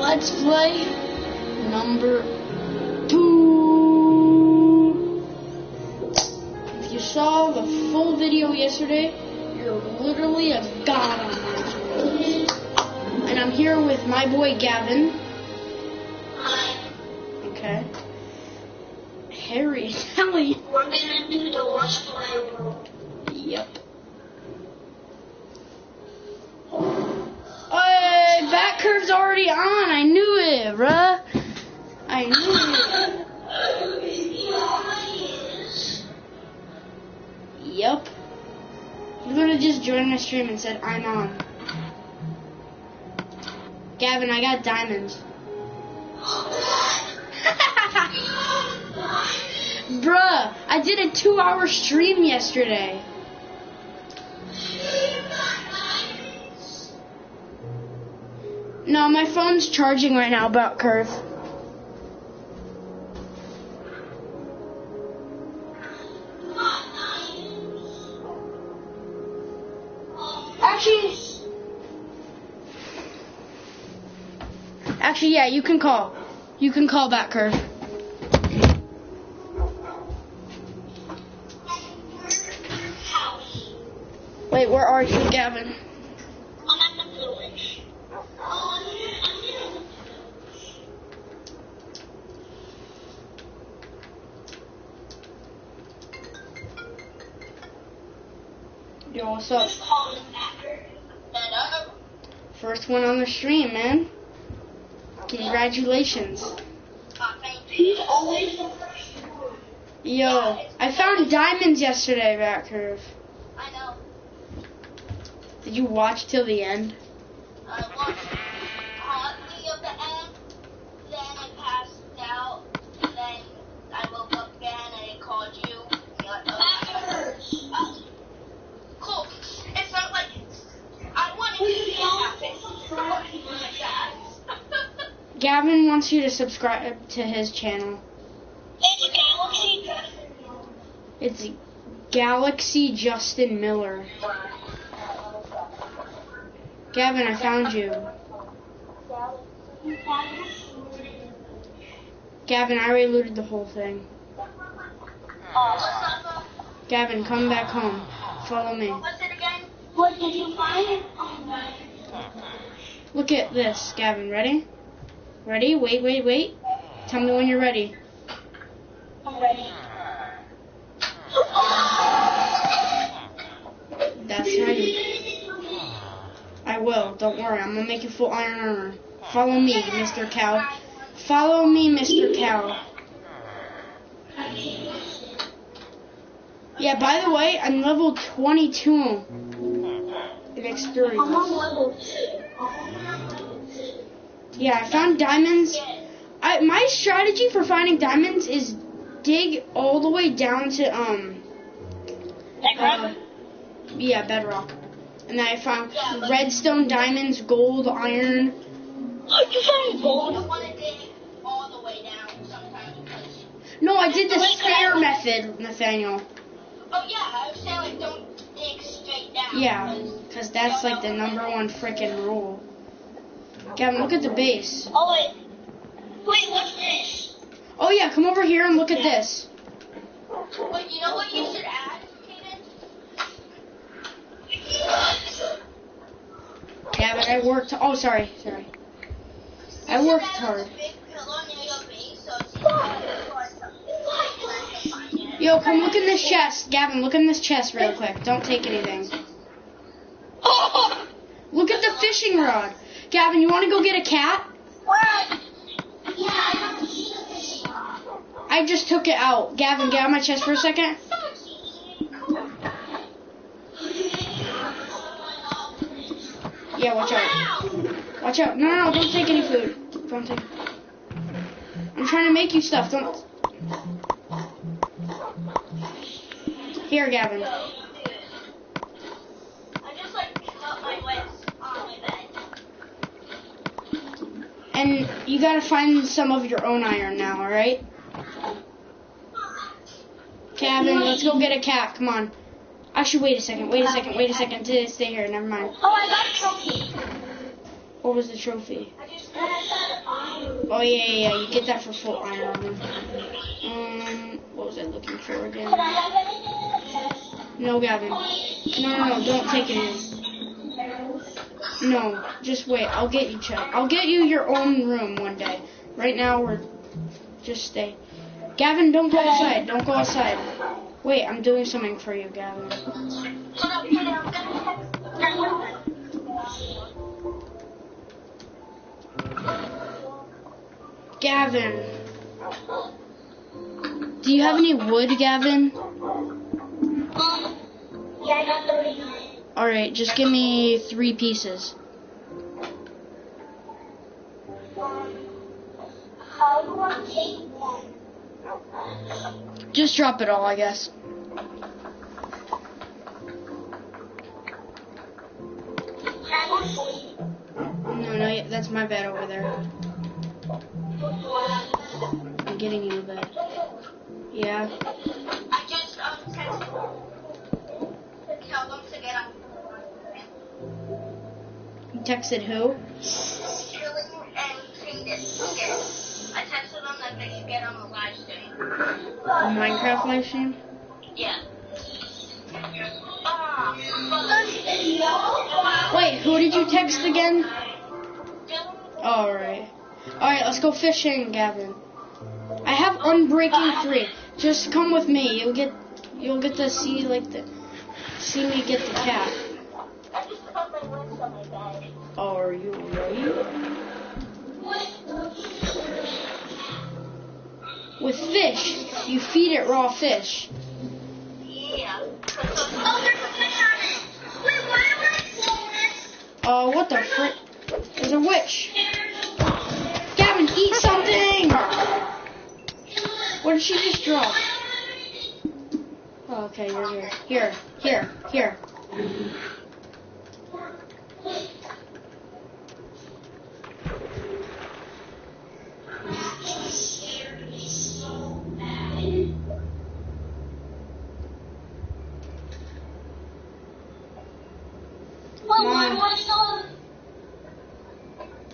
Let's play number two. If you saw the full video yesterday, you're literally a god on that. And I'm here with my boy Gavin. Okay. Harry Ellie. We're gonna do the Let's Play world. Yep. Hey, back curve's already on. I knew it, bruh. I knew it. Yep. You He literally just joined my stream and said, I'm on. Gavin, I got diamonds. Bruh, I did a two hour stream yesterday. No, my phone's charging right now about curve. Actually, actually, yeah, you can call. You can call back curve. Wait, where are you, Gavin? I'm at the village. Yo, what's up? Calling Packer. And uh, First one on the stream, man. Congratulations. he's always the first one. Yo, I found diamonds yesterday, back curve. I know. Did you watch till the end? Gavin wants you to subscribe to his channel. It's Galaxy It's Galaxy Justin Miller. Gavin, I found you. Gavin, I already looted the whole thing. Gavin, come back home. Follow me. what's it again? What did you find? Look at this, Gavin. Ready? Ready? Wait, wait, wait. Tell me when you're ready. I'm ready. That's right. I will. Don't worry. I'm gonna make you full iron armor. Follow me, Mr. Cow. Follow me, Mr. Cow. Yeah, by the way, I'm level 22 in experience. I'm on level two. Yeah, I found diamonds. I, my strategy for finding diamonds is dig all the way down to um uh, yeah bedrock, and then I found redstone, diamonds, gold, iron. Oh, you found gold? I want to dig all the way down sometimes because. No, I did the stair method, Nathaniel. Oh yeah, I was saying like don't dig straight down. Yeah, because that's like the number one freaking rule. Gavin, look at the base. Oh wait. Wait, what's this? Oh yeah, come over here and look at this. Wait, you know what you should add, Kaiden? Gavin, I worked. Oh, sorry, sorry. I worked hard. this big pillar near your base so it's easy for something to find it. Yo, come look in this chest. Gavin, look in this chest real quick. Don't take anything. Look at the fishing rod. Gavin, you want to go get a cat? Where? Yeah, I the fishing rod. I just took it out. Gavin, get of my chest for a second. Yeah, watch out. Watch out. No, no, no, don't take any food. Don't take. I'm trying to make you stuff. Don't. Here, Gavin. I just like cut my legs on my bed. And you gotta find some of your own iron now, alright? Gavin, let's go get a cat. Come on. Actually, wait a second. Wait a second. Wait a second. Stay stay here. Never mind. Oh, I got a trophy. What was the trophy? I just got Oh yeah, yeah, yeah. You get that for full iron. Um, what was I looking for again? Can I have any? No, Gavin. No, no, no. Don't take it in. No, just wait. I'll get you check. I'll get you your own room one day. Right now, we're just stay. Gavin, don't go outside. Don't go outside. Wait, I'm doing something for you, Gavin. Hold up, hold up. I'm gonna text. Gavin. Do you have any wood, Gavin? Um, yeah, I got 30. Alright, just give me three pieces. Just drop it all, I guess. No, no, that's my bed over there. I'm getting you a bed. Yeah. I just um texted tell them texted who? Shirley and. I texted them that they should get on the live stream. Minecraft live stream? Yeah. Ah, Wait, who did you text again? Alright. Alright, let's go fishing, Gavin. I have Unbreaking 3. Just come with me. You'll get you'll get to see like the see me get the cat. Are you ready? With fish, you feed it raw fish. Yeah. Oh, there's a fish on it. Wait, why am I seeing this? Uh, what the frick? There's a witch. Gavin, eat something! What did she just drop? Oh, okay, you're here. Here, here, here. Well, Mom. what is on?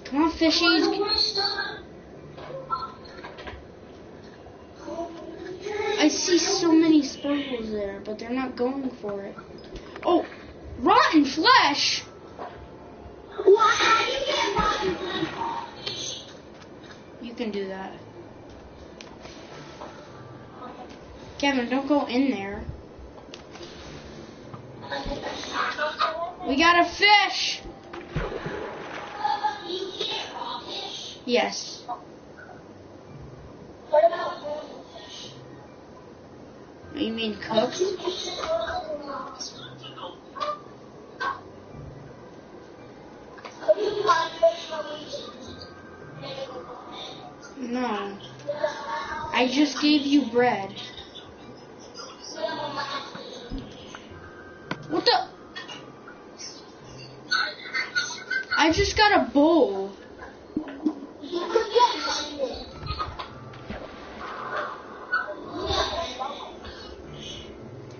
Come on, fishies. What is on? I see so many sparkles there, but they're not going for it. Oh, rotten flesh! What? How you get rotten You can do that. Kevin, don't go in there. We got a fish! Yes. You mean cooked? No. I just gave you bread. What the? I just got a bowl.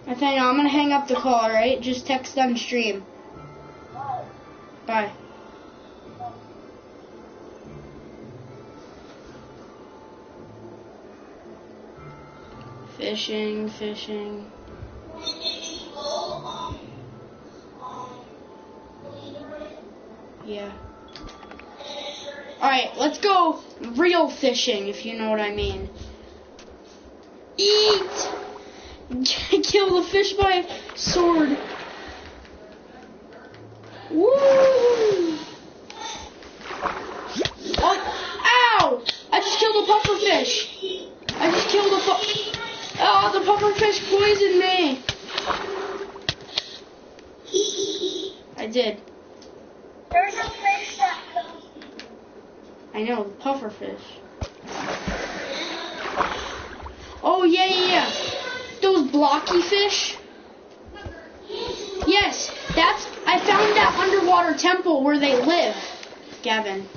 Nathaniel, I'm gonna hang up the call, alright? Just text them stream. Bye. Fishing, fishing. Yeah. Alright, let's go real fishing, if you know what I mean. Eat! Kill the fish by sword. Woo! Oh, ow! I just killed a puffer fish. I just killed a Oh, the puffer fish poisoned me. I did. There's a fish that comes. I know, the puffer fish. Oh, yeah, yeah, yeah. Those blocky fish? Yes, that's. I found that underwater temple where they live, Gavin.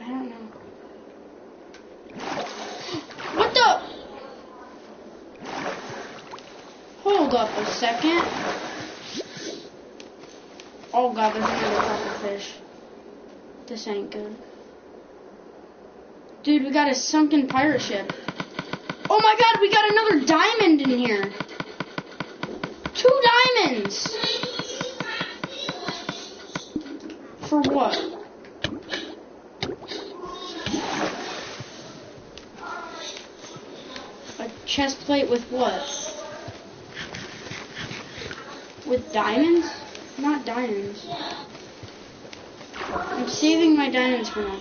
I don't know. What the? Hold up a second. Oh god, there's another puffer fish. This ain't good. Dude, we got a sunken pirate ship. Oh my god, we got another diamond in here. Two diamonds. For what? A chest plate with what? With diamonds? Not diamonds. I'm saving my diamonds for now.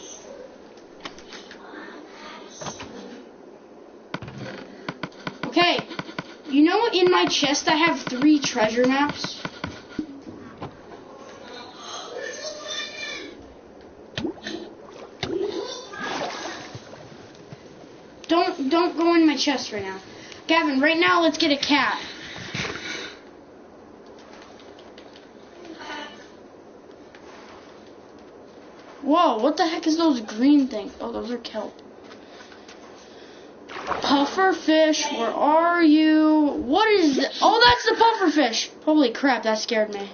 Okay, you know in my chest I have three treasure maps? Don't don't go in my chest right now. Gavin, right now let's get a cat. Whoa, what the heck is those green things? Oh, those are kelp. Puffer fish, where are you? What is Oh, that's the puffer fish. Holy crap, that scared me.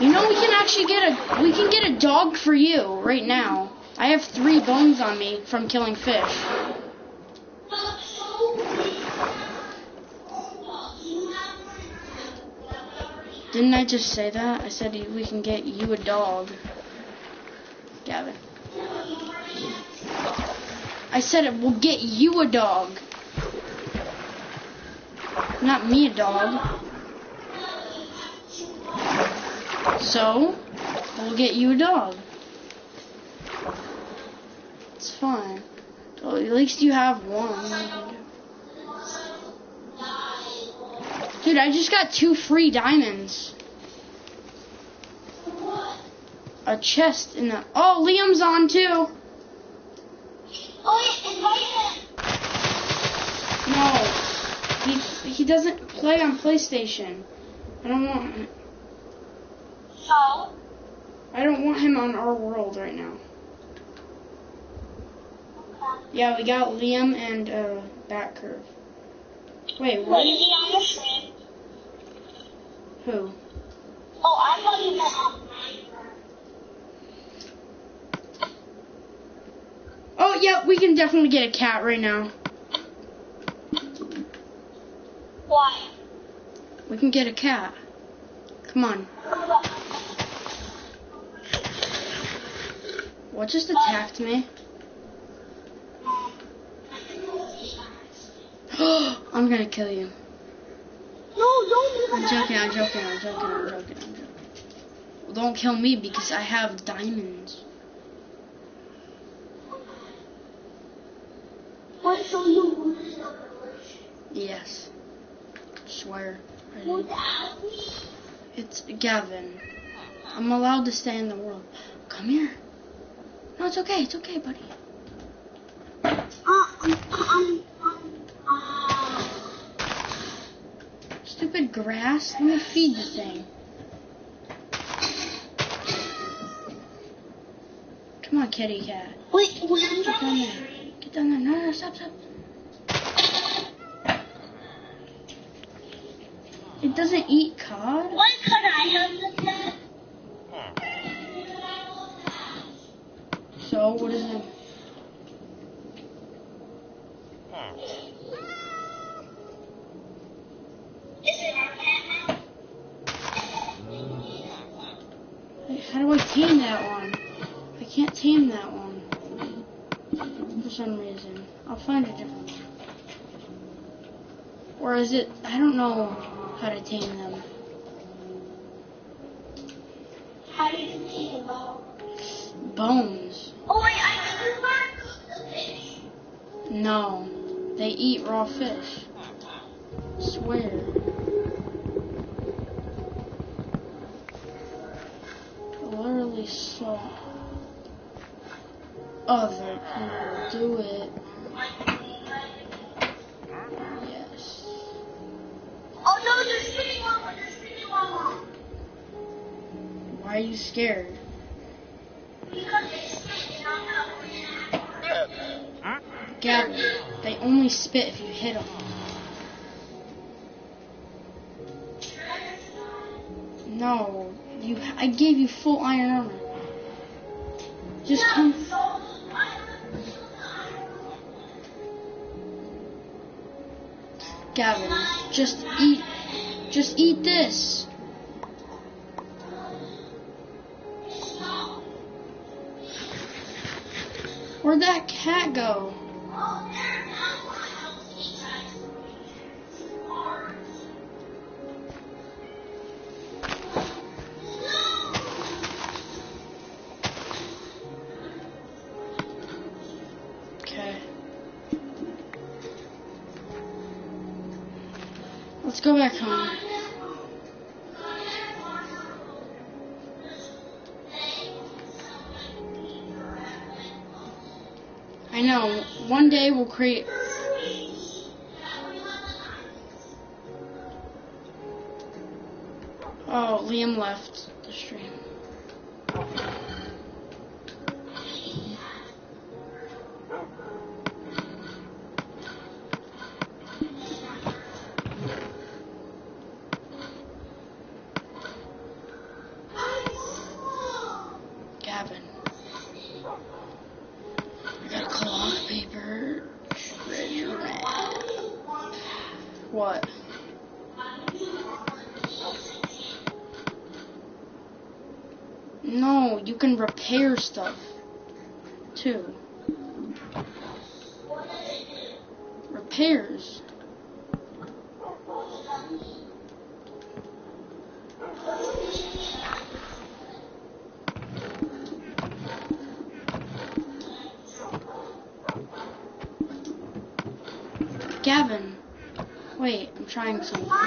You know we can actually get a we can get a dog for you right now. I have 3 bones on me from killing fish. Didn't I just say that? I said we can get you a dog. Gavin. I said it will get you a dog. Not me a dog. So, we'll get you a dog. It's fine. Well, at least you have one. Dude, I just got two free diamonds. A chest in the. Oh, Liam's on too. Oh, No, he he doesn't play on PlayStation. I don't want him. So, I don't want him on our world right now. Yeah, we got Liam and uh, Batcurve. Wait, what what? is he on the stream? Who? Oh, I thought you meant Oh, yeah, we can definitely get a cat right now. Why? We can get a cat. Come on. What just attacked me? I'm gonna kill you. No, don't I'm joking, I'm joking, I'm joking, I'm joking, I'm joking. Well, don't kill me because I have diamonds. So you Yes. Swear. I would do. ask? It's Gavin. I'm allowed to stay in the world. Come here. No, it's okay, it's okay, buddy. Uh, um, um, um, uh, Stupid grass. Let me feed the thing. Come on, kitty cat. wait, when I'm down there. Get down there. No, no, stop, stop. It doesn't eat cod. Why could I have the cat? So, what is it? Is it our cat now? How do I tame that one? I can't tame that one. For some reason. I'll find a different one. Or is it, I don't know how to tame them. How do you feel about? Bones. Oh wait, I can mark the fish. No. They eat raw fish. Swear. I literally saw other people do it. Yes. Oh no, there's spinning llama, there's spinning llama. Why are you scared? Because it's spinning, I'm not Gavin, they only spit if you hit them. No, You, I gave you full iron armor. Just come. Gavin, just eat. Just eat this. Where'd that cat go? Let's go back home. I know. One day we'll create. Oh, Liam left the stream. Gavin. I got cloth paper. Treasure map. What? No, you can repair stuff too. Repairs. Gavin. Wait, I'm trying something.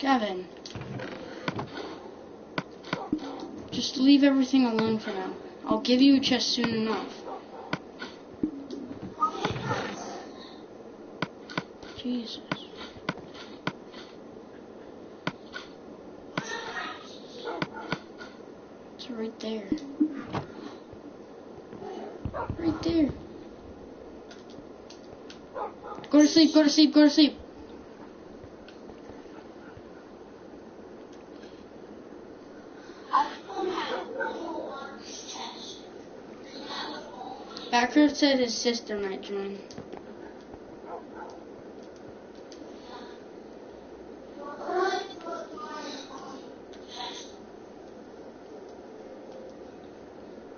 Gavin. Just leave everything alone for now. I'll give you a chest soon enough. Jesus. It's right there. Right there. Go to sleep, go to sleep, go to sleep. Said his sister might join.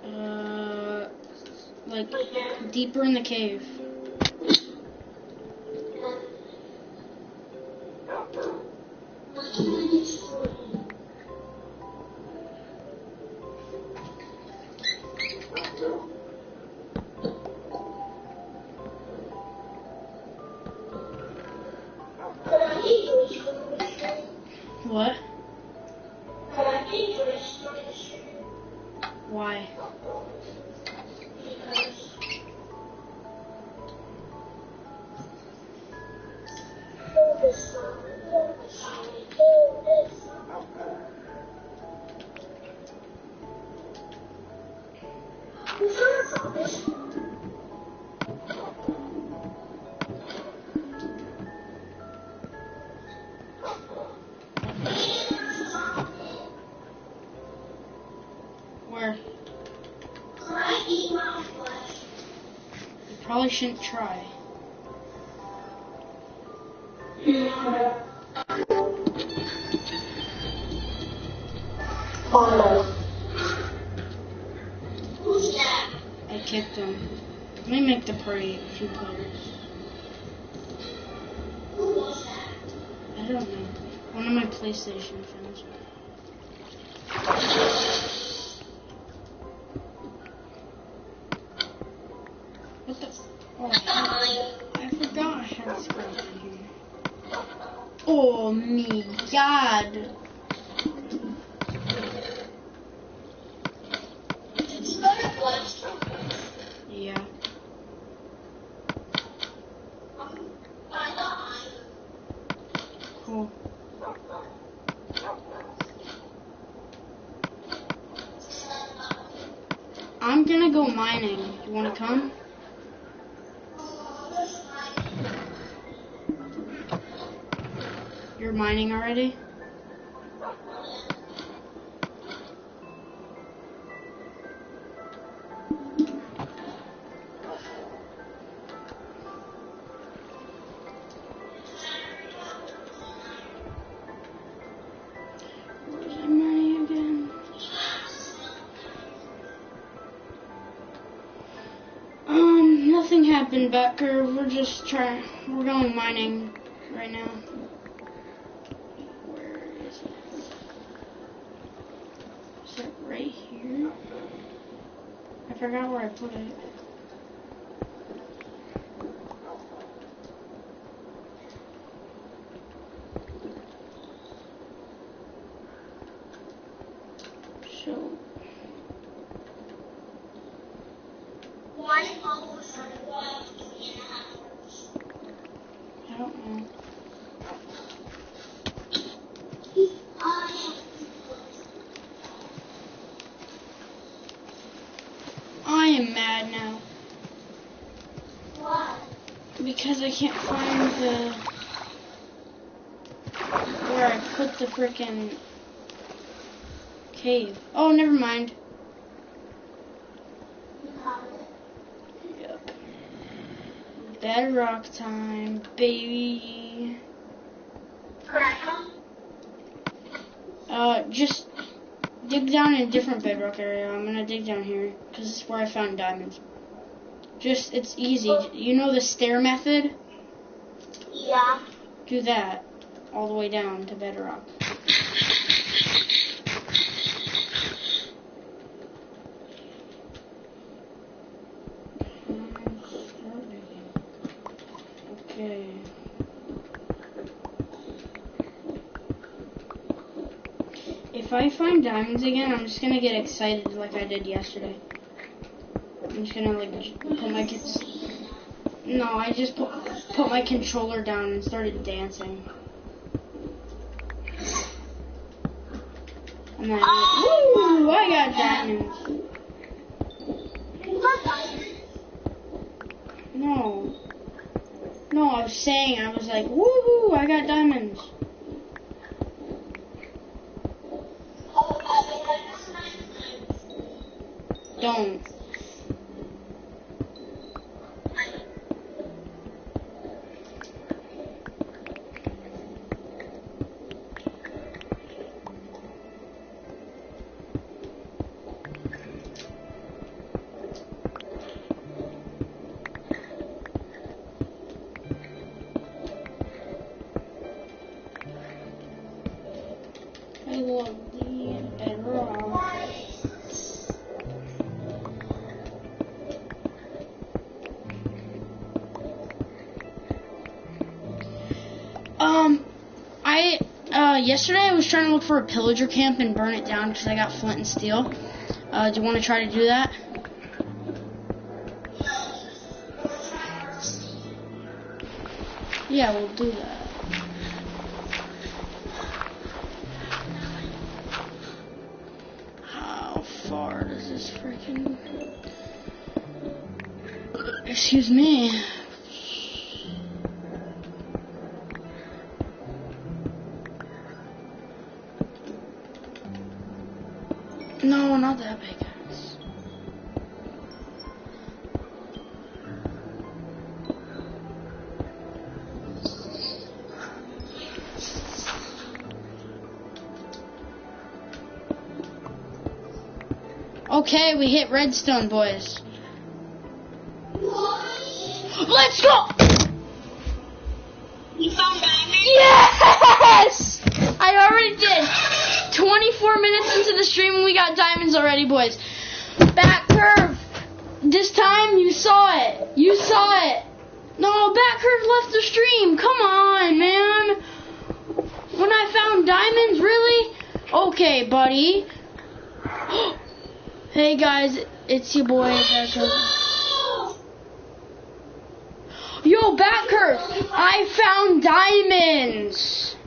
Uh, like deeper in the cave. Shouldn't try. I kicked him. Let me make the party a few players. I don't know. One of my PlayStation friends. Nothing Becker. We're just trying. We're going mining right now. Where is it? Is it right here? I forgot where I put it. So, One hour for one three and a half hours. I don't know. I I am mad now what? because I can't find the where I put the frickin' cave. Oh, never mind. You have it. Yep. Bedrock time, baby. Correct. Uh, just dig down in a different bedrock area. I'm gonna dig down here because this is where I found diamonds. Just, it's easy. You know the stair method? Yeah. Do that all the way down to bedrock. Okay. If I find diamonds again, I'm just gonna get excited like I did yesterday. I'm just gonna like put my kids. No, I just put put my controller down and started dancing. And then, woo! I got diamonds. Got diamonds. No. No, I was saying, I was like, woohoo, I got diamonds. Yesterday I was trying to look for a pillager camp and burn it down because I got flint and steel. Uh, do you want to try to do that? Yeah, we'll do that. Okay, we hit redstone, boys. Let's go! You found diamonds? Yes! I already did. 24 minutes into the stream and we got diamonds already, boys. Back curve. This time you saw it. You saw it. No, back curve left the stream. Come on, man. When I found diamonds, really? Okay, buddy. Hey guys, it's your boy. Back Curve. Yo, back curve. I found diamonds.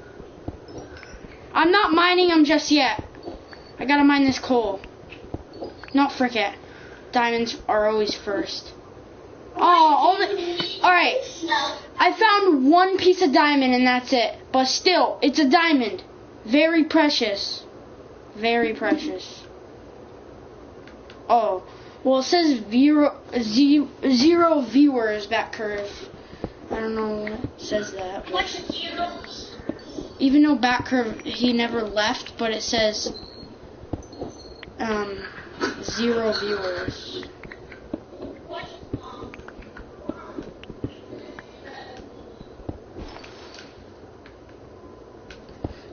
I'm not mining them just yet. I gotta mine this coal. Not forget, diamonds are always first. Oh. All right. I found one piece of diamond and that's it. But still, it's a diamond. Very precious. Very precious. Oh. Well, it says zero, zero, viewers back curve. I don't know what says that. What's? Even though back curve he never left, but it says um zero viewers.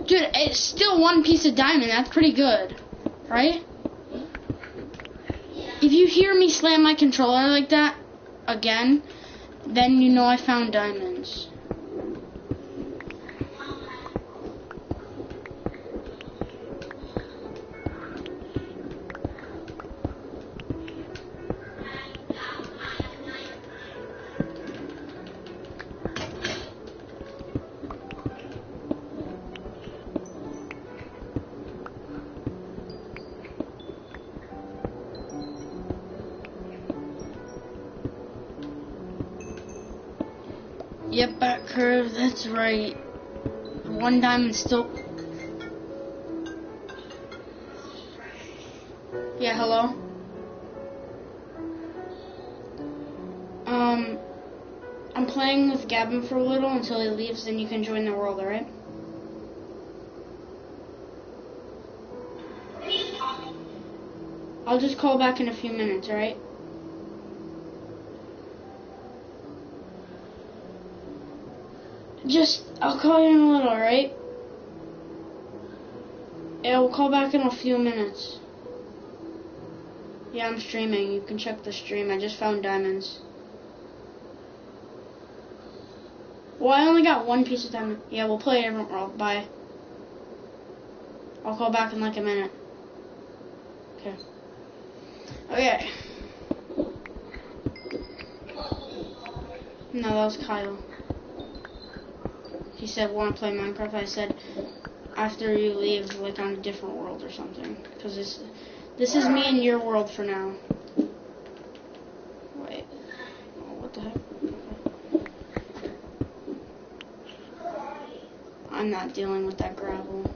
Dude, it's still one piece of diamond. That's pretty good, right? If you hear me slam my controller like that again, then you know I found diamonds. One diamond still. Yeah, hello? Um, I'm playing with Gavin for a little until he leaves, then you can join the world, alright? I'll just call back in a few minutes, alright? Just, I'll call you in a little, alright? Yeah, we'll call back in a few minutes. Yeah, I'm streaming. You can check the stream. I just found diamonds. Well, I only got one piece of diamond. Yeah, we'll play a different world. Bye. I'll call back in like a minute. Okay. Okay. No, that was Kyle. He said, "Want to play Minecraft?" I said, "After you leave, like on a different world or something." Because this, this is me and your world for now. Wait. Oh, what the heck? I'm not dealing with that gravel.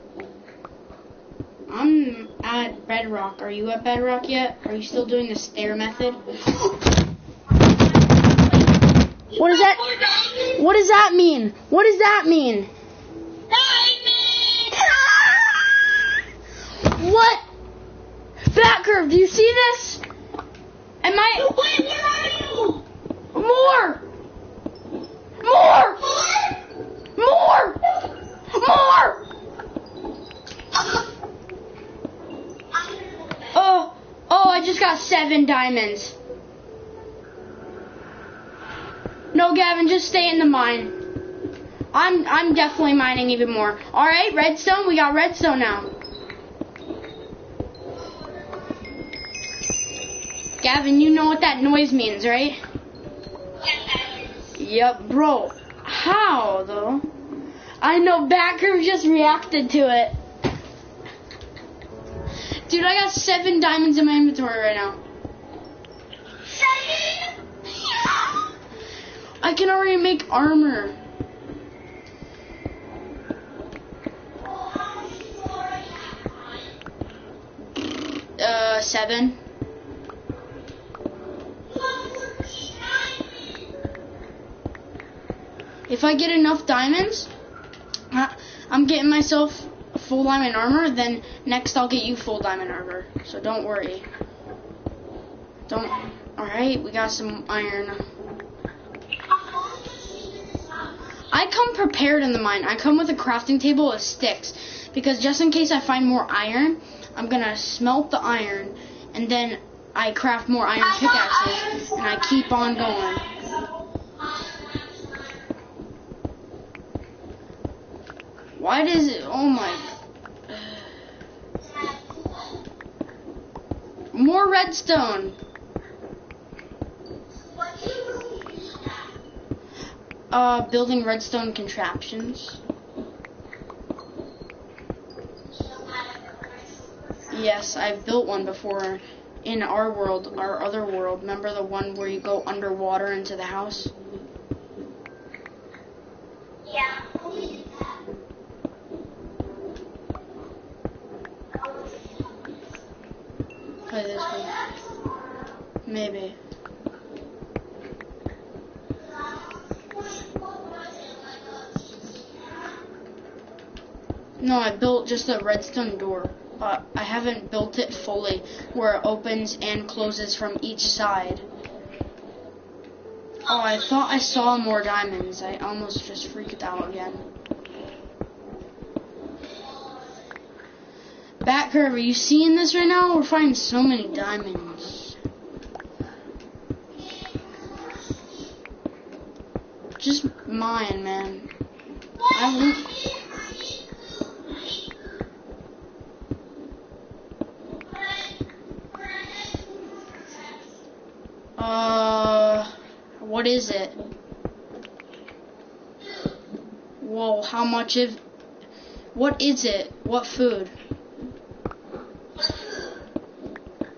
I'm at Bedrock. Are you at Bedrock yet? Are you still doing the stair method? what is that? What does that mean? What does that mean? What? Back curve, do you see this? Am I Wait, where are you? more? More! More! More! Oh, oh, I just got seven diamonds. No, Gavin, just stay in the mine. I'm I'm definitely mining even more. All right, redstone. We got redstone now. Gavin, you know what that noise means, right? Yep, bro. How though? I know Backer just reacted to it. Dude, I got seven diamonds in my inventory right now. I can already make armor. Uh, seven. If I get enough diamonds, I'm getting myself full diamond armor. Then next I'll get you full diamond armor. So don't worry. Don't. All right, we got some iron. I come prepared in the mine. I come with a crafting table of sticks because just in case I find more iron, I'm gonna smelt the iron and then I craft more iron pickaxes and I keep on going. Why does it? Oh my! More redstone. Uh, building redstone contraptions. Yes, I've built one before in our world, our other world. Remember the one where you go underwater into the house? Yeah. Play this one. Maybe. No, I built just a redstone door, but I haven't built it fully where it opens and closes from each side. Oh, I thought I saw more diamonds. I almost just freaked out again. Bat curve, are you seeing this right now? We're finding so many diamonds. Just mine, man. I. Uh, what is it? Whoa, how much of. What is it? What food?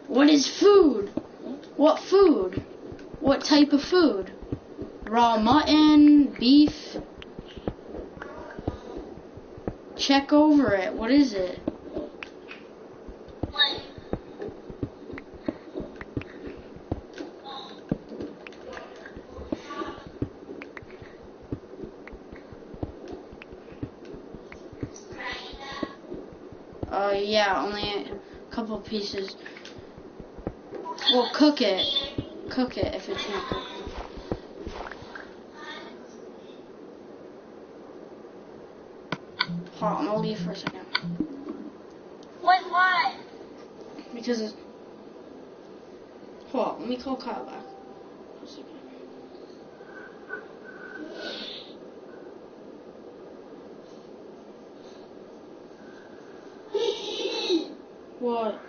What is food? What food? What type of food? Raw mutton, beef? Check over it. What is it? Uh, yeah, only a couple pieces. Well, cook it. Cook it if it's not cooked. Hold on, I'll leave for a second. What? why? Because it's... Hold on, let me call Kyle back. What?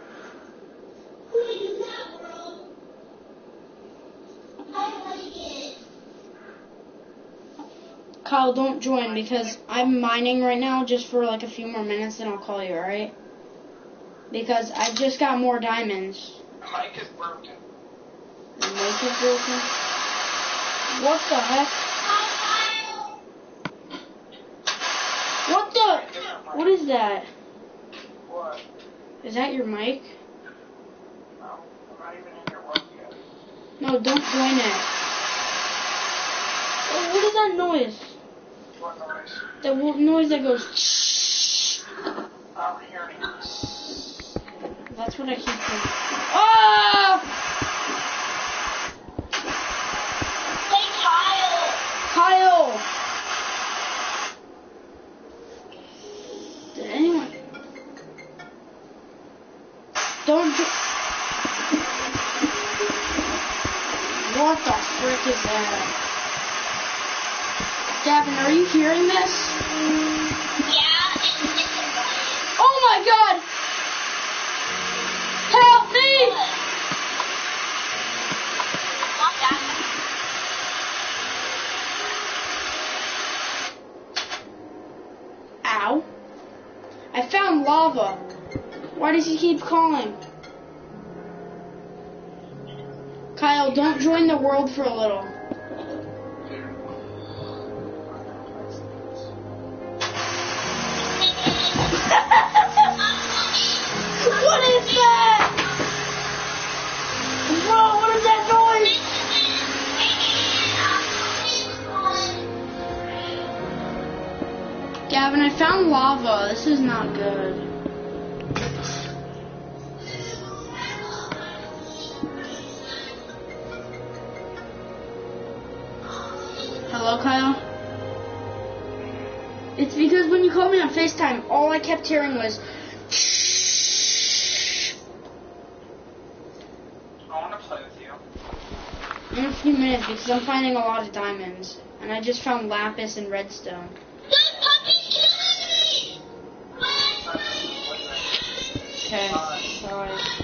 Kyle, don't join because I'm mining right now just for like a few more minutes and I'll call you, alright? Because I just got more diamonds. Mic is broken. The mic is broken. What the heck? What the? What is that? What? Is that your mic? No, I'm not even in your work yet. No, don't join it. Oh, what is that noise? What noise? That wo- noise that goes. Shh. I don't hear any. That's what I keep hearing. Ah! Hey, Kyle. Kyle! Did anyone? Don't. Jo- what the frick is that? Gavin, are you hearing this? Yeah, it's. Oh my god! Help me! Ow. I found lava. Why does he keep calling? Kyle, don't join the world for a little. What is that? Bro, what is that noise? Gavin, I found lava. This is not good. Hello, Kyle? It's because when you called me on FaceTime, all I kept hearing was. I want to play with you. In a few minutes, because I'm finding a lot of diamonds. And I just found lapis and redstone. That puppy's killing me! Okay, sorry.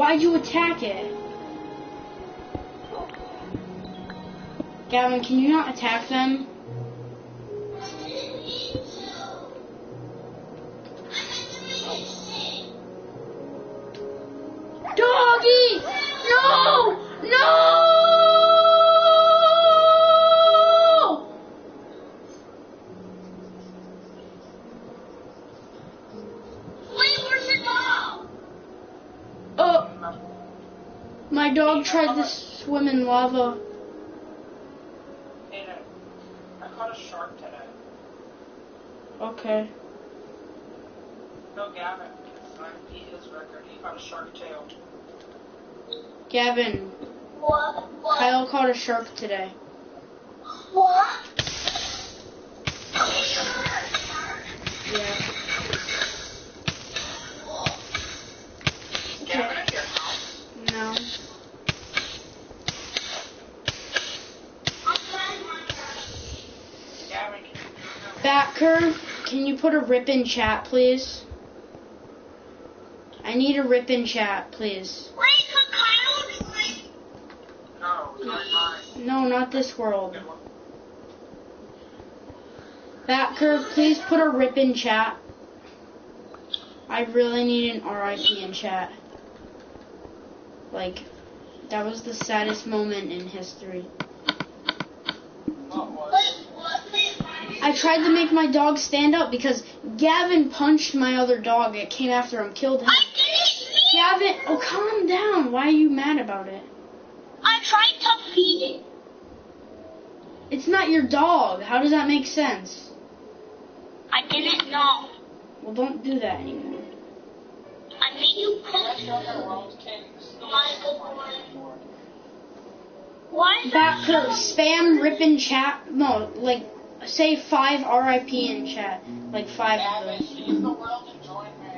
Why'd you attack it? Gavin, can you not attack them? Lava. Hey, I caught a shark today. Okay. No, Gavin. I beat his record. He caught a shark tail. Gavin, What? What? Kyle caught a shark today. What? Yeah. Gavin at your house? No. Gavin, can you Back curve, can you put a rip in chat, please? I need a rip in chat, please. Wait, No, not. No, not this world. Back curve, please put a rip in chat. I really need an RIP in chat. Like, that was the saddest moment in history. What was? What? What? I tried to make my dog stand up because Gavin punched my other dog. It came after him, killed him. I didn't Gavin, oh calm down. Why are you mad about it? I tried to feed it. It's not your dog. How does that make sense? I didn't know. Well, don't do that anymore. I made you cook. your other world's king. Why is Back curve, spam rip in chat. No, like say five RIP in chat. Like five of Gavin, those. leave the world and join me.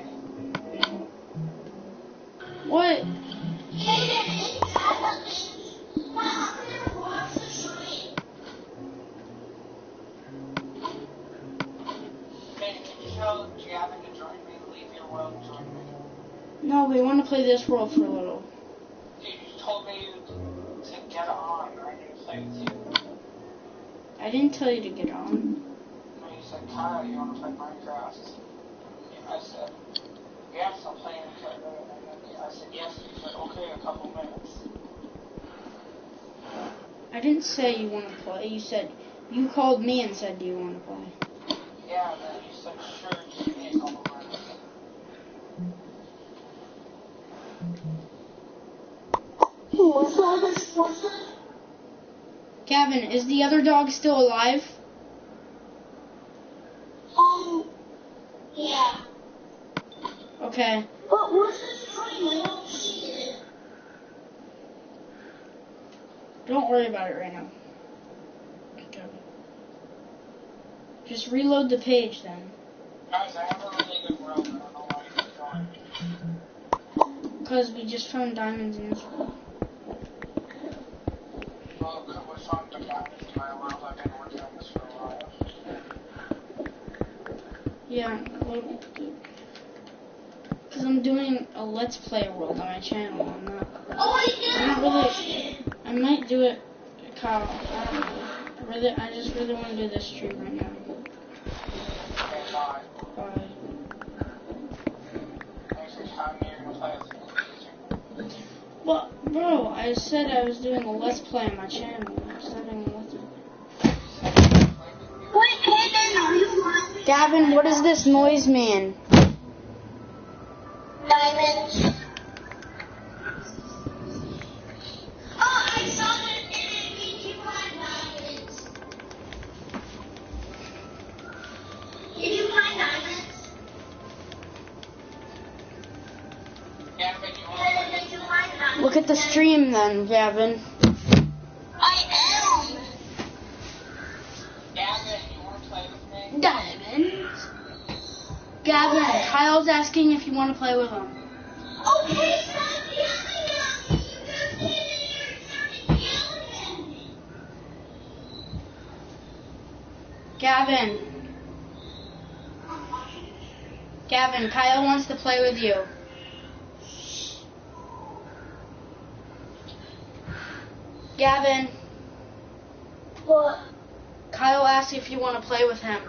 What? Hey, can you tell Gavin to join me? Leave your world and join me. No, we want to play this world for a little. You told me to get on. I need to play with you. I didn't tell you to get on. And you said, Kyle, you want to play Minecraft? I said, yes, I'll play Minecraft. And uh, I said, yes. You said, okay, a couple minutes. I didn't say you want to play. You said you called me and said, "Do you want to play?" Yeah, and then you said, sure, just give me a couple minutes. Gavin, is the other dog still alive? Um, yeah. Okay. But what's the time? I don't see it. Don't worry about it right now. Okay. Just reload the page then. Guys, I have a really good world. I don't know why you keep going. Because we just found diamonds in this world. Well, because we found the diamonds in my world. I've been working on this for a while. Yeah, because I'm doing a Let's Play world on my channel. I'm not. Oh, I I'm not really. I might do it, Kyle. I. I really, I just really want to do this stream right now. Bye. Bye. Thanks for telling me you're going to play with me. But, bro, I said I was doing a Let's Play on my channel. I was having a Let's Wait, Hayden, are you? Gavin, what is this noise, man? Diamonds. Look at the stream then, Gavin. I am. Gavin, you want to play with me? Diamonds. Gavin, Kyle's asking if you want to play with him. Okay, stop yelling at me. You just came in here and started yelling at me. Gavin. Gavin, Kyle wants to play with you. Gavin, What? Kyle asked if you want to play with him.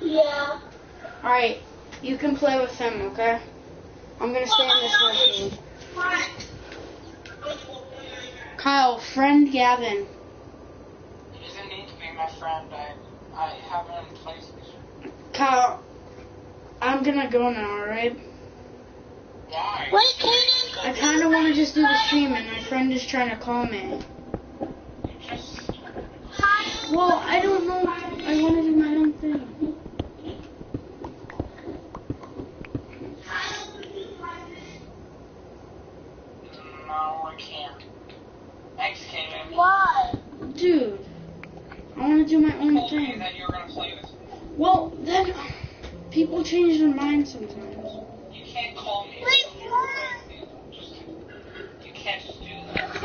Yeah. Alright, you can play with him, okay? I'm gonna stay in this room for. What? Kyle, friend Gavin. He doesn't need to be my friend. I, I have him in place. Kyle, I'm gonna go now, alright? Why? Wait, Kaiden, I kind of want to just do the stream, and my friend is trying to call me. Well, I don't know. I want to do my own thing. No, I can't. X came in. Why? Dude, I want to do my own thing. that you were gonna play this. Well, then people change their mind sometimes. You can't call me. Just, you can't just do that.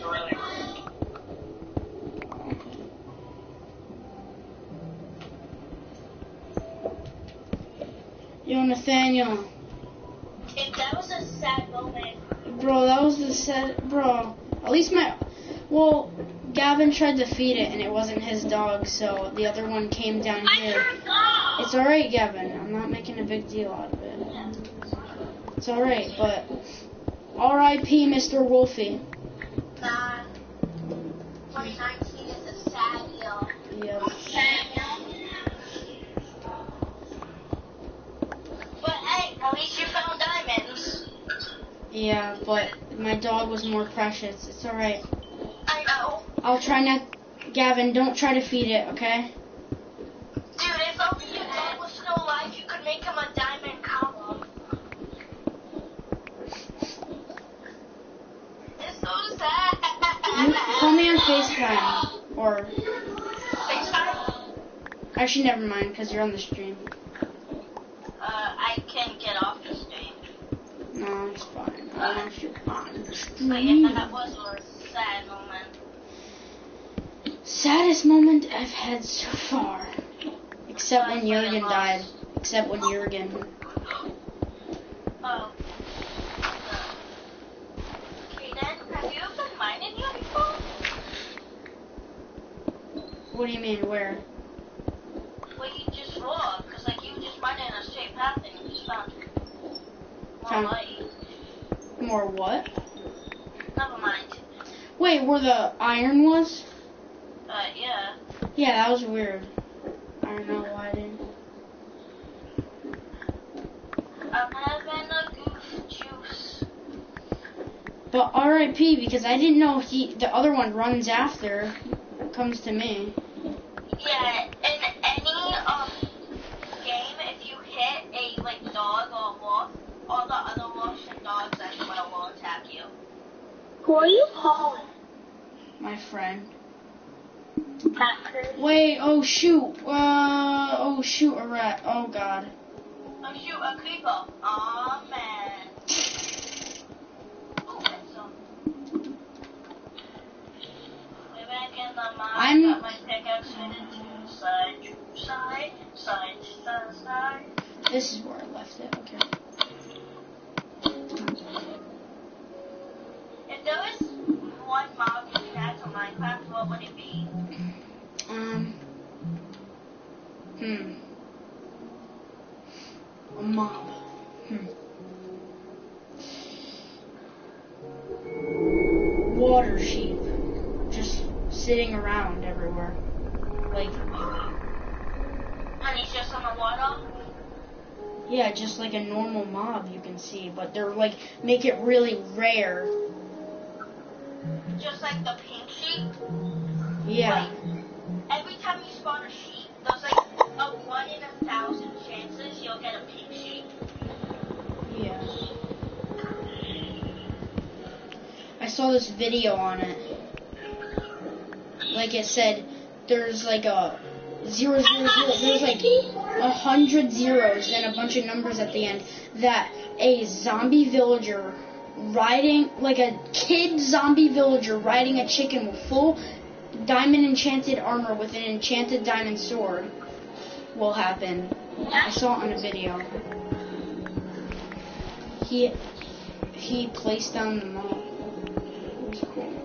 You're really. Yo, Nathaniel, If that was a sad moment. bro, that was the sad. bro. At least my, well, Gavin tried to feed it, and it wasn't his dog, so the other one came down here. forgot. It's alright, Gavin. I'm not making a big deal out of it. It's alright, but R.I.P. Mr. Wolfie. Nah. 2019 is a sad year. Yep. But hey, at least you found diamonds. Yeah, but my dog was more precious. It's alright. I know. I'll try not. Gavin, don't try to feed it, okay? Dude, if only your dog was still alive, you could make him a diamond column. It's so sad. Call me on FaceTime. Or. FaceTime? Actually, never mind, because you're on the stream. Uh, I can get off the stream. No, it's fine. I want you on the But stream. yeah, that was a sad moment. Saddest moment I've had so far. Except when Jurgen died. Except when Jurgen. Oh. Okay, then, have you been mining here before? What do you mean, where? Well, you just raw, because like you were just running a straight path and you just found more Found- light. More what? Never mind. Wait, where the iron was? Uh, yeah. Yeah, that was weird. I don't know why I didn't. I'm having a juice. But R.I.P. because I didn't know he the other one runs after, comes to me. Yeah, in any um game, if you hit a like dog or wolf, all the other wolves and dogs as well will attack you. Who are you calling? My friend. Packers. Wait, oh shoot. Uh, oh shoot, a rat. Oh god. Oh shoot, a creeper. Aw man. Ooh, that's some. Way back in the mine, I'm- got my pickaxe fitted to side, to side, side to side. This is where I left it. Okay. If there was one mob you could add to Minecraft, what would it be? Um. Hmm. A mob. Hmm. Water sheep. Sitting around everywhere. Like, And he's just on the water? yeah, just like a normal mob you can see, but they're like, make it really rare. Just like the pink sheep? Yeah. Like, every time you spawn a sheep, there's like a one in a thousand chances you'll get a pink sheep. Yeah. I saw this video on it. Like it said, there's like a zero zero zero. There's like a hundred zeros and a bunch of numbers at the end. That a zombie villager riding like a kid zombie villager riding a chicken with full diamond enchanted armor with an enchanted diamond sword will happen. I saw it on a video. He he placed down the mob. It was cool.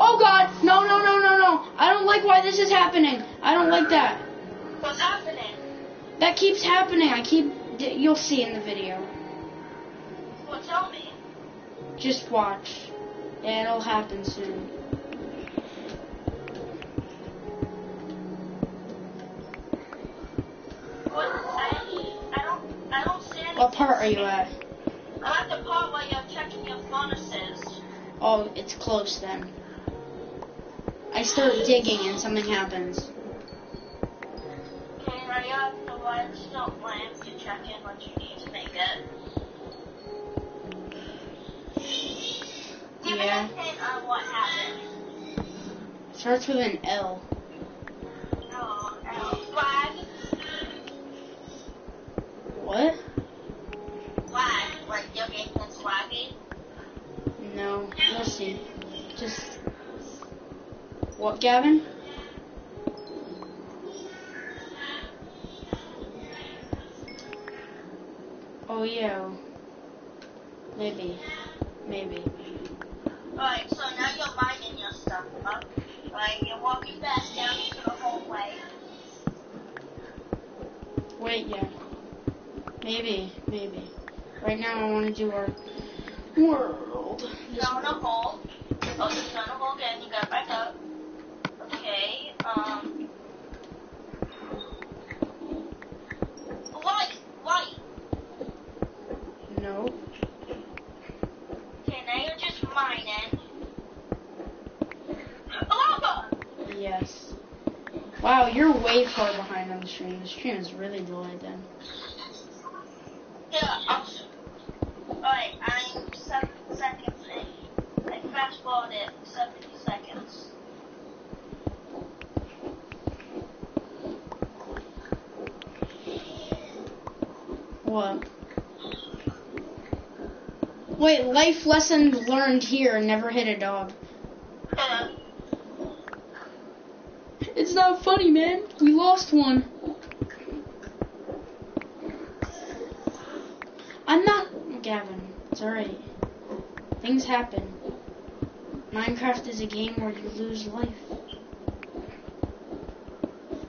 Oh God, no, no, no, no, no. I don't like why this is happening. I don't like that. What's happening? That keeps happening. I keep. You'll see in the video. Well, tell me. Just watch. It'll happen soon. What? Part are you at? I'm at the part where you're checking your bonuses. Oh, it's close then. I start digging and something happens. Okay, ready up. The to check in what you need to make it. Yeah. Starts with an L. Oh, L. What? Like, you're making No, we'll see. Just what, Gavin? Oh, yeah. Maybe. Maybe. Alright, so now you're mining your stuff huh? Like you're walking back down into the hallway. Wait, yeah. Maybe, maybe. Right now I want to do our world. This down a hole. Oh, just down a hole again. You got back up okay. Um, why? Why? No. Okay, now you're just mining. and lava. Yes. Wow, you're way far behind on the stream. The stream is really delayed, then. Yeah. I'm, all right, I'm seven seconds in. I fast forwarded seventy seconds. What? Wait, life lesson learned here, never hit a dog. It's not funny, man. We lost one. I'm not... Gavin, it's alright. Things happen. Minecraft is a game where you lose life.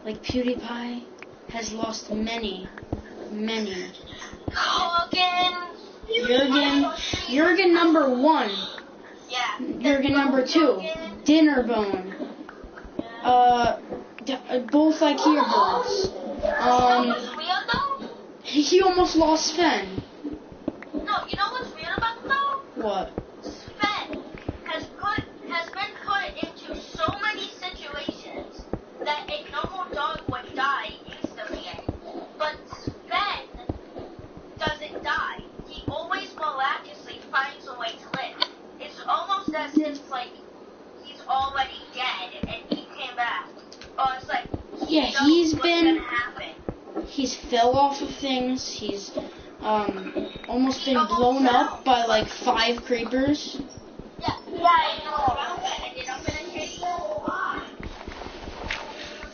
Like PewDiePie has lost many, many Jürgen. Jürgen. Number one. Yeah. Jürgen number two. Dinner bone. Uh, uh both Ikea bones. Um, he almost lost Sven. No, you know what's weird about though? What? Sven has been put into so many situations that a normal dog would die instantly, but doesn't die. He always miraculously finds a way to live. It's almost as if, like, he's already dead and he came back. Oh, it's like, he yeah, he's been. He's fell off of things. He's um, almost been almost blown fell. up by like five creepers. Yeah, yeah, I know.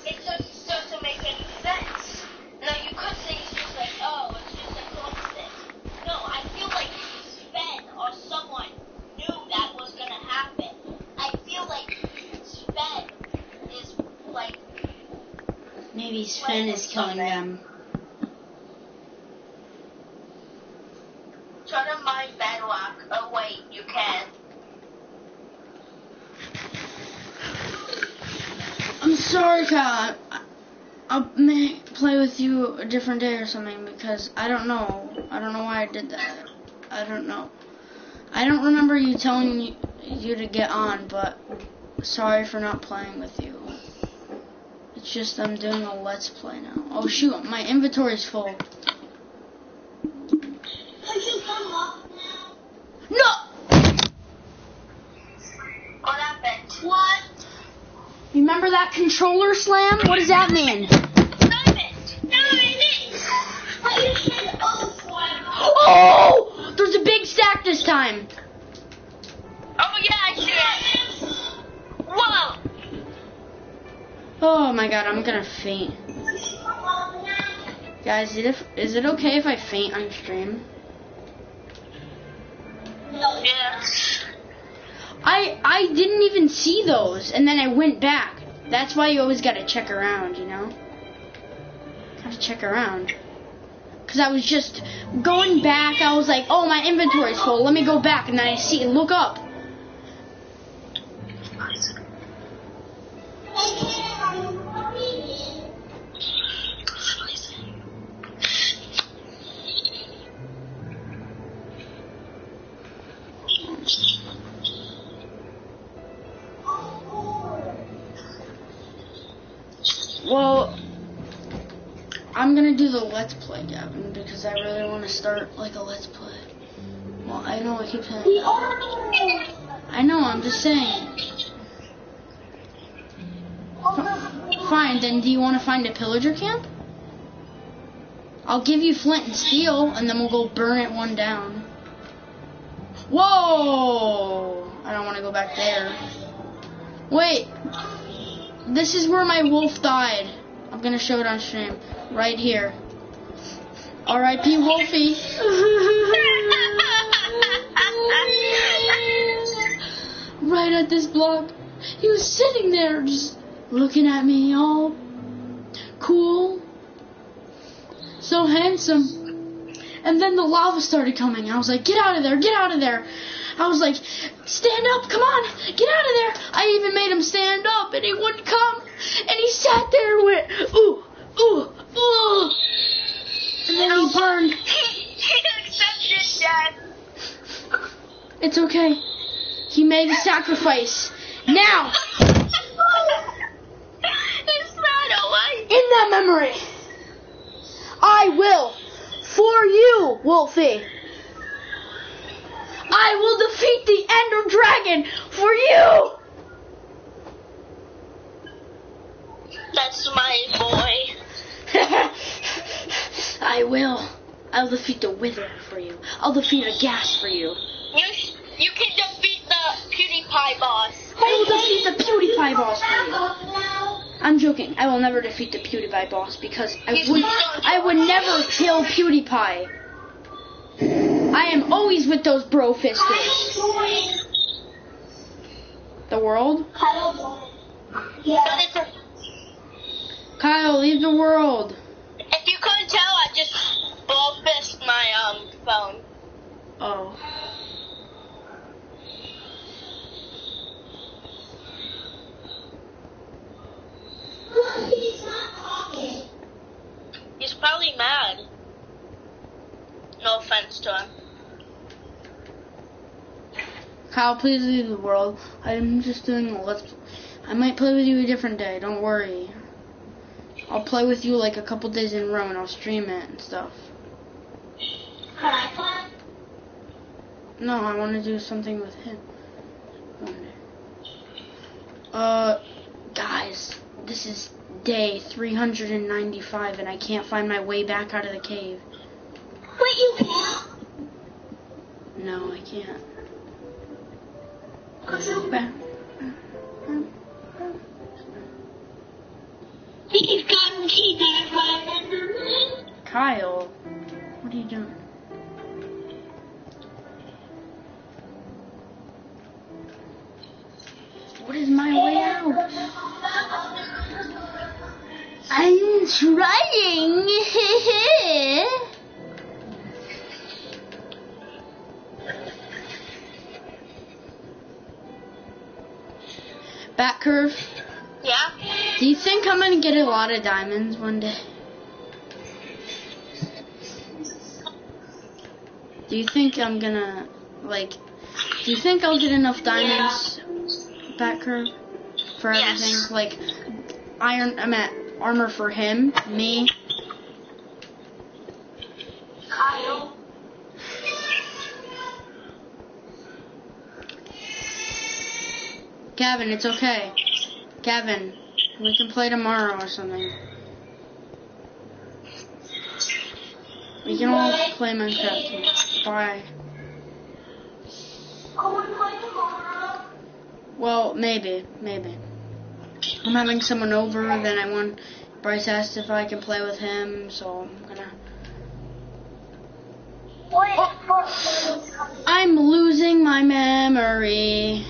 It just doesn't make any sense. Now you could say like. Maybe Sven is killing them. Turn to mine bedrock. Oh wait, you can. I'm sorry, Kyle. I'll may play with you a different day or something because I don't know. I don't know why I did that. I don't know. I don't remember you telling you to get on, but sorry for not playing with you. It's just I'm doing a let's play now. Oh shoot, my inventory's full. No! What happened? What? Remember that controller slam? What does that mean? Oh! There's a big stack this time. Oh yeah, I see it. Whoa! Oh my god, I'm gonna faint. Guys, is it, if, is it okay if I faint on stream? Yes. I I didn't even see those, and then I went back. That's why you always gotta check around, you know. Gotta check around. Cause I was just going back. I was like, oh, my inventory's full. Let me go back, and then I see, look up, Well, I'm gonna do the Let's Play, Gavin, because I really want to start like a Let's Play. Well, I know I keep saying. I know. I'm just saying. Fine. Then, do you want to find a pillager camp? I'll give you flint and steel, and then we'll go burn it one down. Whoa! I don't want to go back there. Wait. This is where my wolf died. I'm gonna show it on stream. Right here. R.I.P. Wolfie. right at this block. He was sitting there just looking at me all cool. So handsome. And then the lava started coming. I was like, get out of there, get out of there. I was like, stand up, come on, get out of there. I even made him stand up and he wouldn't come. And he sat there and went, ooh, ooh, ooh. And then he burned. he accepted death. It's okay. He made a sacrifice. Now, it's not away. in that memory, I will, for you, Wolfie, I will defeat the Ender Dragon for you. That's my boy. I will. I'll defeat the Wither for you. I'll defeat a Ghast for you. You you can defeat the PewDiePie boss. I will defeat the PewDiePie boss for you. I'm joking. I will never defeat the PewDiePie boss because I would I would never kill PewDiePie. I am always with those bro fisters. The world? But it's Kyle, leave the world. if you couldn't tell, I just ball fist my um phone. Oh. He's not talking. He's probably mad. No offense to him. Kyle, please leave the world. I'm just doing a let's. I might play with you a different day. Don't worry. I'll play with you like a couple days in a row, and I'll stream it and stuff. Can I play? No, I want to do something with him. Uh, guys, this is day 395, and I can't find my way back out of the cave. Wait, you can't. No, I can't. He's gotten kidnapped by Enderman. Kyle, what are you doing? What is my way out? I'm trying. Back curve. Yeah? Do you think I'm gonna get a lot of diamonds one day? Do you think I'm gonna like? Do you think I'll get enough diamonds? Back curve for Yes. everything, like iron. I'm at armor for him, me. Kyle. Gavin, it's okay. Gavin, we can play tomorrow or something. We can all play Minecraft. Oh, tomorrow. Bye. Well, maybe, maybe. I'm having someone over, then I want. Bryce asked if I can play with him, so I'm gonna. I'm losing my memory.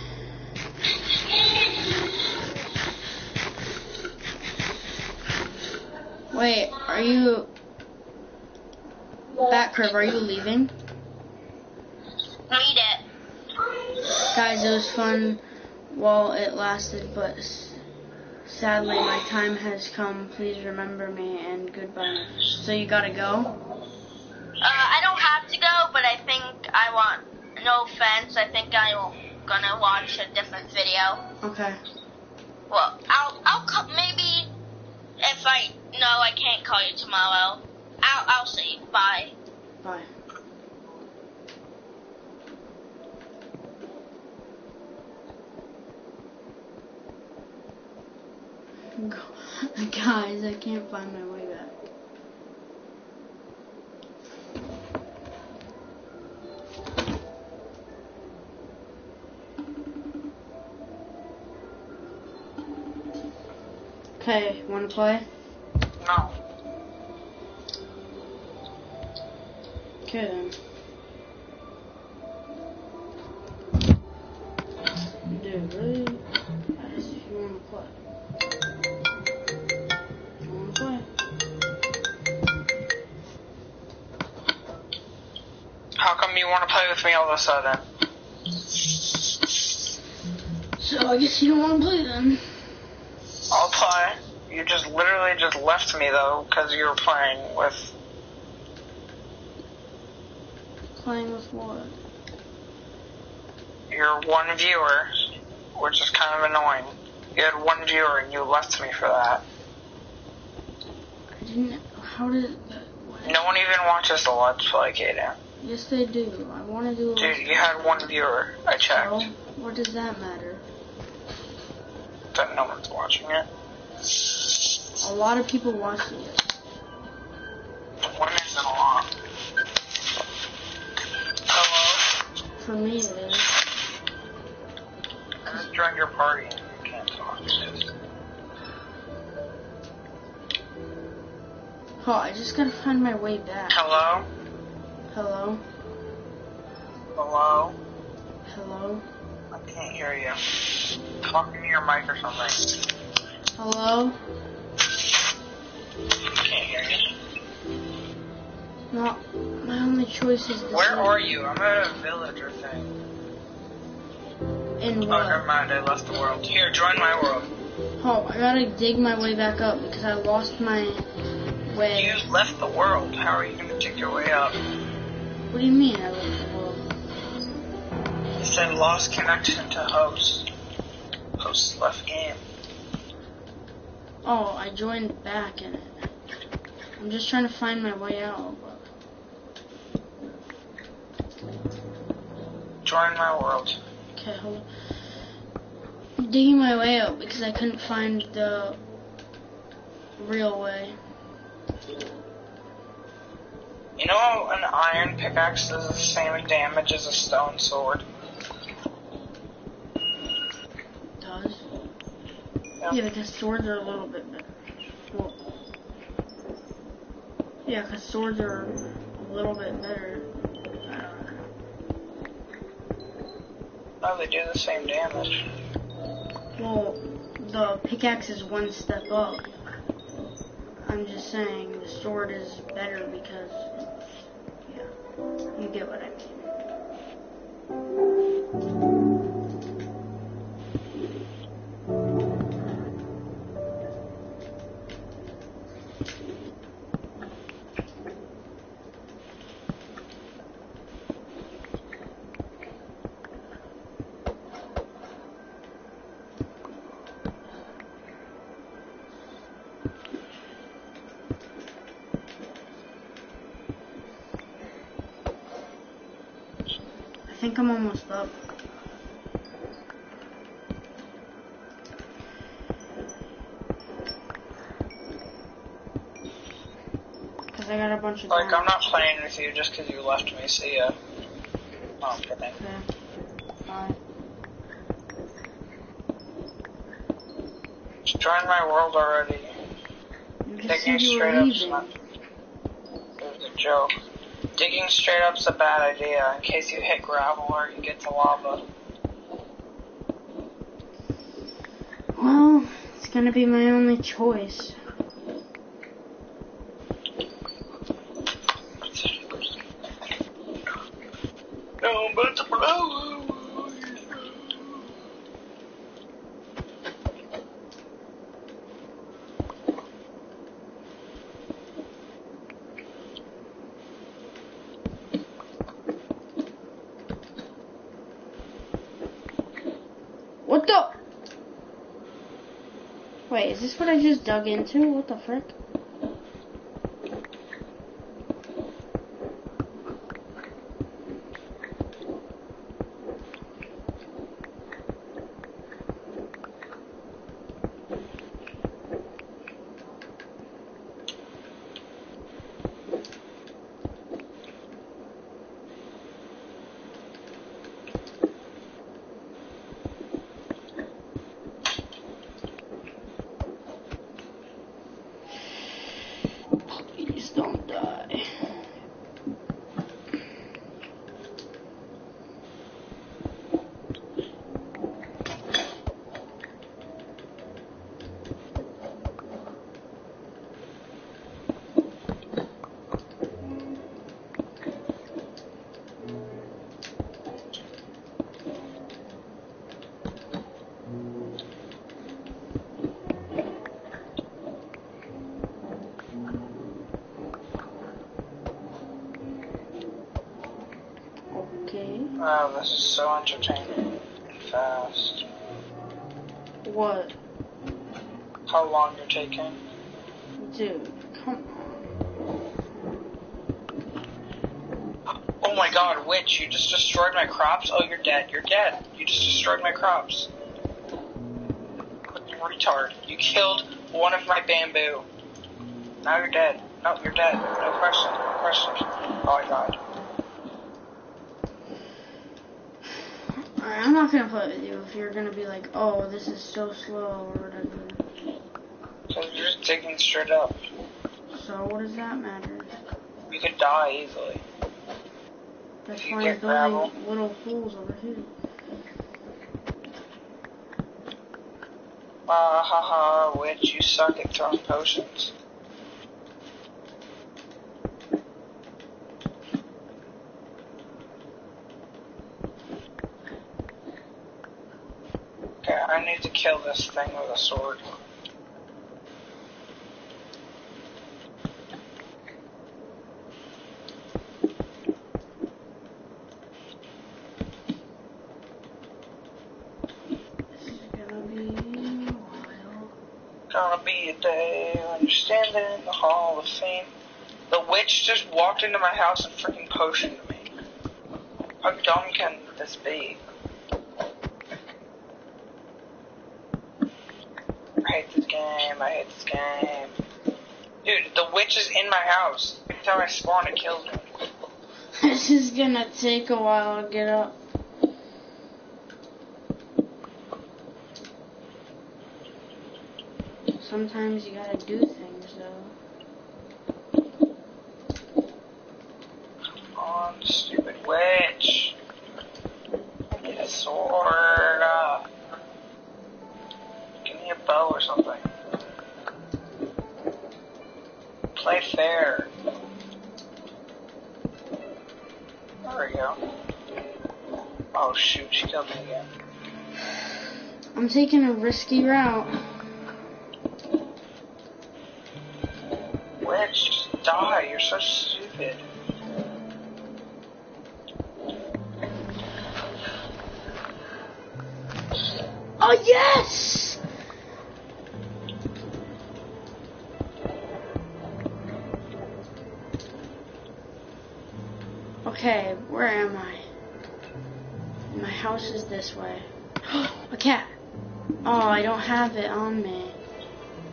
Wait, are you. Back curve, are you leaving? Read it. Guys, it was fun while it lasted, but sadly my time has come. Please remember me and goodbye. So you gotta go? Uh, I don't have to go, but I think I want. No offense, I think I'm gonna watch a different video. Okay. Well, I'll I'll co- maybe If I no, I can't call you tomorrow. I'll I'll say bye. Bye. Guys, I can't find my way back. Okay, wanna play? No. Okay then. Dude, really? If you wanna play. How come you want to play with me all of a sudden? So I guess you don't wanna play then. I'll play. You just literally just left me though because you were playing with. Playing with what? your one viewer, which is kind of annoying. You had one viewer and you left me for that. I didn't. How did? No one even watches the Let's Play, Kaiden. Yes, they do. I want to do a. Dude, you had one viewer. I checked. So, what does that matter? That no one's watching it. A lot of people watching it. One isn't a lot. Hello? For me, it is. I just joined your party and you can't talk. Oh, I just gotta find my way back. Hello? Hello? Hello? Hello? I can't hear you. Talking to your mic or something. Hello? I Can't hear you. No, my only choice is this. Where are you? I'm at a villager thing. In oh, what? Oh, never mind. I left the world. Here, join my world. Oh, I gotta dig my way back up because I lost my way. You left the world. How are you going to dig your way up? What do you mean I left the world? It said lost connection to host. Host left game. Oh, I joined back in it. I'm just trying to find my way out. But Join my world. okay, hold on. I'm digging my way out because I couldn't find the real way. You know an iron pickaxe does the same damage as a stone sword? does. Yeah. Yeah, because swords are a little bit better. Well, yeah, because swords are a little bit better. Oh, they do the same damage. Well, the pickaxe is one step up. I'm just saying the sword is better because, you get what I mean. Think I'm almost up. Because I got a bunch of Like, I'm not playing with you just because you left me, see ya. Oh, I'm. Okay. Bye. Just join my world already. You just Digging said you straight were up leaving. It was a joke. Digging straight up's a bad idea in case you hit gravel or you get to lava. Well, it's gonna be my only choice. No, but it's a blow. What I just dug into? What the frick? Please don't die. Okay. Wow, this is so entertaining and fast. What? How long you're taking? Dude, come on. Oh my god, witch, you just destroyed my crops? Oh, you're dead. You're dead. You just destroyed my crops. You retard. You killed one of my bamboo. Now you're dead. No, you're dead. No question. No question. Oh my god. Alright, I'm not gonna play with you if you're gonna be like, oh, this is so slow or whatever. So you're just digging straight up. So what does that matter? You could die easily. That's why there's only little holes over here. Ah ha ha, witch, you suck at throwing potions. Okay, I need to kill this thing with a sword. This gonna be a while. Gonna be a day when you're standing in the Hall of Fame. The witch just walked into my house and freaking potioned me. How dumb can this be? I hate this game, I hate this game. Dude, the witch is in my house. Every time I spawn, it kills me. This is gonna take a while to get up. Sometimes you gotta do taking a risky route. Have it on me.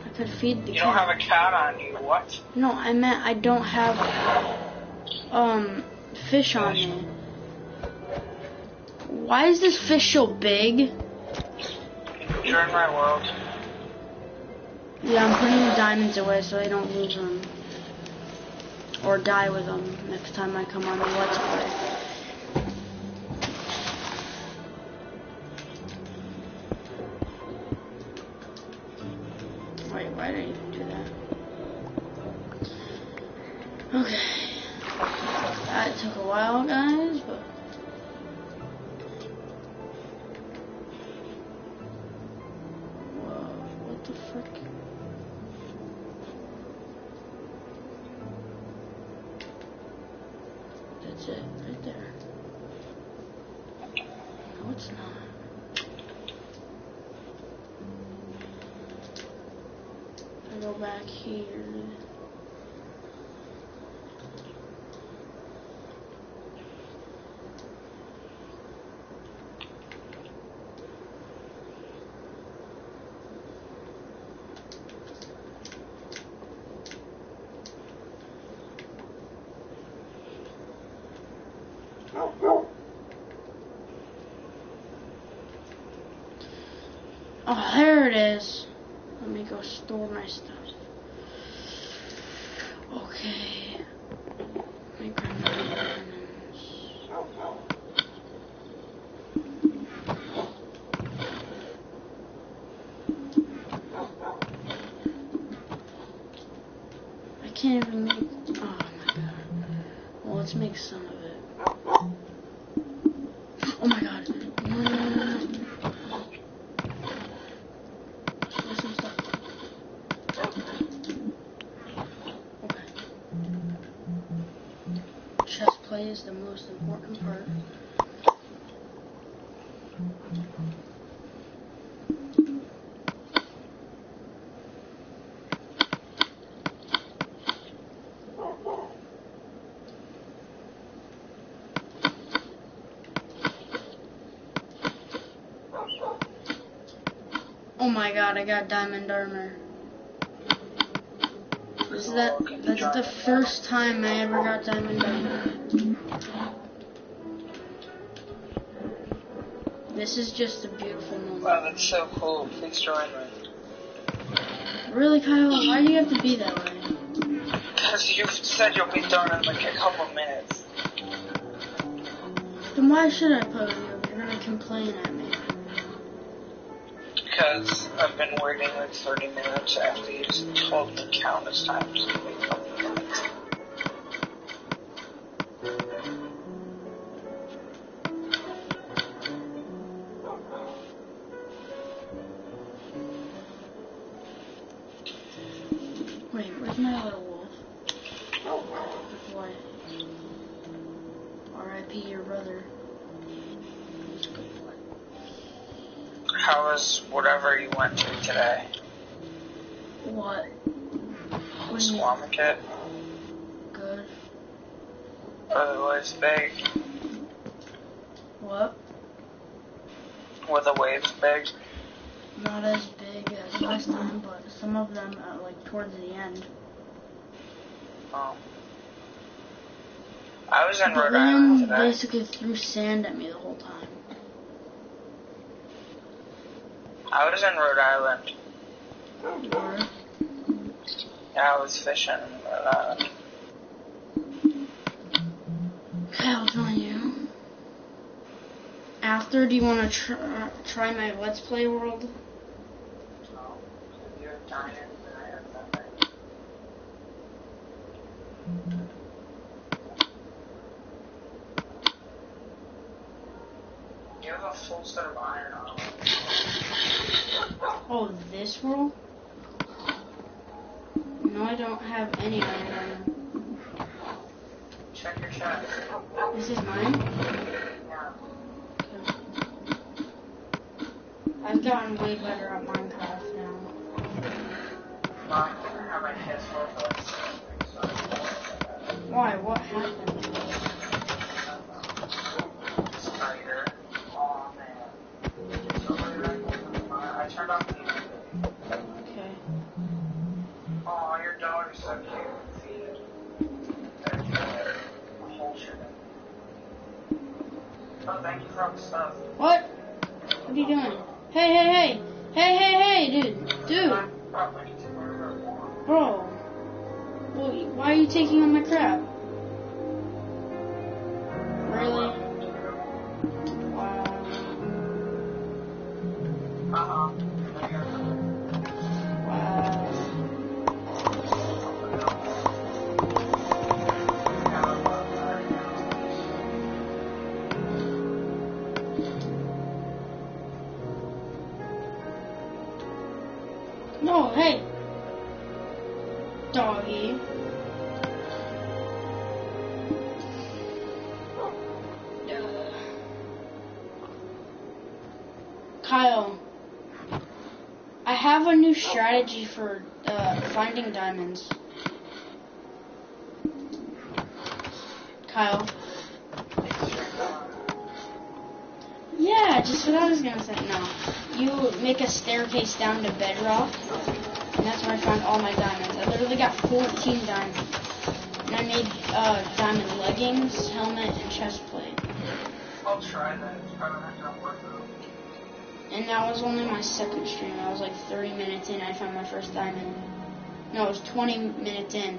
I could feed the You cat. don't have a cat on you, what? No, I meant I don't have um fish on me. Why is this fish so big? You're in my world. Yeah, I'm putting the diamonds away so I don't lose them. Or die with them next time I come on the Let's Play. Is the most important part. Oh my god, I got diamond armor. This is that, that's the first time I ever got diamond armor. This is just a beautiful moment. Wow, that's so cool. Please join me. Really, Kyle? Why do you have to be that way? Because you said you'll be done in like a couple minutes. Then why should I pose you? You're gonna complain at me. Because I've been waiting like 30 minutes after you told me countless times Oh. I was in Rhode Island today. basically threw sand at me the whole time. I was in Rhode Island. Yeah, I was fishing in Rhode Island. Kyle's on you. After, do you want to tr- try my Let's Play world? No, you have diamonds and I have nothing. You have a full set of iron on. Oh, this world? No, I don't have any iron. Check your chest. This is mine? Yeah. I've gotten way better at Minecraft now. Mine, I my chest full of like so. Why? What happened? Spider. Aw, your dog is so cute. Feed it. There's uh, a whole shit. Oh, thank you for all the stuff. What? What are you doing? Hey, hey, hey! Hey, hey, hey, dude! Dude! I need to order more. Bro! Why are you taking all my crap? Really? Strategy for uh, finding diamonds. Kyle. Yeah, just what I was gonna say. No, you make a staircase down to bedrock, and that's where I found all my diamonds. I literally got 14 diamonds, and I made uh, diamond leggings, helmet, and chest plate. I'll try that. It's probably not gonna work though. And that was only my second stream. I was like 30 minutes in. I found my first diamond. No, it was 20 minutes in.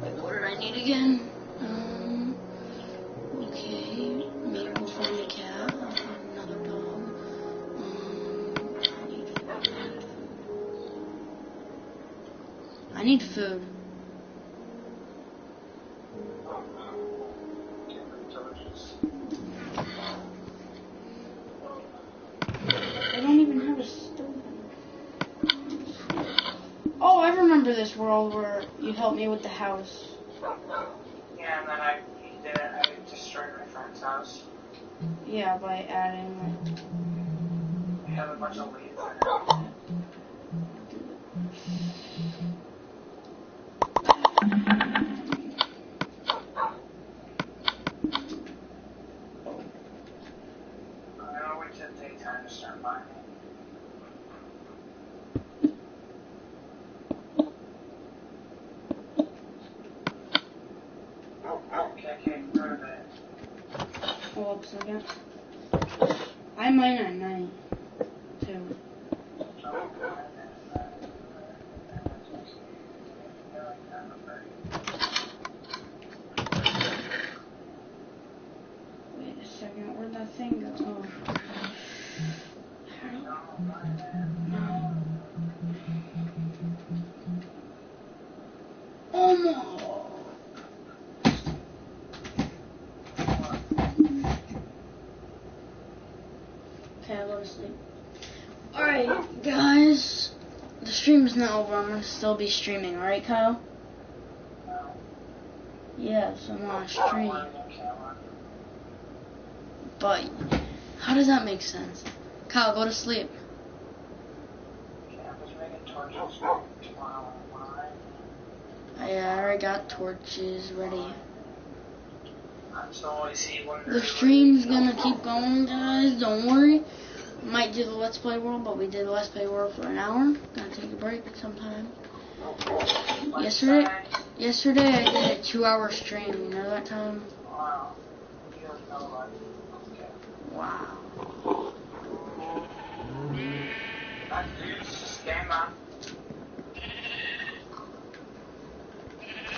Wait, what did I need again? Me with the house. Yeah, and then I did it. I destroyed my friend's house. Yeah, by adding like We have a bunch of over. I'm gonna still be streaming, right, Kyle? Yes, I'm on stream. But, how does that make sense? Kyle, go to sleep. I already got torches ready. The stream's gonna keep going, guys. Don't worry. Might do the Let's Play World, but we did the Let's Play World for an hour. Gonna take a break sometime. Yesterday, yesterday I did a two-hour stream. You know that time? Wow.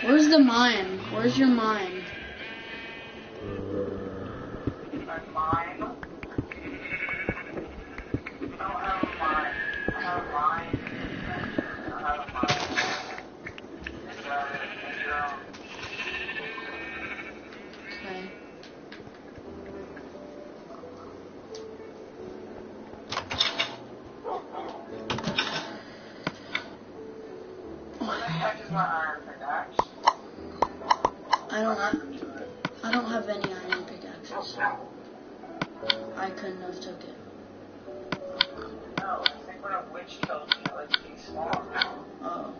Where's the mine? Where's your mine? Is my iron pickaxe? I don't. What happened to it? I don't have any iron pickaxes. I couldn't have took it. No, I think when a witch kills me, it lets me spawn. Oh.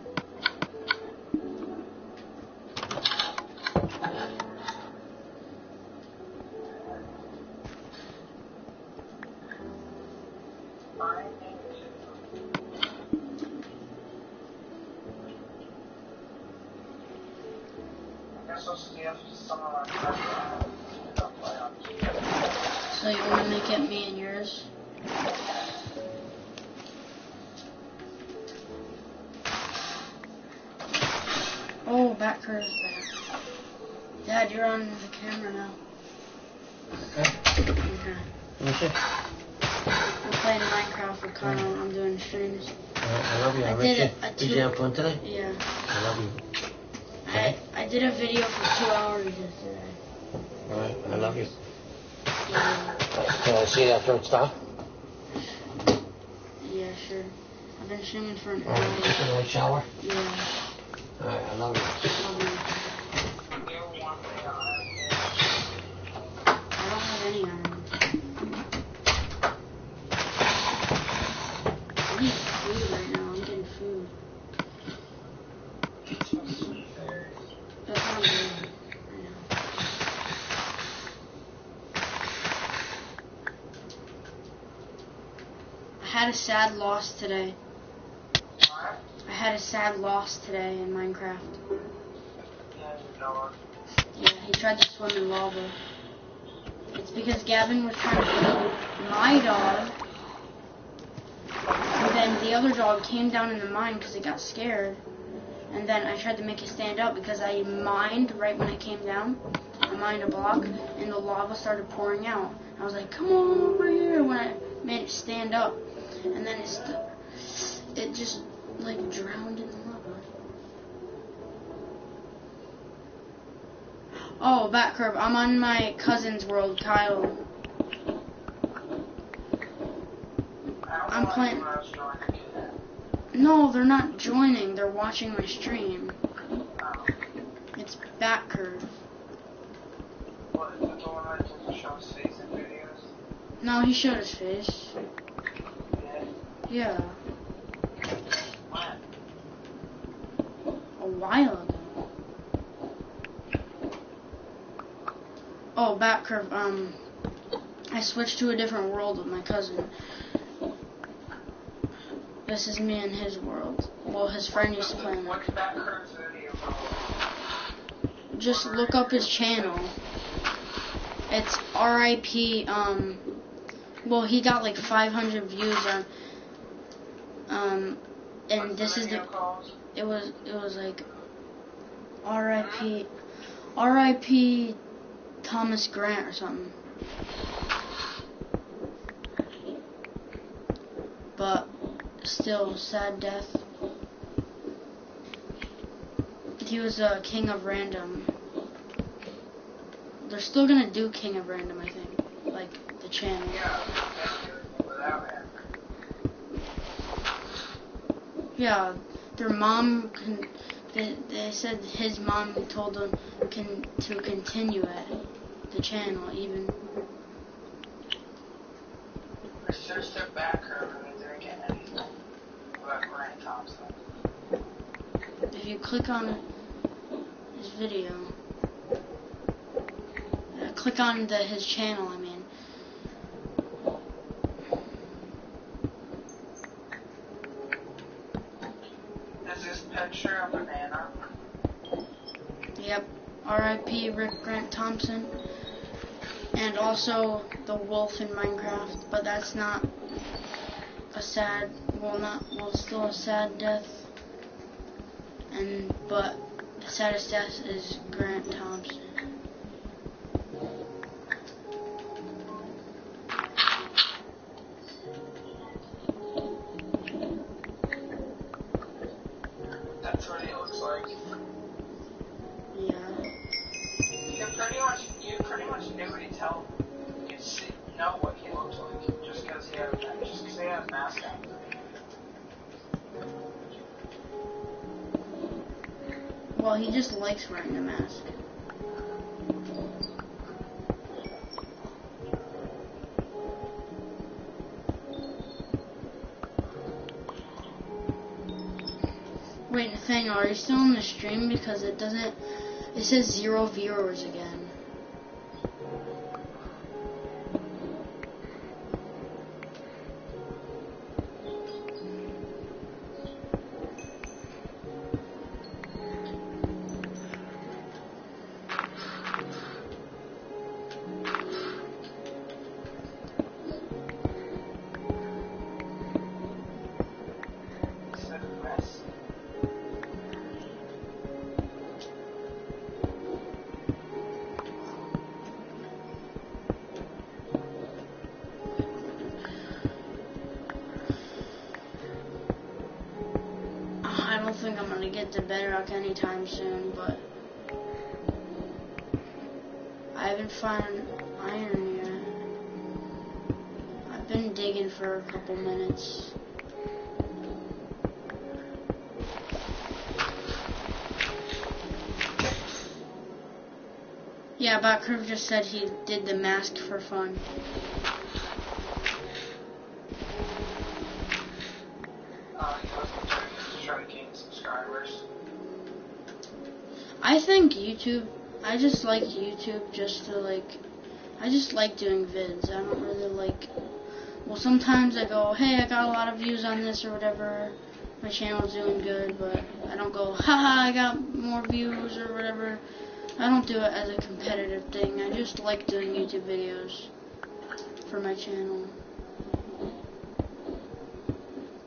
I, I love you. I I, did you. it- Did you have fun today? Yeah. I love you. I I did a video for two hours yesterday. All right. I love you. Yeah, Can I see it after it's done? yeah, sure. I've been streaming for an right. hour. Just a shower. Yeah. All right. I love you. You. You want me on I don't have any iron. had a sad loss today. I had a sad loss today in Minecraft. Yeah, he tried to swim in lava. It's because Gavin was trying to feed my dog. And then the other dog came down in the mine because it got scared. And then I tried to make it stand up because I mined right when it came down. I mined a block and the lava started pouring out. I was like, come on over here when I made it stand up. And then it, st- it just like drowned in the lava. Oh, back curve. I'm on my cousin's world, Kyle. I'm playing- anyone else joined the kid. No, they're not joining. They're watching my stream. It's back curve. What, is it the one that doesn't show his face in videos? No, he showed his face. Yeah. A while ago. Oh, back curve. Um, I switched to a different world with my cousin. This is me in his world. Well, his friend used to play in? Just look up his channel. It's RIP. Um, well, he got like 500 views on. Um, and What's this is the. It was. It was like. RIP. RIP. Thomas Grant or something. But still, sad death. He was a king of random. They're still gonna do king of random, I think. Like the channel. Yeah, without him. Yeah, their mom. Con- they, they said his mom told them can to continue it, the channel even. Searched their back curve and they didn't get anything about Grant Thompson. If you click on his video, uh, click on the his channel. I mean, Is this picture a banana? yep. R.I.P. Rick Grant Thompson, and also the wolf in Minecraft. But that's not a sad. Well, not well, still a sad death. And but the saddest death is Grant Thompson. Just likes wearing the mask. Wait, Nathaniel, are you still on the stream? Because it doesn't. It says zero viewers again. Get to Bedrock anytime soon, but I haven't found iron yet. I've been digging for a couple minutes. Yeah, but Curve just said he did the mask for fun. YouTube. I just like YouTube just to like. I just like doing vids. I don't really like well, sometimes I go, hey, I got a lot of views on this or whatever. My channel's doing good, but I don't go, haha, I got more views or whatever. I don't do it as a competitive thing. I just like doing YouTube videos for my channel.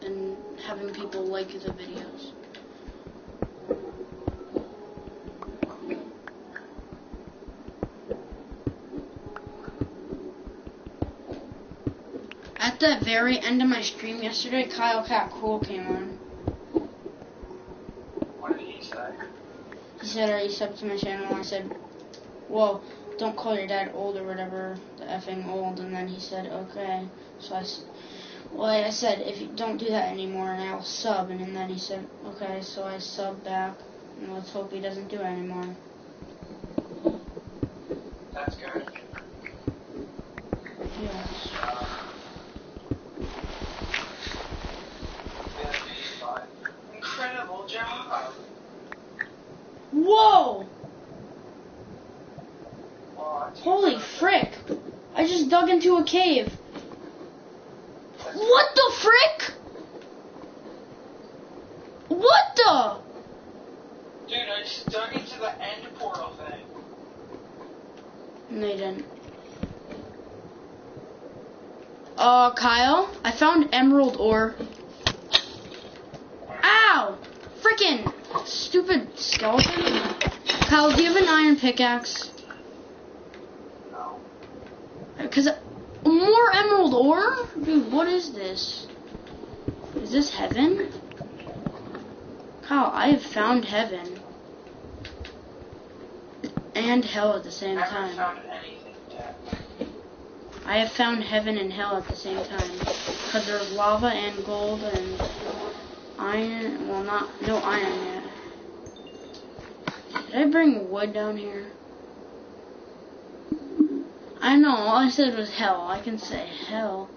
And having people like the videos. At the very end of my stream yesterday, Kyle Cat Cool came on. What did he say? He said, Are you sub to my channel? I said, Well, don't call your dad old or whatever, the effing old. And then he said, Okay. So I, s- well, I said, If you don't do that anymore, and I'll sub. And then he said, Okay. So I sub back. And let's hope he doesn't do it anymore. That's good. Yes. Uh, yeah, fine. Incredible job. Whoa! What? Holy frick! I just dug into a cave. What the frick? What the? Dude, I just dug into the end portal thing. No, you didn't. Uh, Kyle, I found emerald ore. Ow! Frickin' stupid skeleton. Kyle, do you have an iron pickaxe? No. Cause more emerald ore? Dude, what is this? Is this heaven? Kyle, I have found heaven. And hell at the same time. I have found heaven and hell at the same time. Because there's lava and gold and iron. Well, not, no iron yet. Did I bring wood down here? I know, all I said was hell. I can say hell.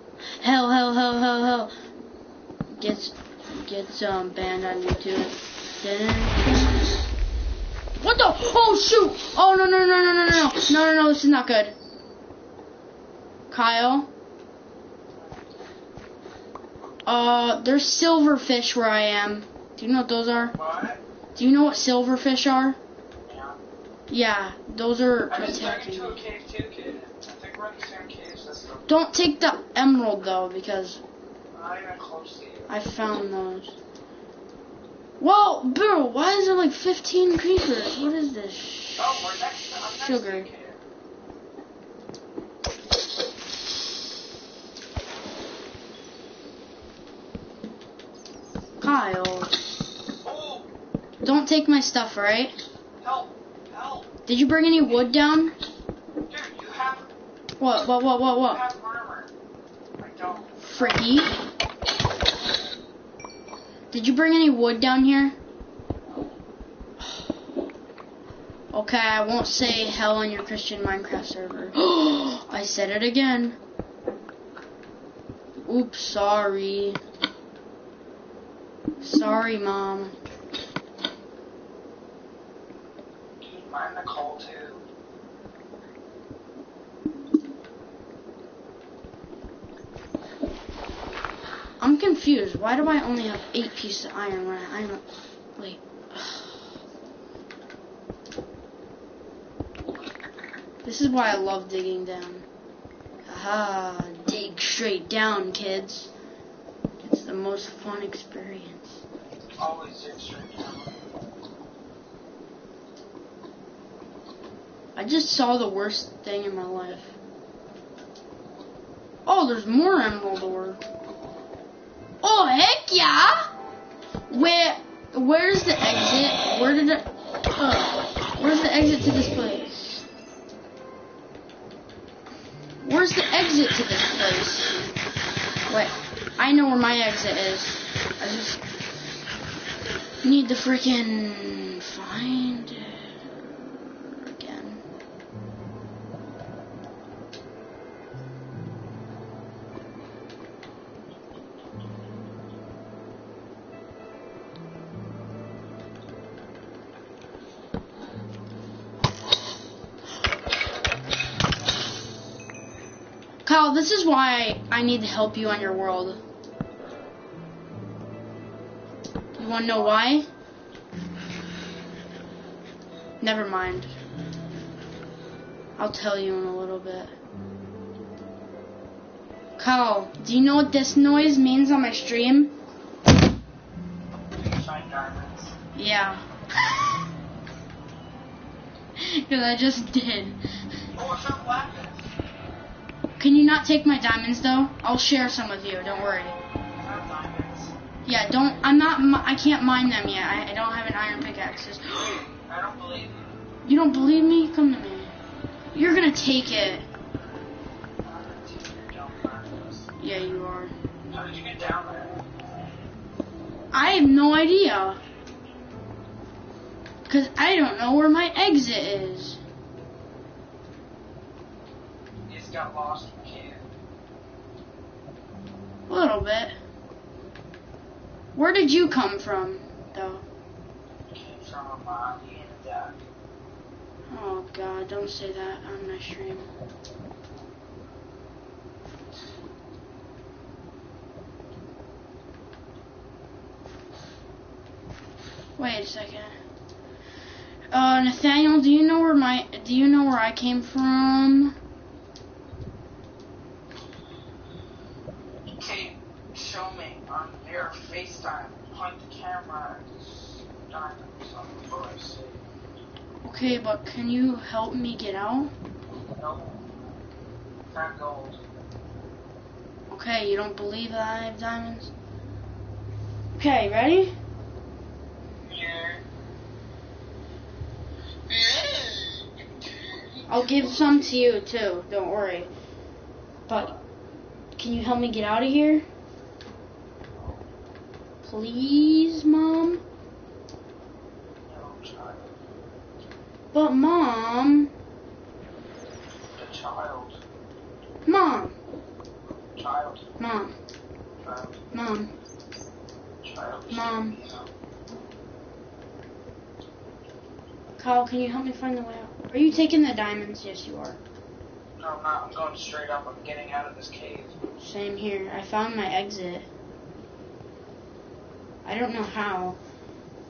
Hell, hell, hell, hell, hell. Gets, gets, um, banned on YouTube. Didn't. What the? Oh, shoot! Oh, no, no, no, no, no, no, no. No, no, no, this is not good. Kyle. Uh, there's silverfish where I am. Do you know what those are? What? Do you know what silverfish are? Yeah. Yeah, those are I just attacking. into a cave too, kid. I think we're in the same cave system. Don't take the emerald though, because Not even close to you. I found those. Whoa, bro! Why is there like 15 creepers? What is this? We're next. I'm next Sugar. you. Kyle, Oh, don't take my stuff, right? help! Help! Did you bring any wood down? Dude, you have What? What? What? What? you What? have armor. I don't. Fricky. Did you bring any wood down here? Okay, I won't say hell on your Christian Minecraft server. I said it again. Oops, sorry. Sorry, Mom. Can you mind the coal too? I'm confused. Why do I only have eight pieces of iron when I'm... Wait. This is why I love digging down. Aha, dig straight down, kids. It's the most fun experience. Always dig straight down. I just saw the worst thing in my life. Oh, there's more emerald ore. Oh, heck yeah! Where, where's the exit? Where did it, uh, where's the exit to this place? Where's the exit to this place? Wait, I know where my exit is. I just need to freaking find it Kyle, this is why I need to help you on your world. You wanna know why? Never mind. I'll tell you in a little bit. Kyle, do you know what this noise means on my stream? Yeah. Because I just did. Oh, I found lapis. Can you not take my diamonds though? I'll share some with you. Don't worry. Yeah, don't. I'm not. I can't mine them yet. I, I don't have an iron pickaxe. I don't believe you. You don't believe me? Come to me. You're gonna take it. I'm gonna teach you dumb diamonds. Yeah, you are. How did you get down there? I have no idea. Cause I don't know where my exit is. You just got lost in cave. A little bit. Where did you come from, though? Came from a mommy and a dad. Oh God, don't say that on my stream. Wait a second. Uh, Nathaniel, do you know where my do you know where I came from? Okay, show me on your FaceTime. Point the camera at these diamonds on the floor. I see. Okay, but can you help me get out? Nope. Found gold. Okay, you don't believe that I have diamonds? Okay, ready? Yeah. I'll give some to you too. Don't worry. But can you help me get out of here? Please, mom. No, child. But mom, The child. mom, Child. mom, Child. mom. Child. Mom. Kyle, can you help me find the way out? Are you taking the diamonds? Yes, you are. No, I'm not. I'm going straight up. I'm getting out of this cave. Same here. I found my exit. I don't know how.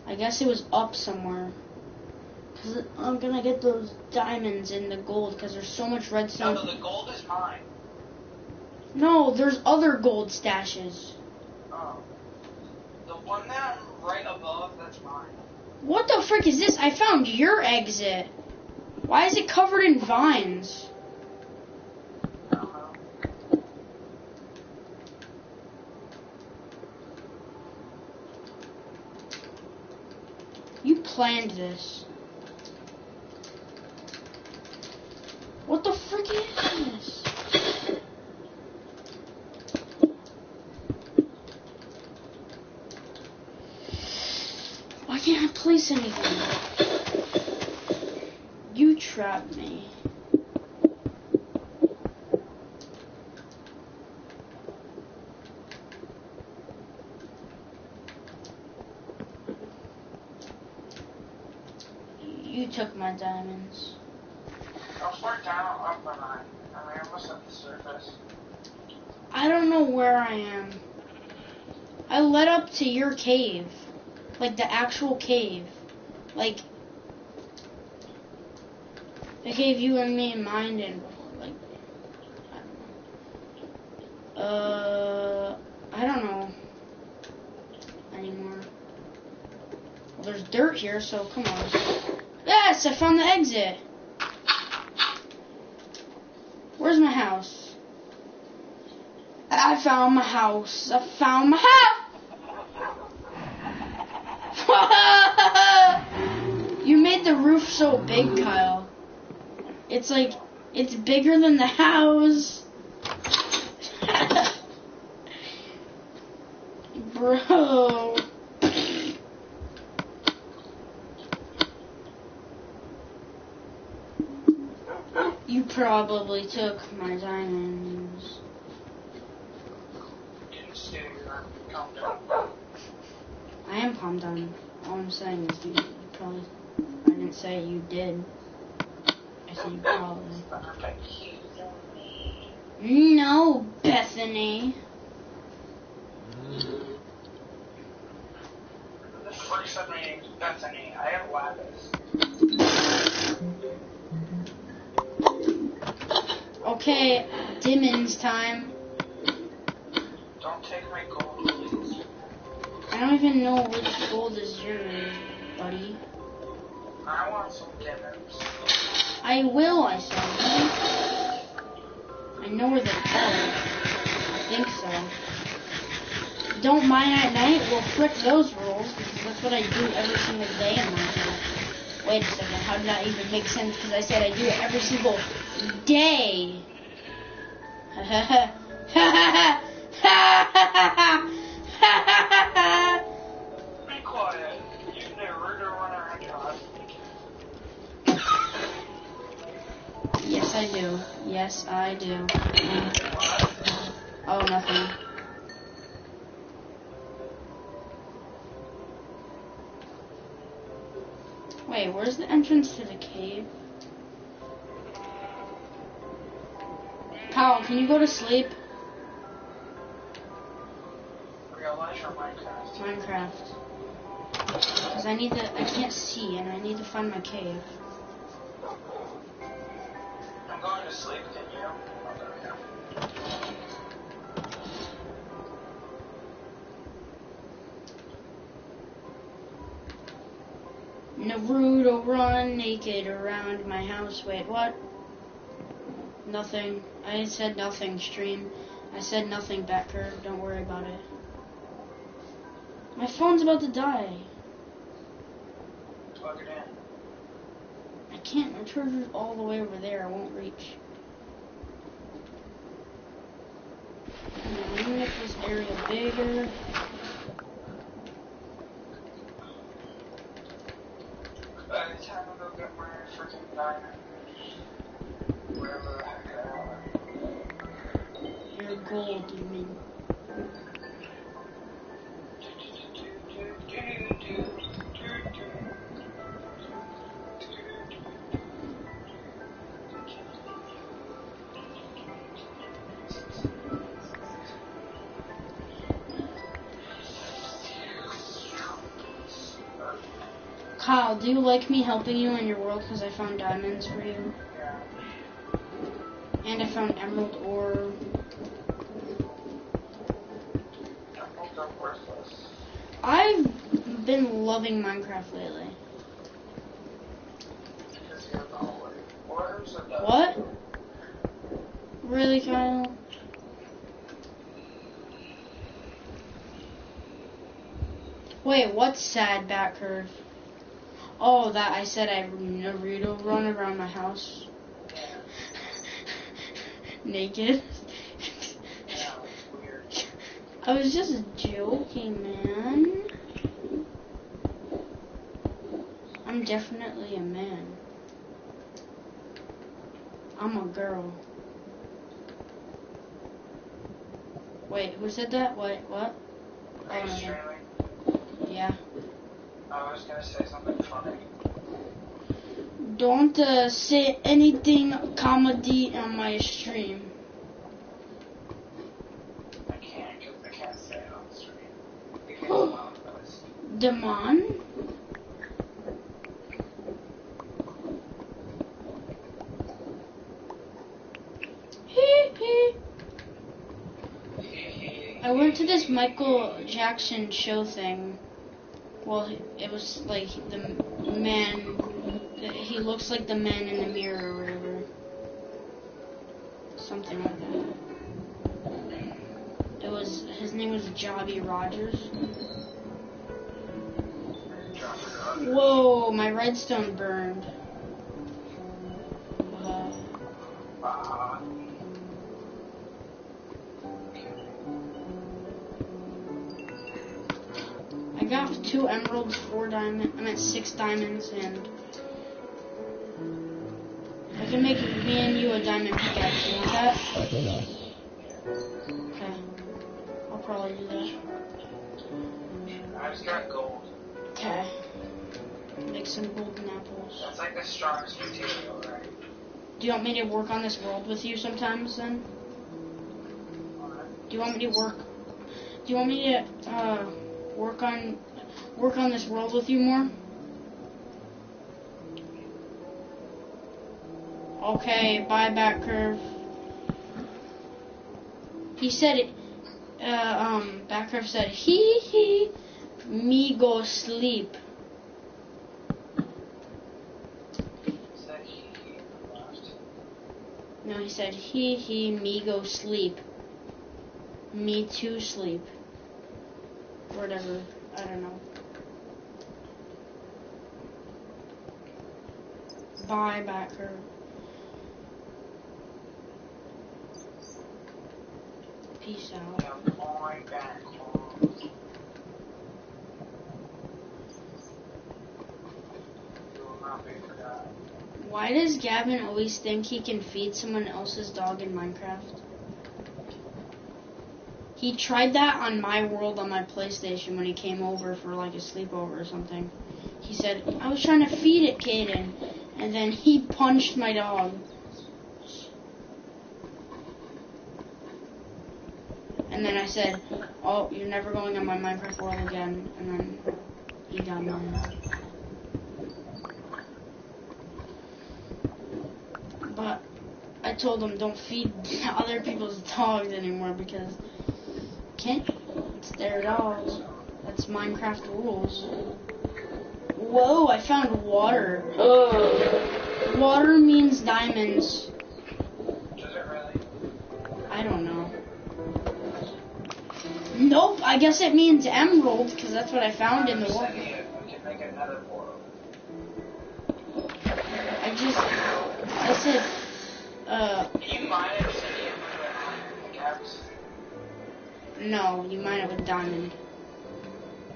I guess it was up somewhere. Cause I'm gonna get those diamonds and the gold because there's so much No, redstone. no, the gold is mine. No, there's other gold stashes. Oh. The one that I'm right above, that's mine. What the frick is this? I found your exit. Why is it covered in vines? I don't know. You planned this. What the frick is this? Why can't I place anything? You trapped me. You took my diamonds. How far down up am I? I mean, I'm almost at the surface. I don't know where I am. I led up to your cave. Like the actual cave. Like the cave you and me mined in before. Like I don't know. Uh I don't know anymore. Well there's dirt here, so come on. I found the exit. Where's my house? I found my house. I found my house. you made the roof so big, Kyle. It's like it's bigger than the house. Bro. You probably took my diamonds. Didn't steal calm down. I am calmed down. All I'm saying is you, you probably. I didn't say you did. I said you probably. But I'm like, he's on me. No, Bethany. The first of my name's Bethany. I have Lapis. Okay, Dimmons time. Don't take my gold, please. I don't even know which gold is yours, buddy. I want some dinners. I will, I said. I know where they're going. I think so. Don't mine at night? Well, frick those rules, because that's what I do every single day in my house. Wait a second, how did that even make sense? Because I said I do it every single day. Be yes, I do. Yes, I do. Oh, nothing. Wait, where's the entrance to the cave? Kyle, can you go to sleep? Minecraft. Minecraft. Because I need to, I can't see and I need to find my cave. To sleep, can you? Oh, there we go. Naruto run naked around my house. Wait, what? Nothing. I said nothing, stream. I said nothing, Becker. Don't worry about it. My phone's about to die. Plug it in. Can't. My charger's all the way over there. I won't reach. I'm gonna make this area bigger. The the. Your gold, you mean? Kyle, do you like me helping you in your world because I found diamonds for you? And I found emerald ore. I've been loving Minecraft lately. What? Really, Kyle? Wait, what's sad back curve? Oh, that I said I Naruto run around my house naked. Yeah, it's weird. I was just joking, man. I'm definitely a man. I'm a girl. Wait, who said that? What? What? Oh. Yeah. I was gonna say something funny. Don't uh, say anything comedy on my stream. I can't because I can't say it on the stream. You can't allow this. Demon? Hee hee. I went to this Michael Jackson show thing. Well, it was like the man. He looks like the man in the mirror or whatever. Something like that. It was his name was Jobby Rogers. Whoa, my redstone burned. Uh, got two emeralds, four diamond. I meant six diamonds, and I can make me and you a diamond pickaxe. You want that? Okay, I'll probably do that. I just got gold. Okay, make some golden apples. That's like the strongest material, right? Do you want me to work on this world with you sometimes then? Do you want me to work? Do you want me to uh, work on work on this world with you more? Okay, bye, back curve. He said it. Uh, um, back curve said, "Hee hee, me go sleep." He. No, he said, he he. me go sleep." Me too sleep. Whatever. I don't know. Curve. Peace out. Yeah, going back home. You will not be forgotten. Why does Gavin always think he can feed someone else's dog in Minecraft? He tried that on my world on my PlayStation when he came over for like a sleepover or something. He said, I was trying to feed it, Kaiden. And then he punched my dog. And then I said, Oh, you're never going on my Minecraft world again. And then he got mad. But I told him don't feed other people's dogs anymore because can't. It's their dogs. That's Minecraft rules. Whoa, I found water. Oh, Water means diamonds. Does it really? I don't know. Nope, I guess it means emerald because that's what I found in the water. said he- We can make another. I just, I said, uh, no, you mine it with diamond.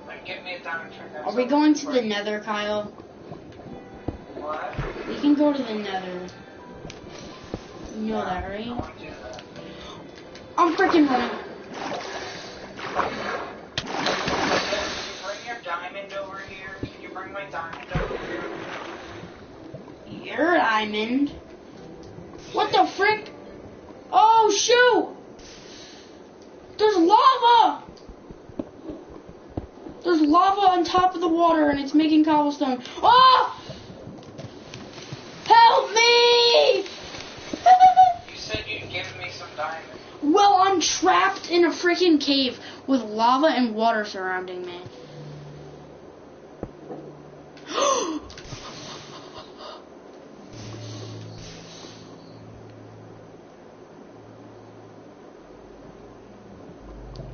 Like, give me a diamond. Are we going to the nether, Kyle? What? We can go to the nether. You know that, I right? want to do that. I'm freaking running. You bring your diamond over here? Can you bring my diamond over here? Your diamond. What the frick? Oh shoot! There's lava! There's lava on top of the water and it's making cobblestone. Oh! Help me! You said you'd give me some diamond. well, I'm trapped in a freaking cave with lava and water surrounding me.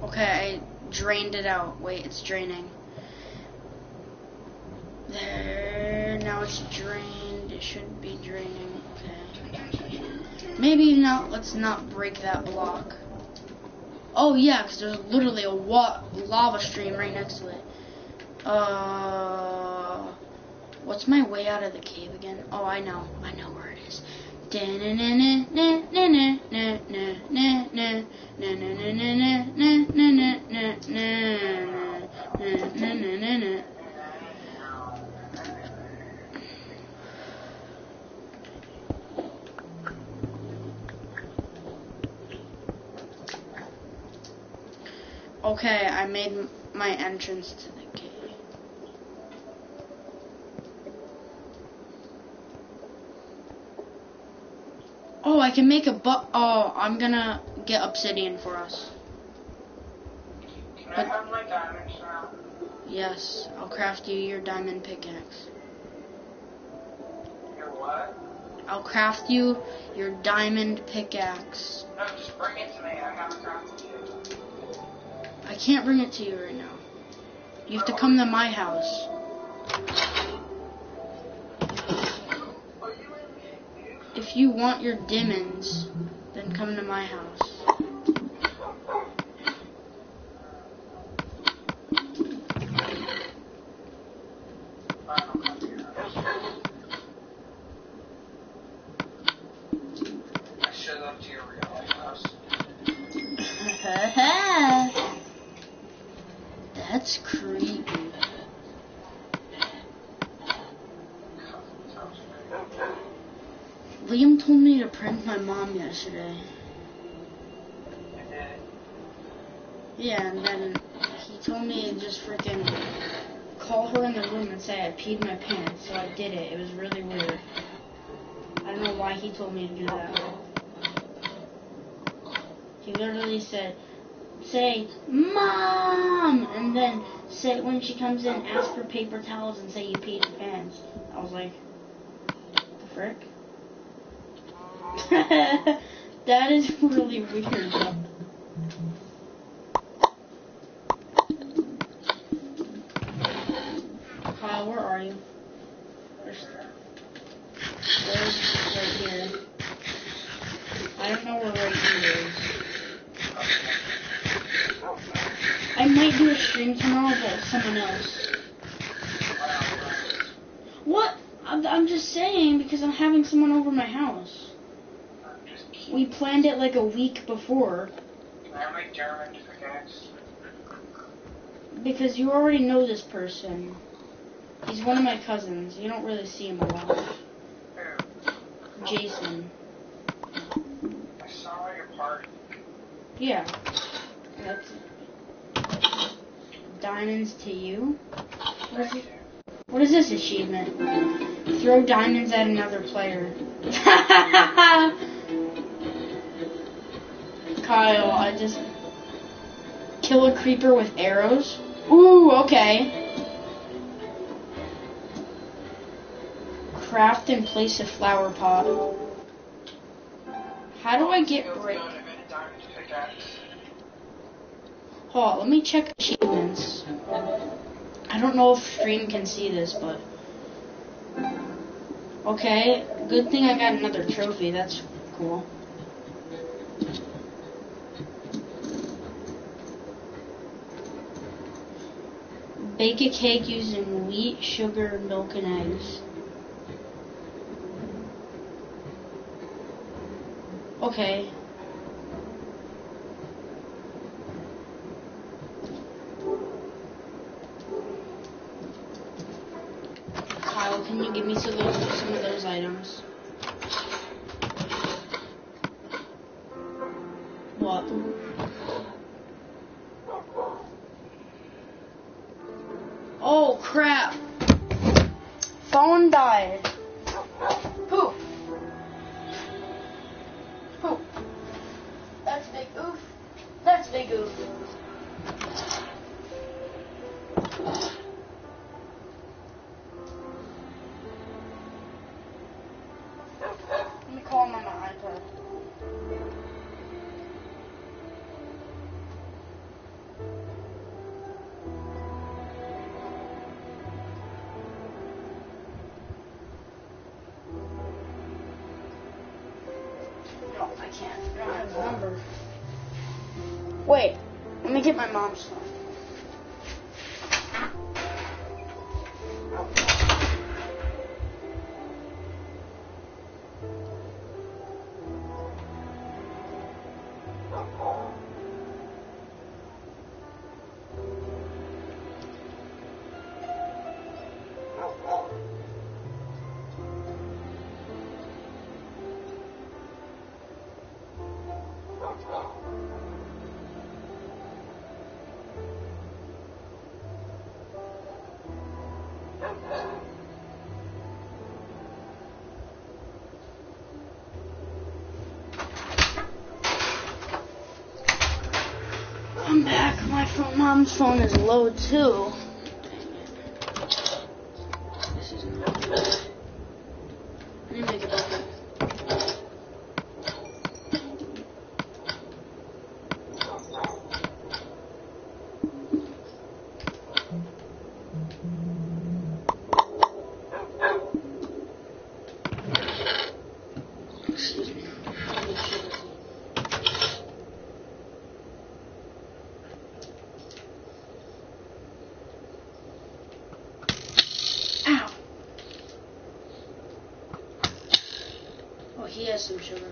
okay, I drained it out. Wait, it's draining. There, now it's drained. It should be draining. Okay. Maybe not. Let's not break that block. Oh yeah, because there's literally a wa- lava stream right next to it. Uh, what's my way out of the cave again? Oh, I know. I know where it is. Okay, I made my entrance to the cave. Oh, I can make a bu- Oh, I'm gonna get obsidian for us. Can I have my diamonds now? Yes, I'll craft you your diamond pickaxe. Your what? I'll craft you your diamond pickaxe. No, just bring it to me. I haven't crafted it. I can't bring it to you right now. You have to come to my house. If you want your diamonds, then come to my house. Fine, I'll come to your house. I should have left to your real life house. That's creepy. Sounds great. Liam told me to prank my mom yesterday. Yeah, and then he told me to just freaking call her in the room and say I peed my pants. So I did it. It was really weird. I don't know why he told me to do that. He literally said, say, Mom! And then say, when she comes in, ask for paper towels and say you peed your pants. I was like, the frick? that is really weird. Kyle, where are you? There's, there's right here. I don't know where right here is. I might do a stream tomorrow, but with someone else. What? I'm, I'm just saying because I'm having someone over my house. Planned it like a week before Can I have my German pickaxe? because you already know this person. He's one of my cousins. You don't really see him a lot. Who? Jason. I saw your party. Yeah. That's diamonds to you. What is, what is this achievement? Throw diamonds at another player. Kyle, I just kill a creeper with arrows. Ooh, okay. Craft and place a flower pot. How do I get brick? break? good. I made a diamond pickaxe. Hold on, let me check achievements. I don't know if stream can see this, but okay. Good thing I got another trophy. That's cool. Bake a cake using wheat, sugar, milk, and eggs. Okay. Phone, is low too. This is not good. I need to make it better. Excuse me. Let me check this. Ow. Oh, he has some sugar.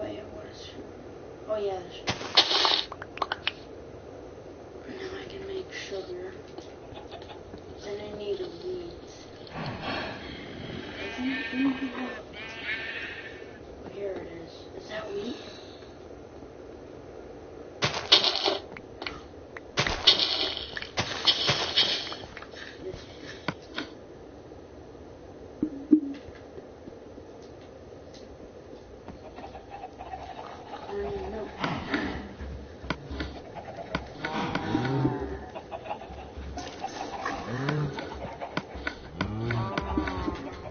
Wait, what is sugar? Oh, yeah, the sugar. Now I can make sugar. Then I need a wheat. Isn't Here it is. Is that wheat? I don't even know.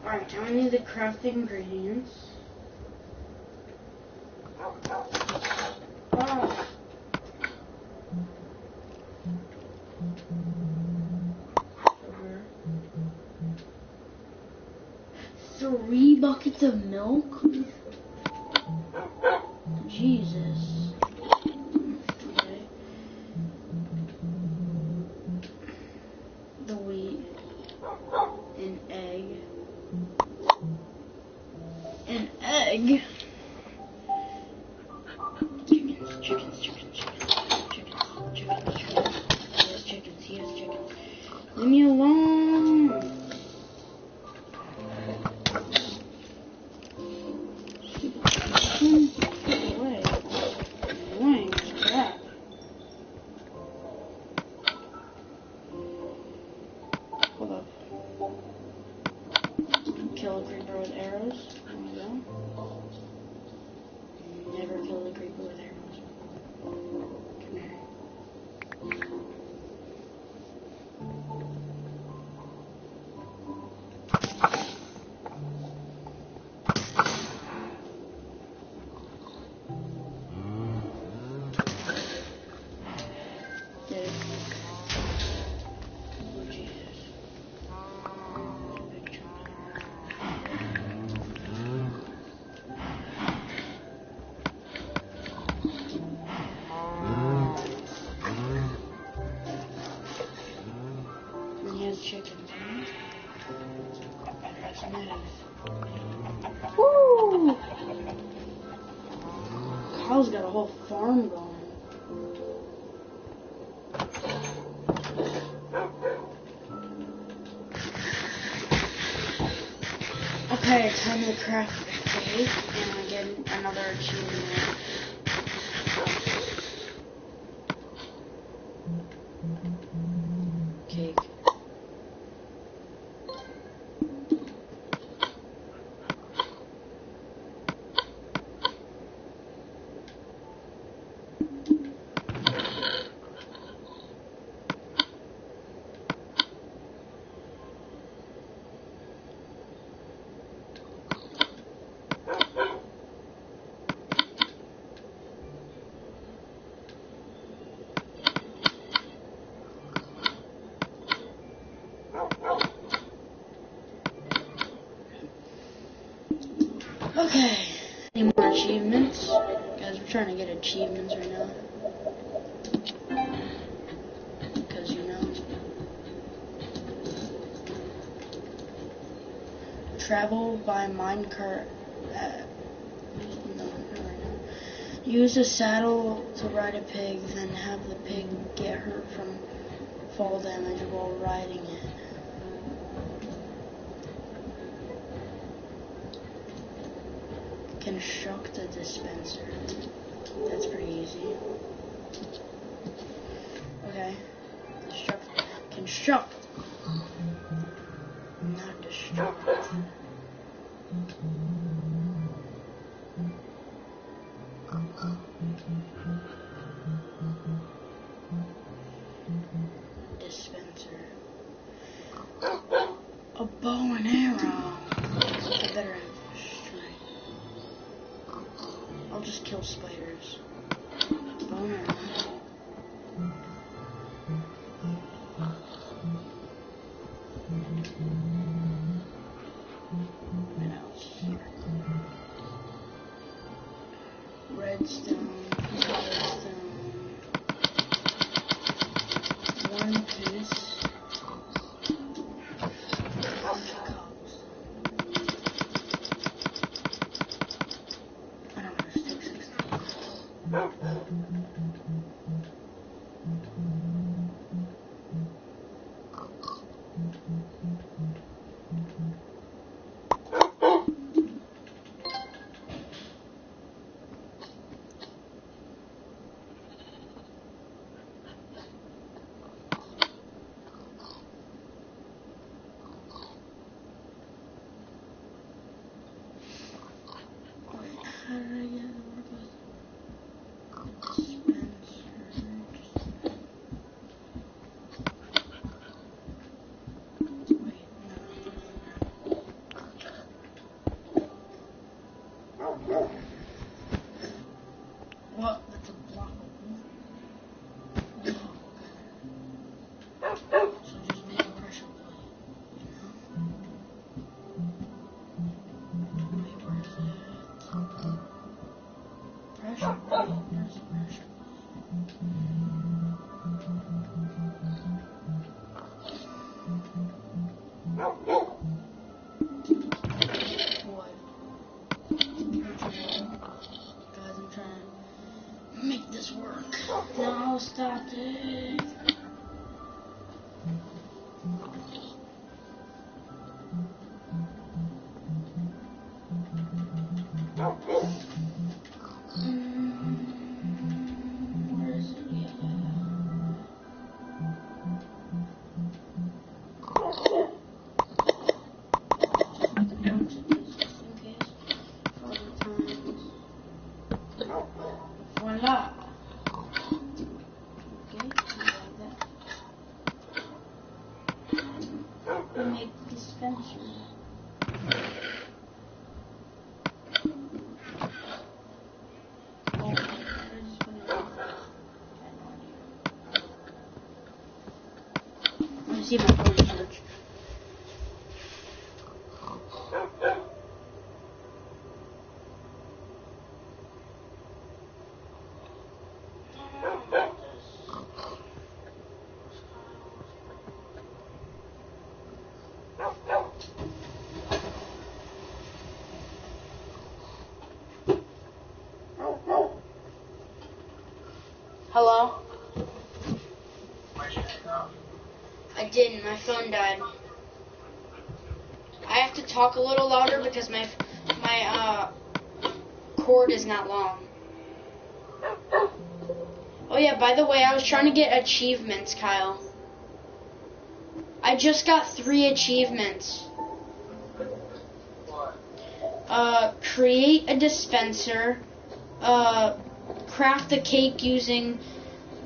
Alright, now I need to craft ingredients. Oh. Sugar. Three buckets of milk? Okay, time to craft the cake, and get another achievement. Cake. Okay. Any more achievements? Guys, we're trying to get achievements right now. Because, you know. Travel by minecart. Uh, right. Use a saddle to ride a pig, then have the pig get hurt from fall damage while riding it. Construct a dispenser. That's pretty easy. Okay. Construct. Construct. Not destruct. Let me see if my phone charge. Hello? My phone died. I have to talk a little louder because my my uh cord is not long. Oh yeah, by the way, I was trying to get achievements, Kyle. I just got three achievements. Uh, create a dispenser. Uh, craft a cake using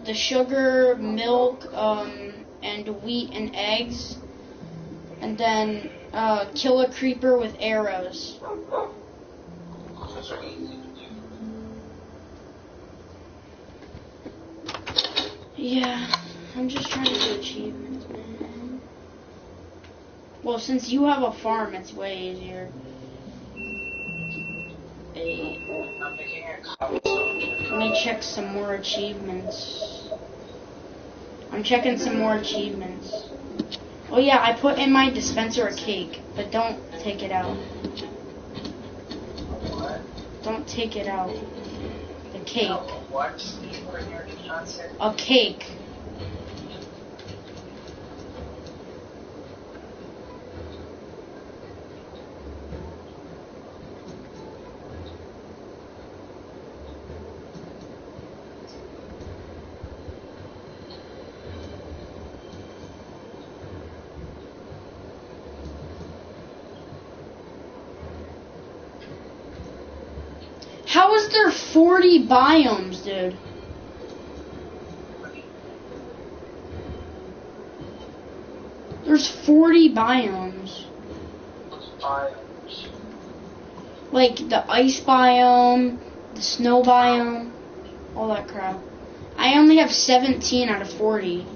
the sugar, milk, um, and wheat and eggs. And then uh, kill a creeper with arrows. Yeah, I'm just trying to do achievements, man. Well, since you have a farm, it's way easier. Let me check some more achievements. I'm checking some more achievements. Oh yeah, I put in my dispenser a cake, but don't take it out. What? Don't take it out. The cake. What? You put in your dispenser? A cake. How is there 40 biomes, dude? There's 40 biomes. Biomes. Like the ice biome, the snow biome, all that crap. I only have 17 out of 40.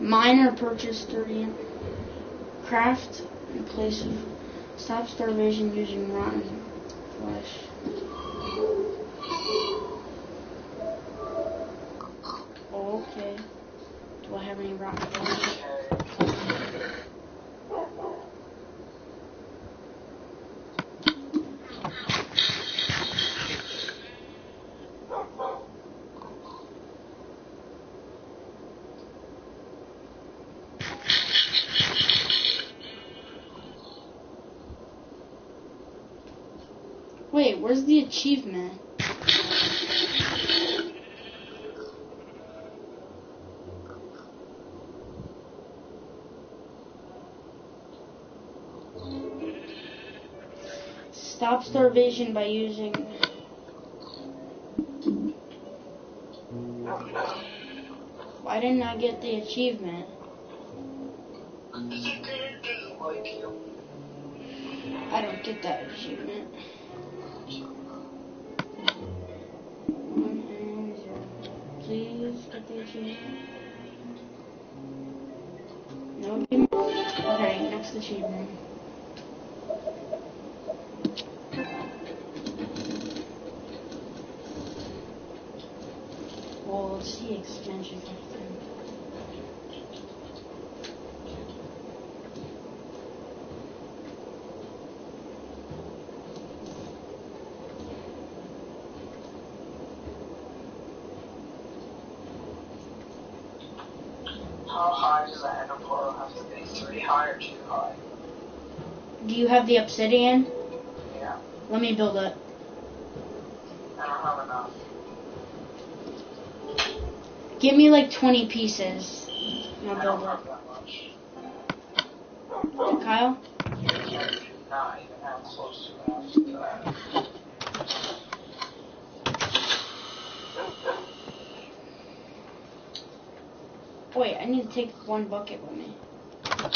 Miner purchase 30. Craft in place of stop starvation using rotten flesh. Okay. Do I have any rotten flesh? Wait, where's the achievement? Stop starvation by using. Why didn't I get the achievement? You have the obsidian? Yeah. Let me build it. I don't have enough. Give me like 20 pieces. And I I'll don't build have that much. it. Kyle? Not even have close to enough to that. Wait, I need to take one bucket with me. I'll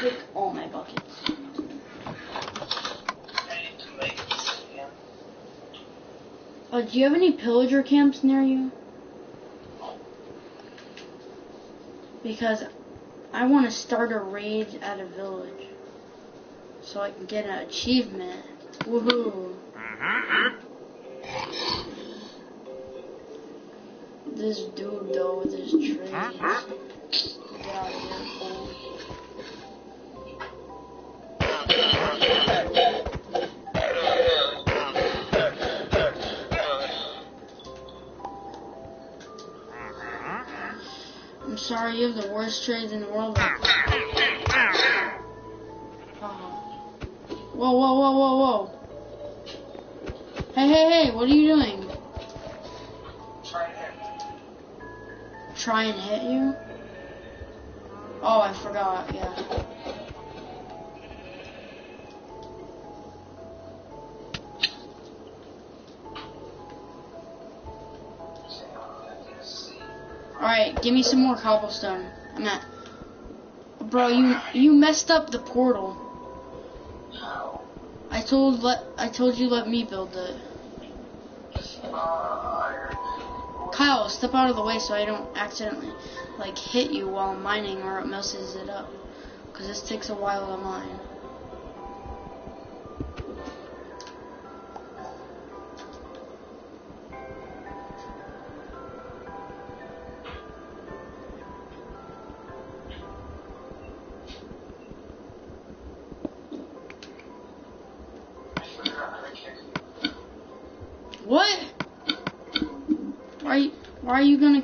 take all my buckets. I need to make obsidian. Oh, do you have any pillager camps near you? Because I want to start a raid at a village. So I can get an achievement. Woohoo. Mm-hmm. This dude though with his trees. You have the worst trades in the world. but- Uh-huh. Whoa, whoa, whoa, whoa, whoa. Hey, hey, hey, what are you doing? Try and hit you? Oh, I forgot, yeah. Give me some more cobblestone. I'm at. Bro, you you messed up the portal. I told let I told you let me build it. Kyle, step out of the way so I don't accidentally like hit you while mining or it messes it up. Cause this takes a while to mine.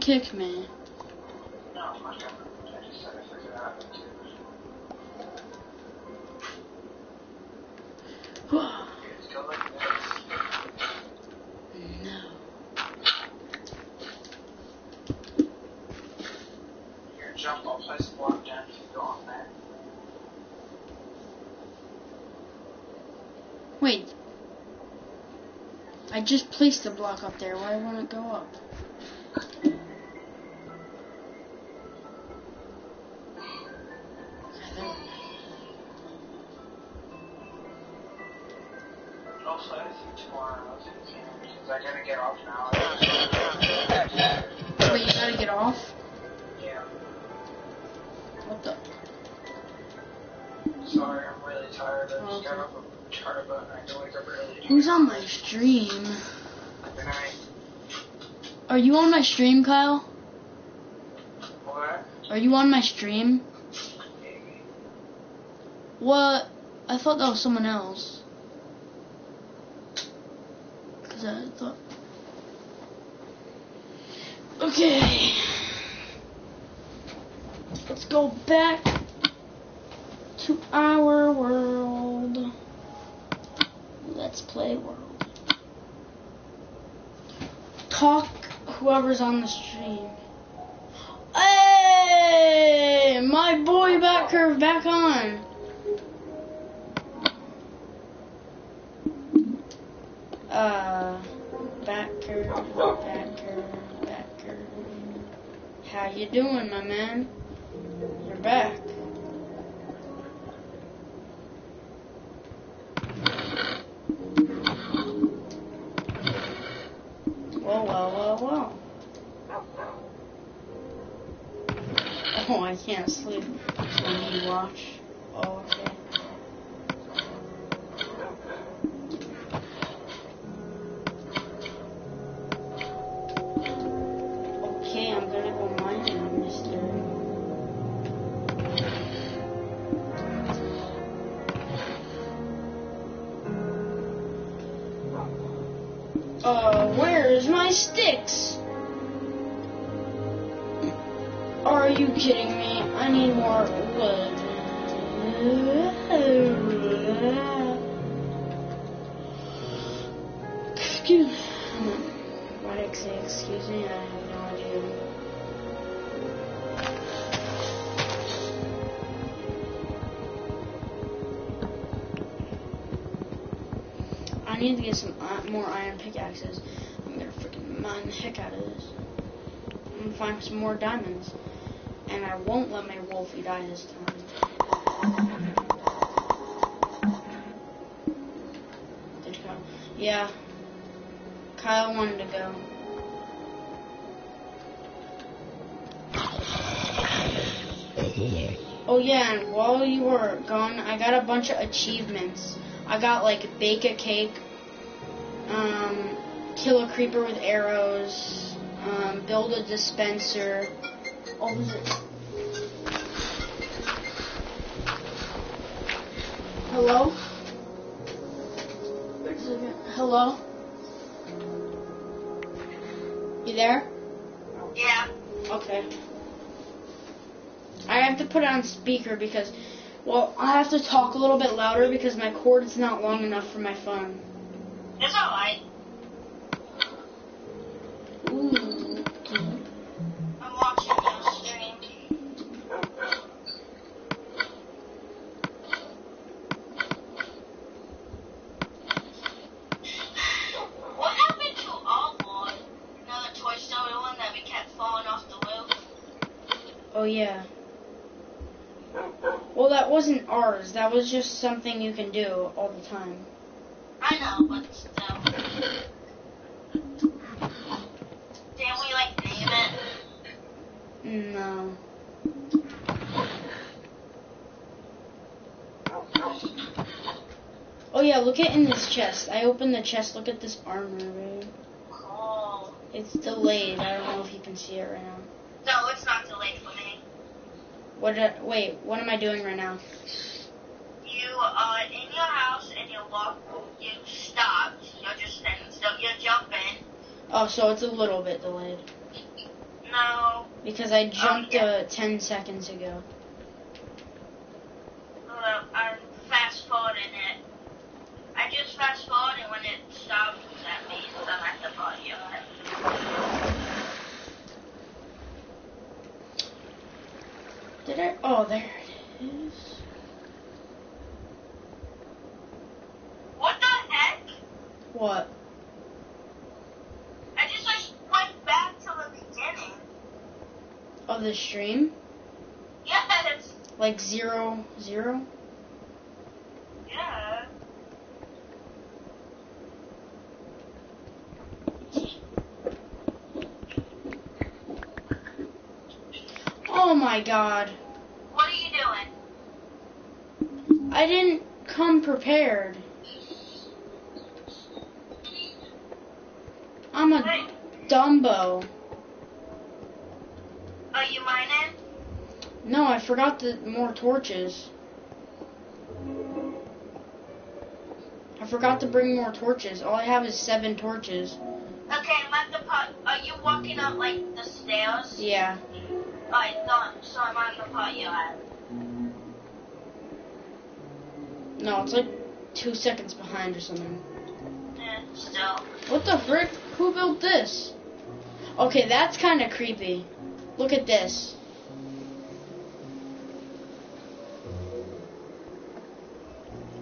Like me. no. Here, jump. I'll place a block down if you go on there. Wait. I just placed the block up there. Why won't it go up? Stream, Kyle? What? Are you on my stream? Maybe. What? I thought that was someone else. Cause I thought. Okay. Let's go back to our world. Let's play world. Talk whoever's on the stream. Hey, my boy back back on. Uh, back curve, back back. How you doing, my man? You're back. Whoa, whoa. Oh, I can't sleep when you watch. Oh. Okay, need to get some more iron pickaxes. I'm gonna freaking mine the heck out of this. I'm gonna find some more diamonds. And I won't let my wolfie die this time. Did Kyle? Yeah. Kyle wanted to go. Oh yeah, and while you were gone, I got a bunch of achievements. I got like bake a cake, kill a creeper with arrows, um, build a dispenser. Oh? Hello? Hello? You there? Yeah. Okay. I have to put it on speaker because, well, I have to talk a little bit louder because my cord is not long enough for my phone. It's alright. Ooh. I'm watching your stream. What happened to Allboy? Another Toy Story one that we kept falling off the roof? Oh yeah. Well, that wasn't was just something you can do all the time. I know, but still. Didn't we like name it? No. Oh yeah, look at in this chest. I opened the chest. Look at this armor, babe. Cool. It's delayed. I don't know if you can see it right now. No, it's not delayed for me. What? I, wait, what am I doing right now? Are in your house and you walk, you stopped, you're just standing still, you're jumping. Oh, so it's a little bit delayed No, because I jumped yeah. uh, ten seconds ago. well, I'm fast forwarding it. I just fast forwarded when it stops at me, so I'm at the it. Did I? Oh, there it is. What the heck? What? I just like went back to the beginning. Of the stream? Yes. Like zero zero? Yeah. Oh my god. What are you doing? I didn't come prepared. I'm a Hey, Dumbo. are you mining? No, I forgot the more torches. I forgot to bring more torches. All I have is seven torches. Okay, I'm at the part. Are you walking up like the stairs? Yeah. Alright, so, so I'm at the part you're at. No, it's like two seconds behind or something. Eh, still. What the frick? Who built this? Okay, that's kind of creepy. Look at this.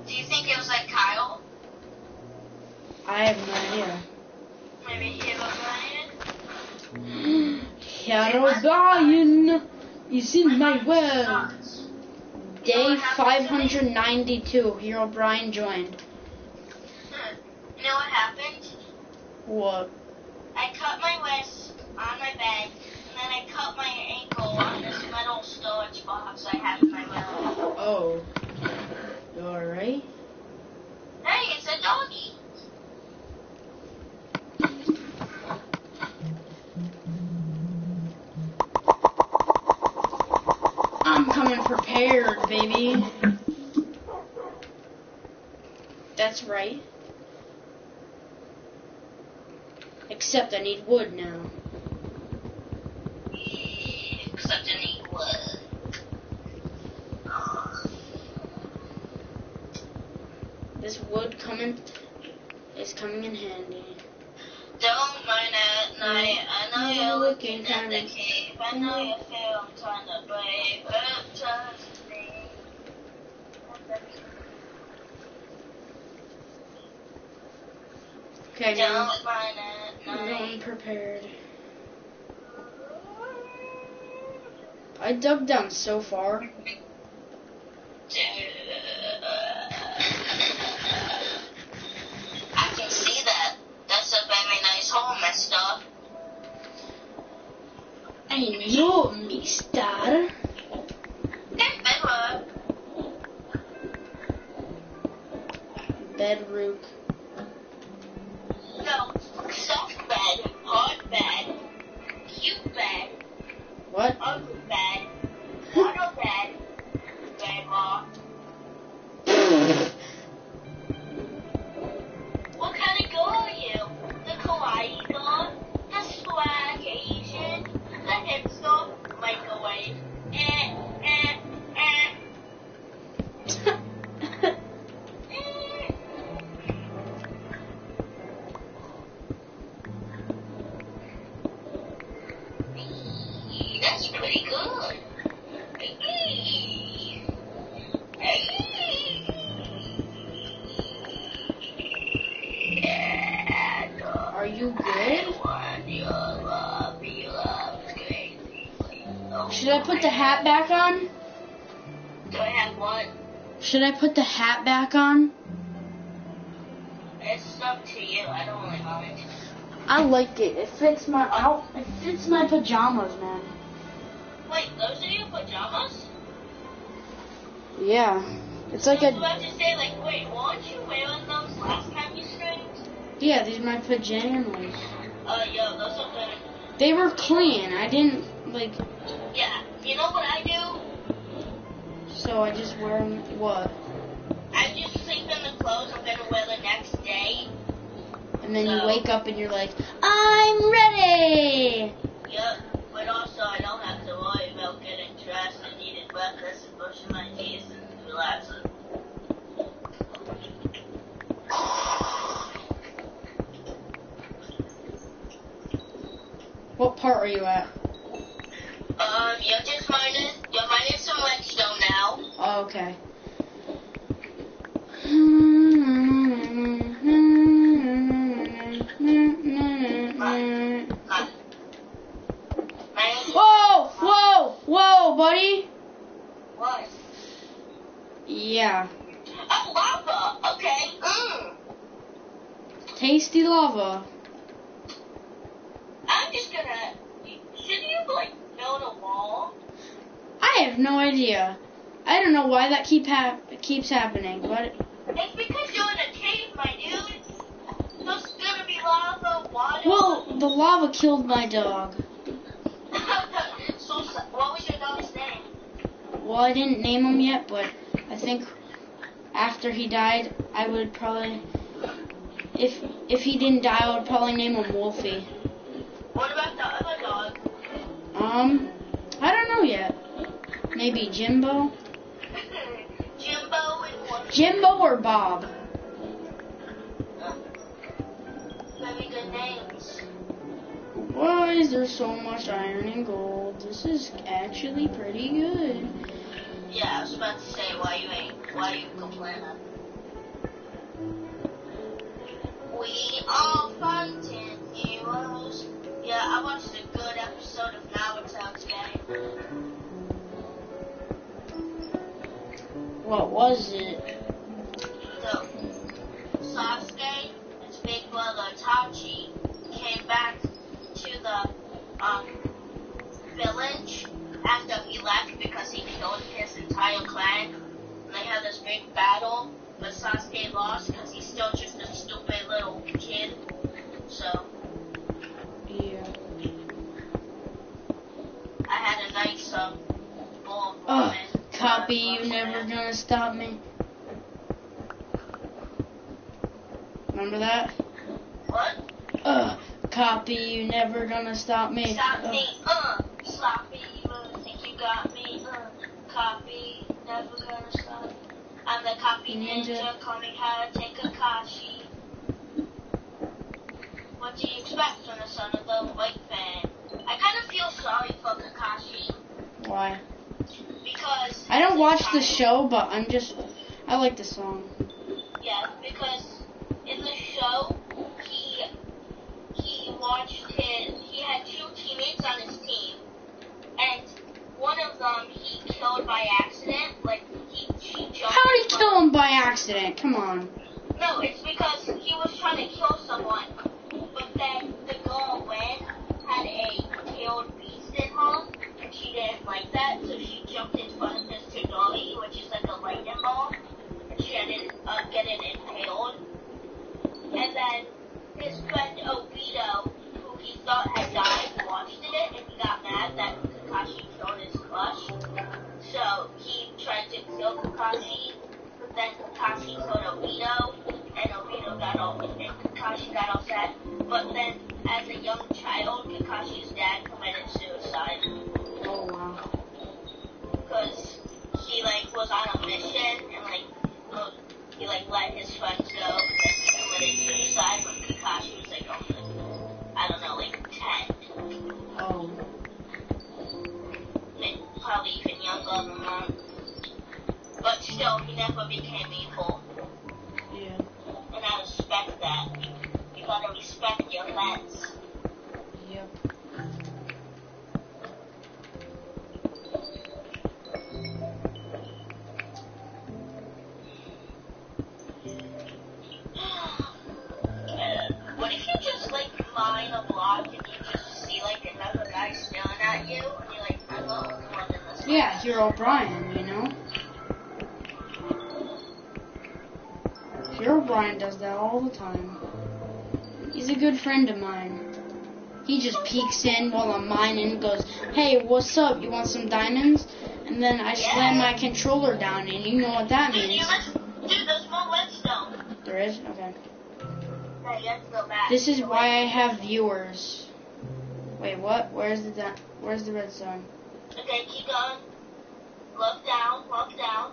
Do you think it was like Kyle? I have no idea. Maybe he was? Caroline is in my world. Day 592. Herobrine joined. You know what happened? What? I cut my wrist on my bed, and then I cut my ankle on this metal storage box I have in my room. Oh. You alright? Hey, it's a doggy. I'm coming prepared, baby. That's right. Except I need wood now. Except a neat word. This wood coming is coming in handy. Don't mind at night. I know you're looking at the cave. I know you feel kind of brave. But me. Okay, Don't I'm night. prepared. I dug down so far. I can see that. That's a very nice hole, mister. I know, mister. That's better. No, soft bed, hard bed, cute bed, What? ugly bed, bed hat back on? Do I have one? Should I put the hat back on? It's up to you. I don't really mind. I like it. It fits my out. It fits my pajamas, man. Wait, those are your pajamas? Yeah. It's like I was a about to say, like, wait, weren't you wearing those last time you streamed? yeah. These are my pajamas. Uh, yeah, those are good. They were clean. I didn't like. Yeah, you know what I do? So I just wear them. What? I just sleep in the clothes I'm gonna wear the next day. And then you wake up and you're like, I'm ready. Yep, but also I don't have to worry about getting dressed and eating breakfast and brushing my teeth and relaxing. What part are you at? Um, you're just minus, you're minus some redstone now. Oh, okay. Whoa! Whoa! Whoa, buddy! what? Yeah. Oh, lava! Okay, mm. Tasty lava. I'm just gonna, should you, like, build a wall? I have no idea. I don't know why that keep hap- keeps happening, but It's because you're in a cave, my dude. There's gonna be lava, water. well, the lava killed my dog. so, what was your dog's name? Well, I didn't name him yet, but I think after he died, I would probably if if he didn't die, I would probably name him Wolfie. What about the other dog? Um, I don't know yet. Maybe Jimbo, Jimbo and what? Jimbo or Bob. Very good names. Why is there so much iron and gold? This is actually pretty good. Yeah, I was about to say why you ain't why you complaining. We are What was it? So, Sasuke, his big brother Itachi, came back to the um, village after he left because he killed his entire clan. And they had this big battle, but Sasuke lost because he's still just a stupid little kid. So, Yeah. I had a nice um, bowl of Ugh, copy, you never gonna stop me. Remember that? What? Ugh, copy, you never gonna stop me. Stop Ugh. me, uh, sloppy, mercy. got me. Uh, copy, never gonna stop. me. I'm the copy ninja, Ninja. call me Karate Kakashi. What do you expect from the son of the white fan? I kind of feel sorry for Kakashi Why? Because. I don't watch the show, but I'm just. I like the song. Yeah, because in the show, he he watched his he had two teammates on his team, and one of them he killed by accident. Like he he jumped. How did he kill him by accident? Come on. No, it's because he was trying to kill someone, but then the girl Lynn had a tailed beast in her, she didn't like that, so she jumped in front of his Chidori, which is like a lightning ball, and she ended up uh, getting impaled. And then his friend Obito, who he thought had died, watched it, and he got mad that Kakashi killed his crush. So he tried to kill Kakashi, but then Kakashi killed Obito, and Obito got all, and Kakashi got upset. But then, as a young child, Kakashi's dad committed suicide Oh wow. because he like was on a mission and like he like let his friends go, but then he committed suicide when Kakashi was like only, I don't know, like ten, Oh. may- probably even younger than that. But still, he never became evil. Yeah. And I respect that. You gotta respect your friends. A block and you just see like another guy staring at you and you're like, I love more than this. Yeah, Herobrine, you know? Herobrine does that all the time. He's a good friend of mine. He just peeks in while I'm mining and goes, Hey, what's up? You want some diamonds? And then I slam my controller down and you know what that means. dude, there's more redstone. There is? Okay. This is why I have viewers. Wait, what? Where's the where's the redstone? Okay, keep going. Look down, look down.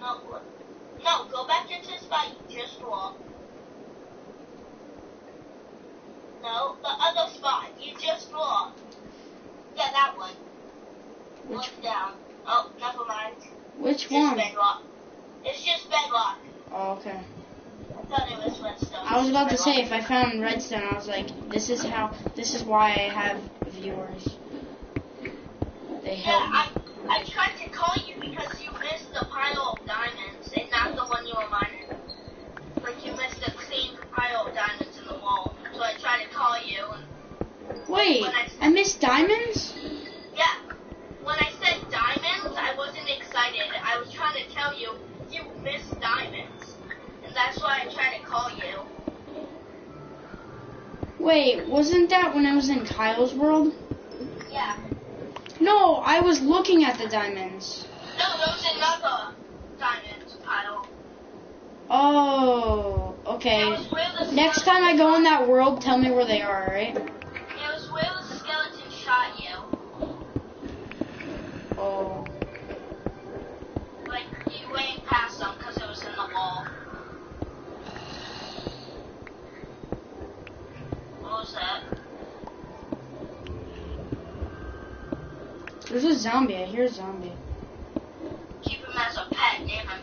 No, look. No, go back into the spot you just walked. No, the other spot you just walked. Yeah, that one. Which Look down. Oh, never mind. which Just one? bedrock. It's just bedrock. Oh, okay. I was. I about to say if I found redstone, I was like, this is how, this is why I have viewers. They Yeah. I I tried to call you because you missed the pile of diamonds and not the one you were mining. Like you missed the clean pile of diamonds in the wall. So I tried to call you and Wait, I missed diamonds. yeah. When I said diamonds, I wasn't excited. I was trying to tell you you missed diamonds. That's why I tried to call you. Wait, wasn't that when I was in Kyle's world? Yeah. No, I was looking at the diamonds. No, there was another diamond pile. Oh, okay. was where the Next time I go in that world, tell me where they are, alright? It was where the skeleton shot you. Oh. Like, you went past them because it was in the wall. What was that? There's a zombie. I hear a zombie. Keep him as a pet, name him.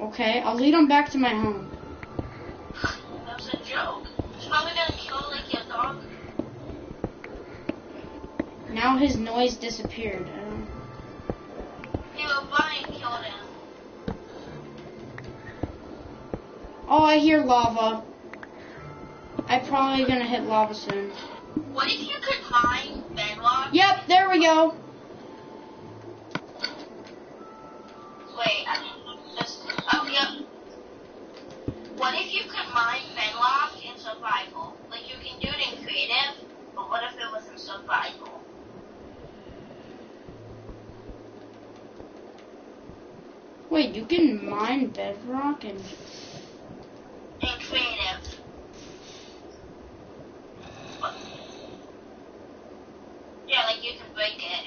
Okay, I'll lead him back to my home. That was a joke. He's probably gonna kill, like, your dog. Now his noise disappeared. I don't... He will Brian killed him. Oh, I hear lava. I'm probably gonna hit lava soon. What if you could mine bedrock? Yep, there we go. Wait, I mean, just, oh, yep. What if you could mine bedrock in survival? Like, you can do it in creative, but what if it was in survival? Wait, you can mine bedrock and In creative. What? Yeah, like you can break it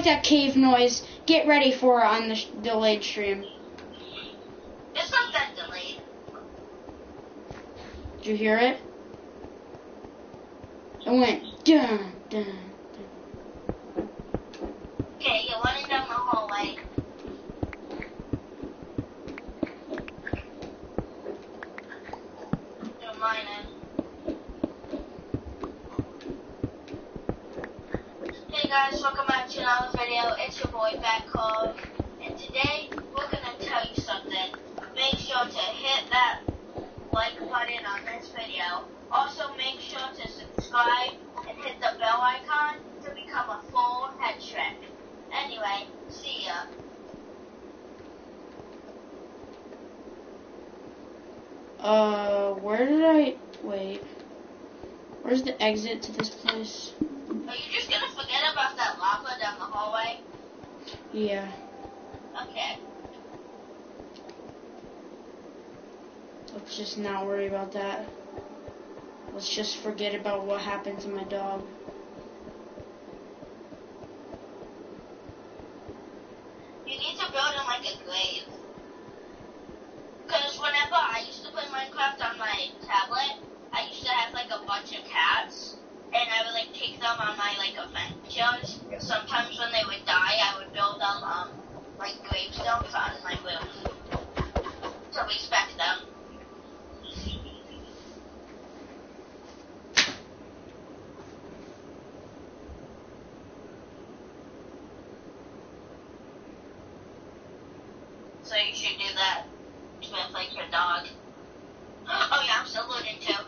like that cave noise, get ready for it on the sh- delayed stream. It's not that delayed. Did you hear it? It went dun dun. Okay, you're running down the hallway. You're mining. Hey guys, welcome back to another video. It's your boy Batcove, and today we're gonna tell you something. Make sure to hit that like button on this video. Also, make sure to subscribe and hit the bell icon to become a full head trick. Anyway, see ya. Uh, where did I wait? Where's the exit to this place? Are you just gonna forget about that lava down the hallway? Yeah. Okay. Let's just not worry about that. Let's just forget happened to my dog. You need to build in like a grave. Because whenever I used to play Minecraft on my tablet, I used to have like a bunch of cats. And I would like take them on my like adventures. Sometimes when they would die, I would build them um like gravestones on my roof to respect them. So you should do that with like your dog. Oh yeah, I'm still loading too.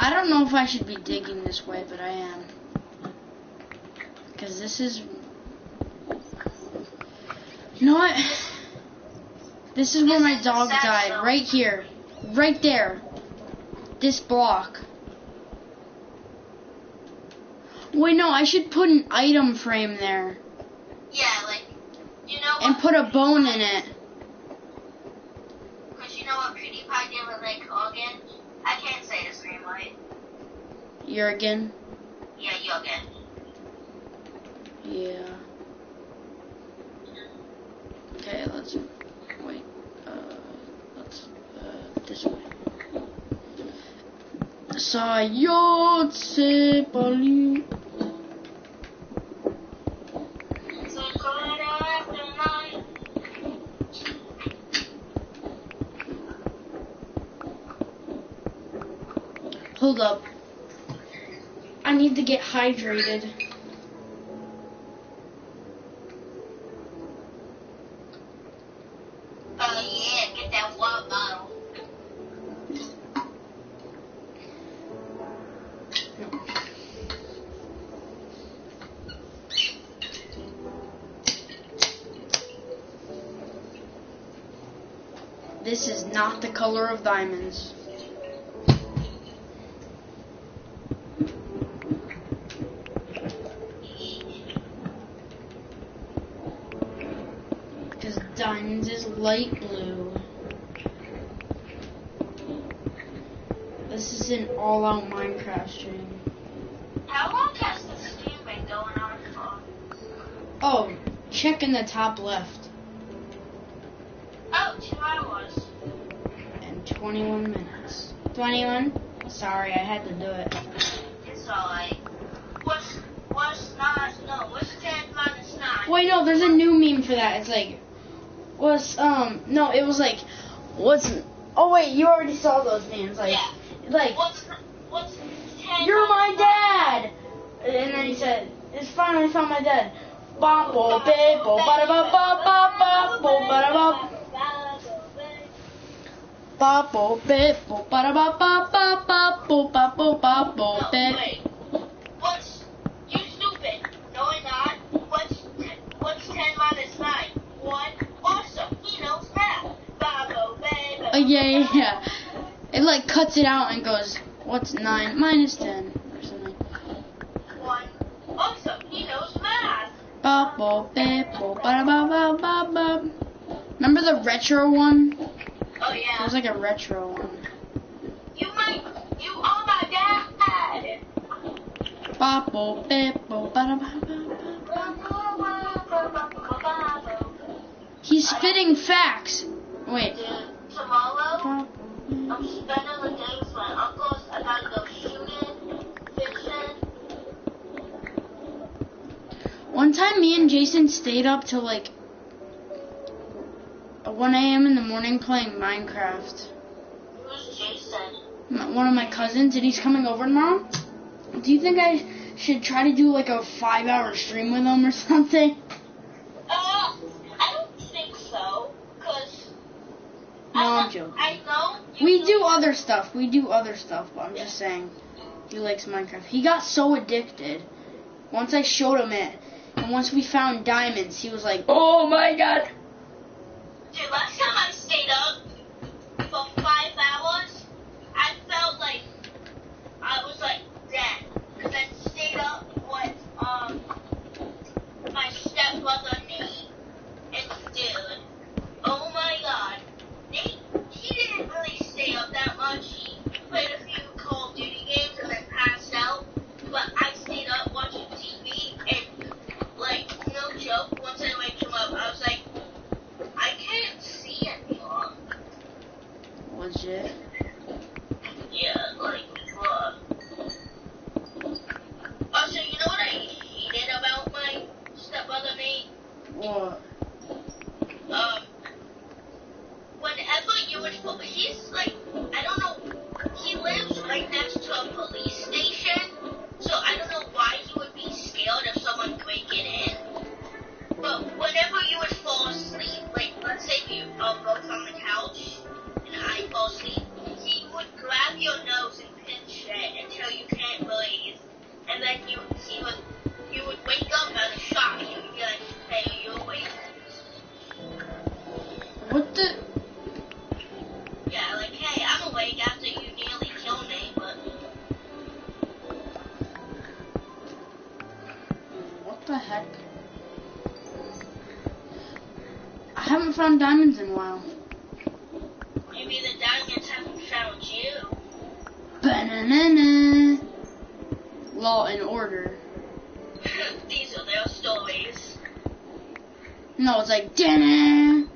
I don't know if I should be digging this way, but I am. Because this is. You know what? This is where my dog died. Right here. Right there. This block. Wait, no, I should put an item frame there. Yeah, like you know And put a bone in it. Cause you know what PewDiePie did with like Hogan? I can't say his name right. Jurgen. Yeah, Yogan. Yeah. Okay, let's wait. Uh, let's uh, this way. Sayotse Palu. So good after night. Hold up. I need to get hydrated. Oh yeah, get that water bottle. This is not the color of diamonds. Because diamonds is light blue. This is an all out Minecraft stream. How long has this stream been going on for? Oh, check in the top left. Oh, two hours. And 21 minutes. 21? Sorry, I had to do it. It's alright. What's what's nine? No, what's ten minus nine? Wait, no, there's a new meme for that. It's like, what's, um, no, it was like, what's, oh wait, you already saw those memes. Like, Yeah. like, What's what's you're my dad! And then he said, it's finally found my dad. Bo, be, bo, ba, ba, ba, ba, ba, bo, ba, da, ba, ba, bo, be, bo, ba, ba, ba, ba, ba, ba ba bo No, be. wait. What's you stupid? No, I'm not. What's ten, what's ten minus nine? One. Awesome. He knows math. Babo, baby. Oh yeah, yeah, yeah. It like cuts it out and goes, what's nine minus ten or something. One. Awesome. He knows math. Remember the retro one? Oh yeah. It was like a retro one. You might. You are my dad. Ba bo be bo ba ba. He's spitting facts. Wait. Dude, tomorrow I'm spending the day with my uncles. I gotta go shooting, fishing. One time, me and Jason stayed up till like 1 a.m. in the morning playing Minecraft. Who's Jason? One of my cousins, and he's coming over tomorrow. Do you think I should try to do like a five-hour stream with him or something? Uh, I don't think so, cause No, I know- joking. I know you We do other stuff. We do other stuff, but I'm just saying he likes Minecraft. He got so addicted. Once I showed him it, and once we found diamonds, he was like, "Oh my god!" Dude, last time I stayed up for five hours, I felt like I was like dead. Cause I stayed up with um my stepbrother Nate, and dude, oh my god, Nate, he didn't really stay up that much. He played a few Call of Duty games and then passed out. But I stayed up watching TV, and like no joke, once I waked him up, I was like. I can't see anymore. Legit. Yeah, like, what? Also, you know what I hated about my stepbrother Nate? What? Um, whenever you would, he's like, I don't know, he lives right next to a police station, so I don't know why he would be scared of someone breaking in. But whenever you would fall asleep, like let's say we are both on the couch and I fall asleep, he would grab your nose and pinch it until you can't breathe, and then you he would you would wake up out of shock. You would be like, "Hey, are you awake?" What the? Yeah, like, "Hey, I'm awake after you nearly killed me," but What the heck? I haven't found diamonds in a while. maybe the diamonds haven't found you. Banana. Law and order. These are their stories. No, it's like dinner.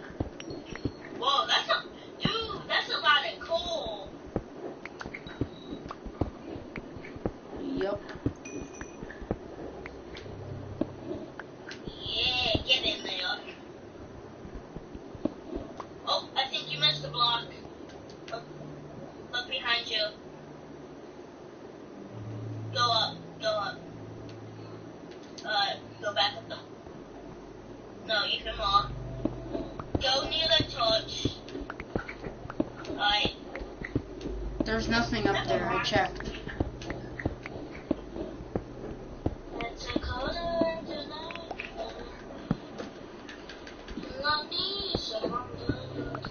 Whoa, that's dude. That's a lot of coal. Yup. Yeah, get in there. Oh, I think you missed the block. Look, look behind you. Go up, go up. Uh, go back up. No. Go near the torch. There's nothing up there. I checked. It's a color tonight. Love me so good.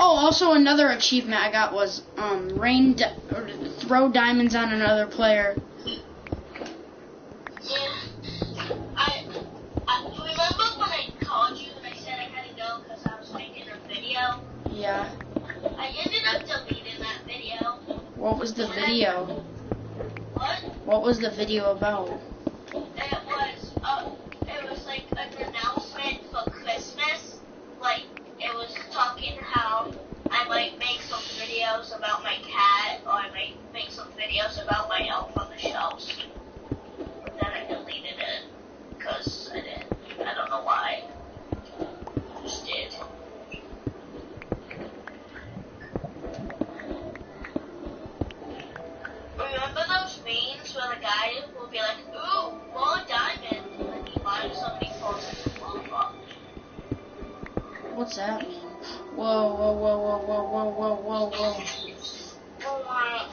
Oh, also another achievement I got was um rain di- or throw diamonds on another player. Yeah. I, I remember when I called you and I said I had to go because I was making a video. Yeah. I ended up deleting that video. What was the video? What? What was the video about? It was uh, it was like an announcement for Christmas. Like it was talking how I might make some videos about my cat or I might make some videos about my elf on the shelves. But then I deleted it because I didn't. I don't know why. I just did. Remember those memes where the guy will be like, ooh, more diamonds, and then he into the lava? What's that mean? Whoa, whoa, whoa, whoa, whoa, whoa, whoa, whoa, whoa. Oh my.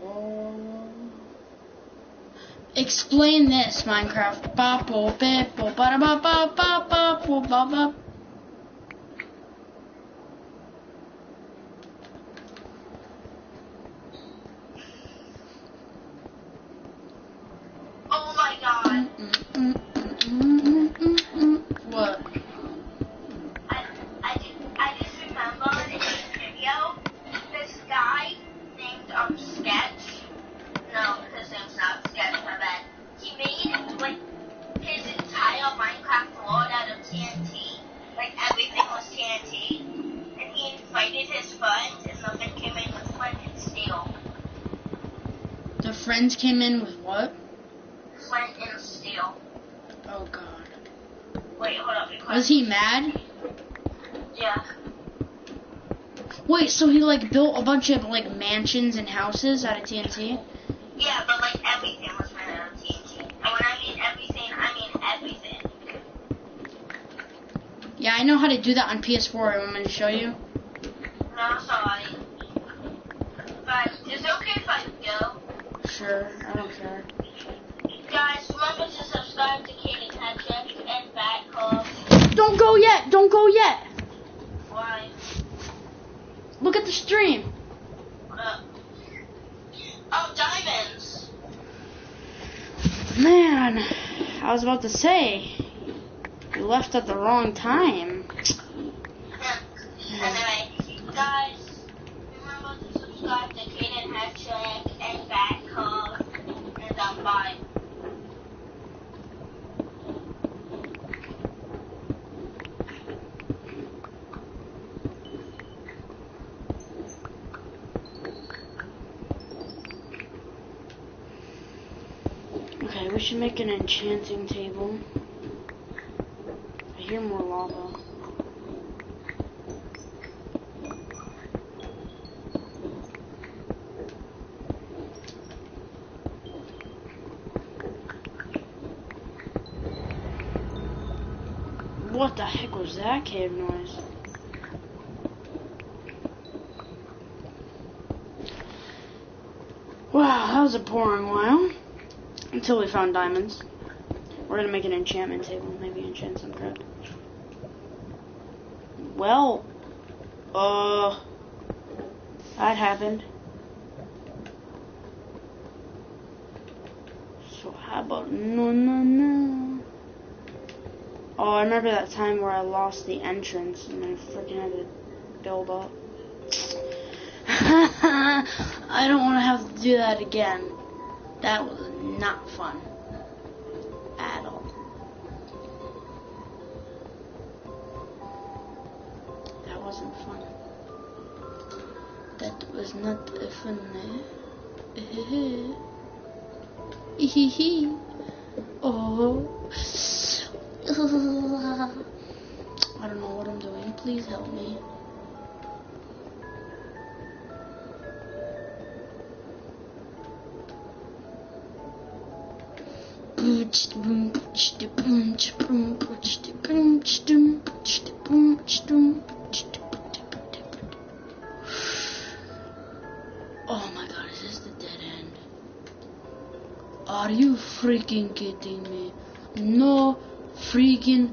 Whoa. Explain this, Minecraft. Ba bo be bo ba da ba ba ba ba bo ba ba. Oh my What? I, I, just, remember this video, this guy named um Sketch. No, his name's not Sketch, my bad. He made like his entire Minecraft world out of TNT. Like everything was TNT. And he invited his friends, and the came in with flint and steel. The friends came in with what? Flint and steel. Oh god. Wait, hold up. Was he mad? Yeah. Wait, so he like built a bunch of like mansions and houses out of TNT? Yeah, but like everything was made out of TNT. And when I mean everything, I mean everything. Yeah, I know how to do that on PS4. You want me to show you? No, sorry. But is it okay if I go? Sure, I don't care. Guys, remember subscribe to Kaiden Headcheck and Club. Don't go yet! Don't go yet! Why? Look at the stream. Up? Oh, diamonds! Man, I was about to say, you left at the wrong time. anyway, guys, remember to subscribe to Kaiden Headcheck and Bat Club. And um, bye. Okay, we should make an enchanting table. I hear more lava. What the heck was that cave noise? Wow, that was a boring while. Until we found diamonds. We're gonna make an enchantment table, maybe enchant some crap. Well, uh, that happened. So how about no, no, no? Oh, I remember that time where I lost the entrance and I freaking had to build up. I don't want to have to do that again. That was not fun. At all. That wasn't fun. That was not funny. Hee Oh. Kidding me? No freaking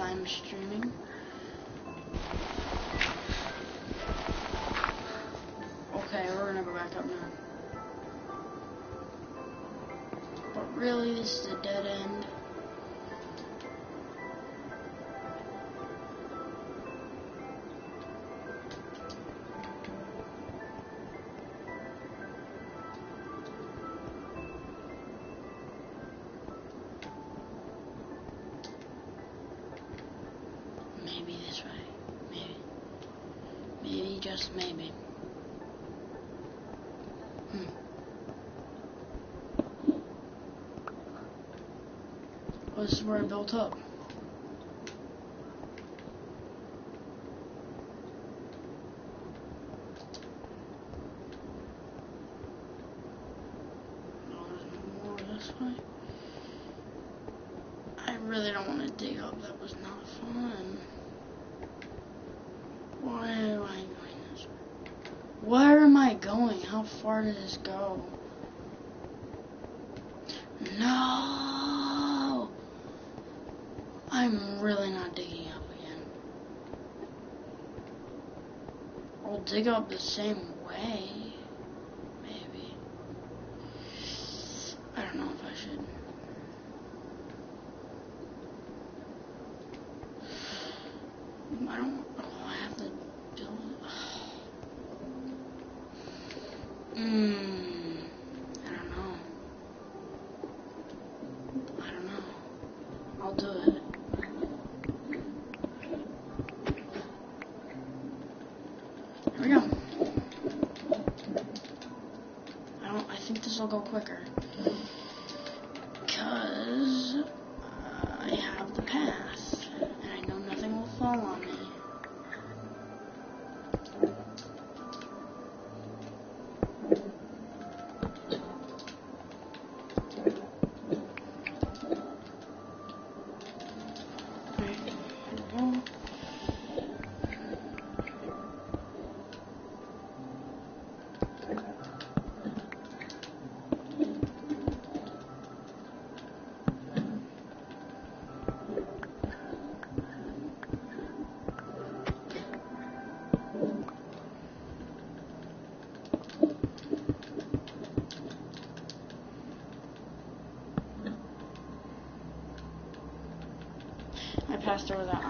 seinen just maybe. Hmm. Well, this is where I built up. They go up the same way. Maybe. I don't know if I should. I don't. Oh, I have to build. Mmm. I don't know. I don't know. I'll do it. quicker. store that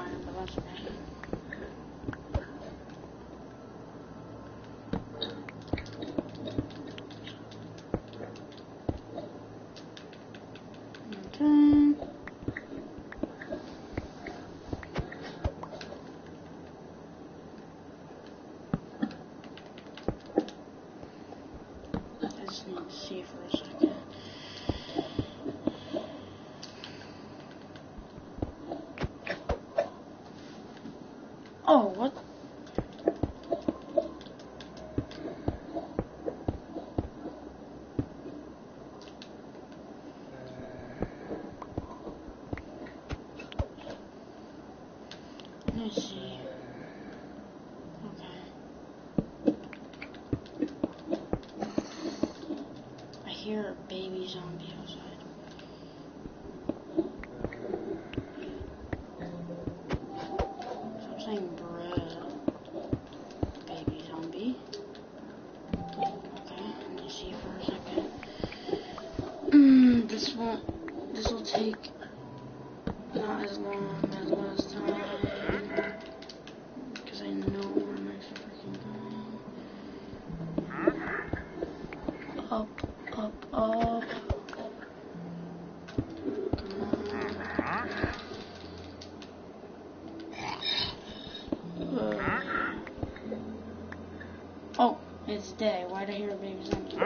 kid's day. Why did I hear a baby's empty?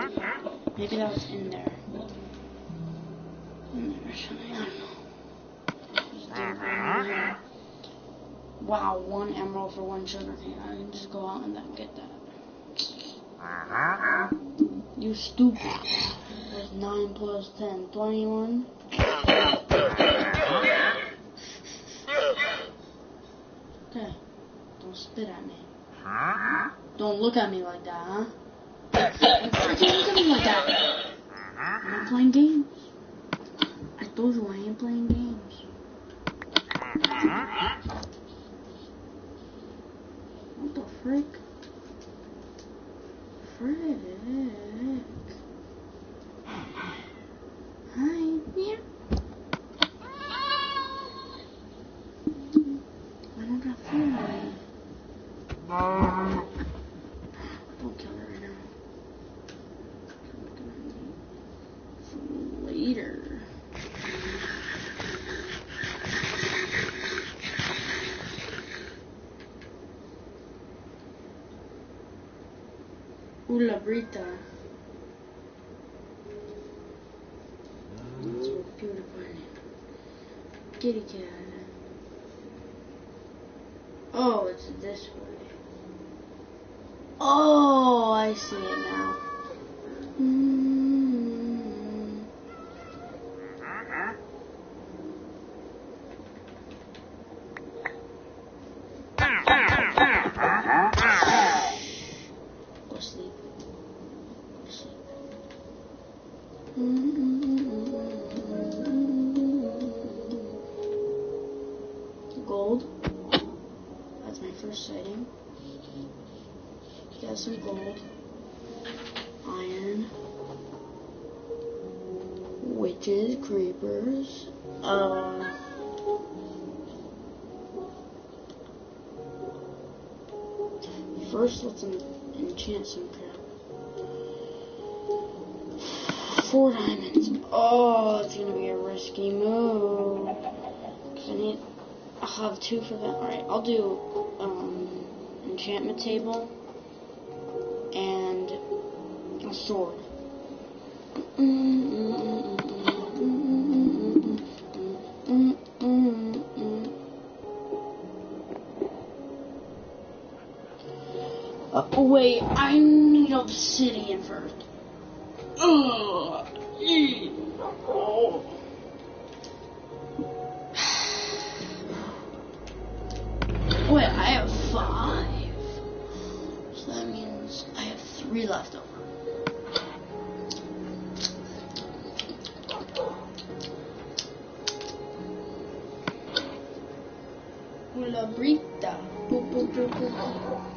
Maybe that was in there. Hmm, wow, one emerald for one sugar cane. I can just go out and then get that. You stupid. four diamonds. Oh, it's gonna be a risky move. Cause I need. I'll have two for that. All right, I'll do um, enchantment table and a sword. Uh, wait, I need obsidian. Malabrita. Puputupuka.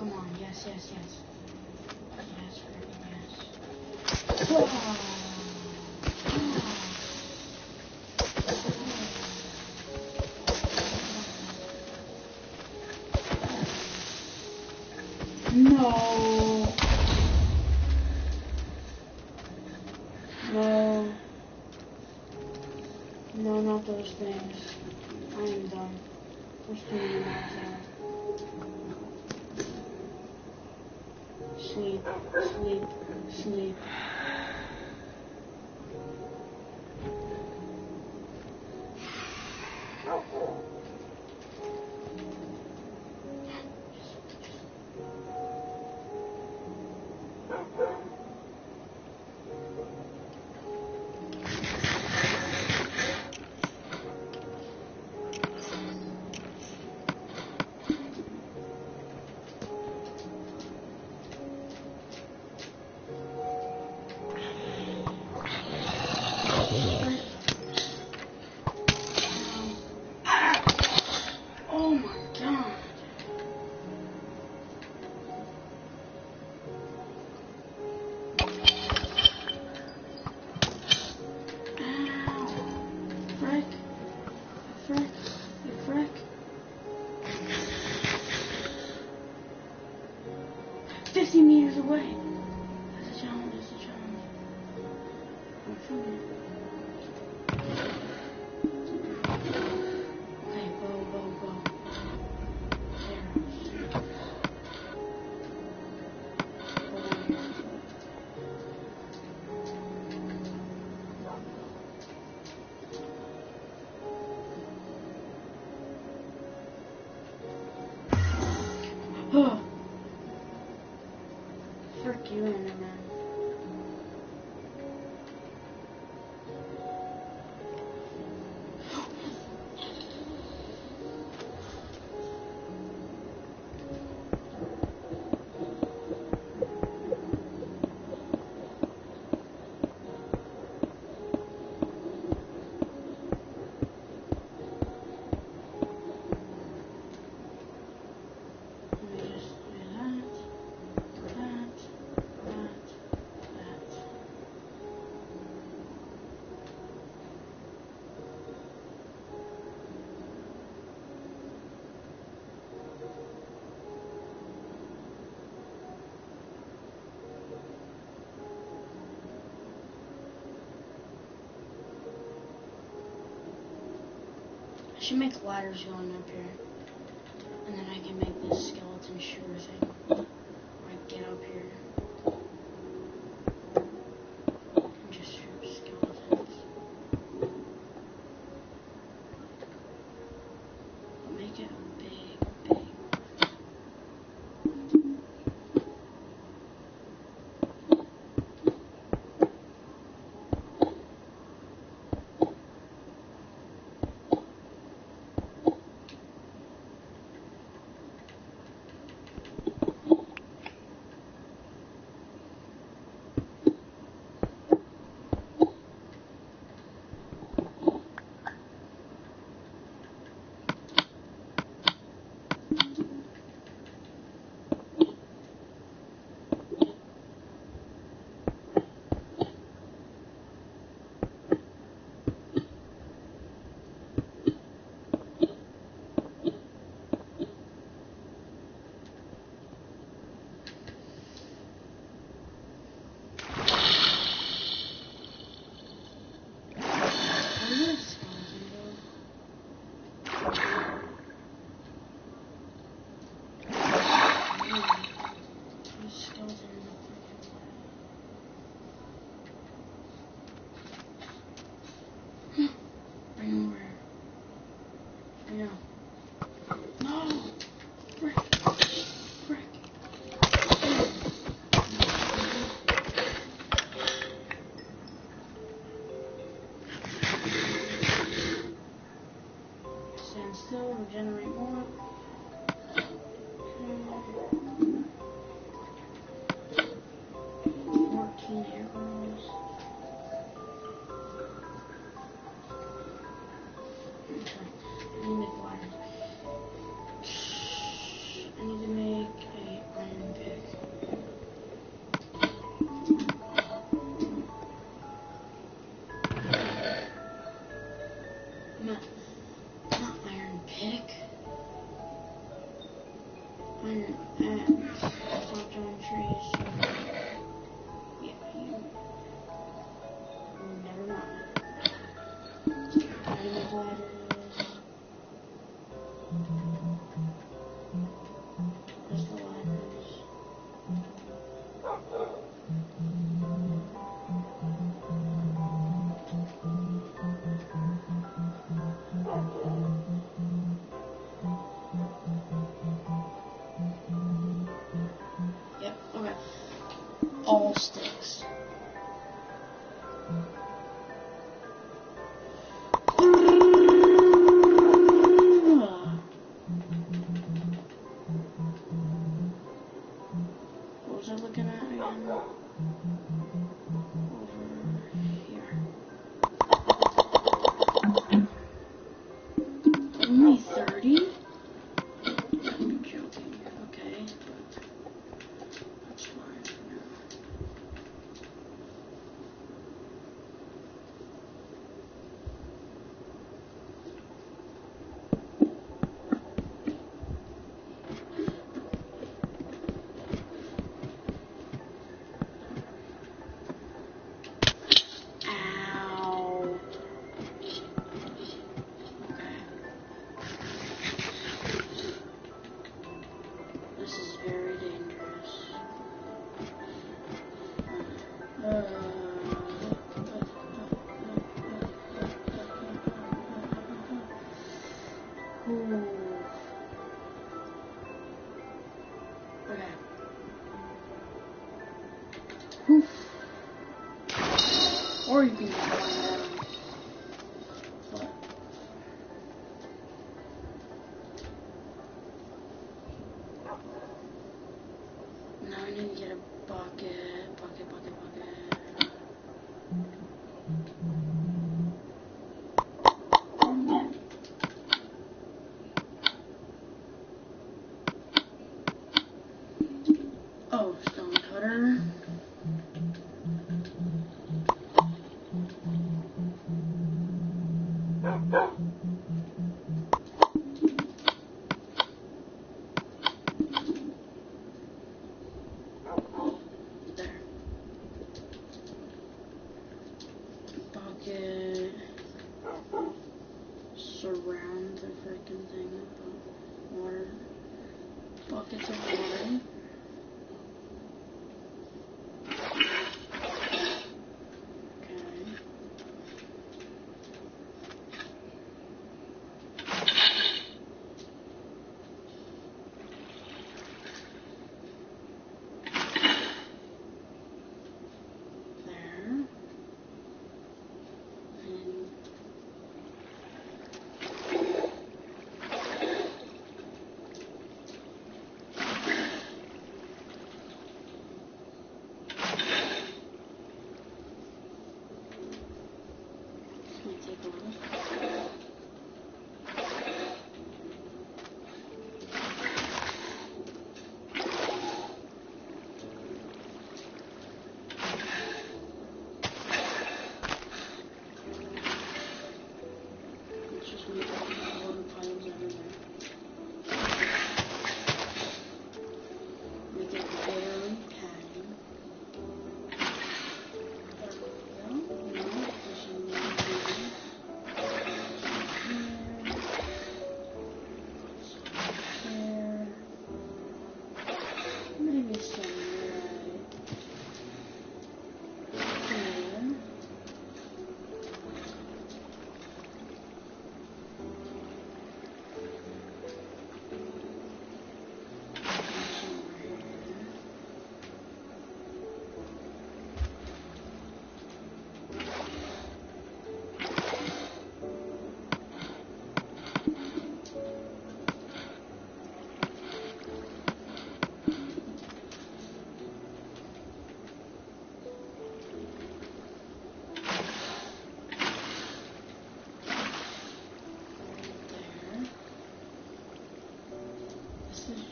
come on. Yes, yes, yes. Yes, Ruby, yes. Oh. No. No. No, not those things. Should make ladders going up here.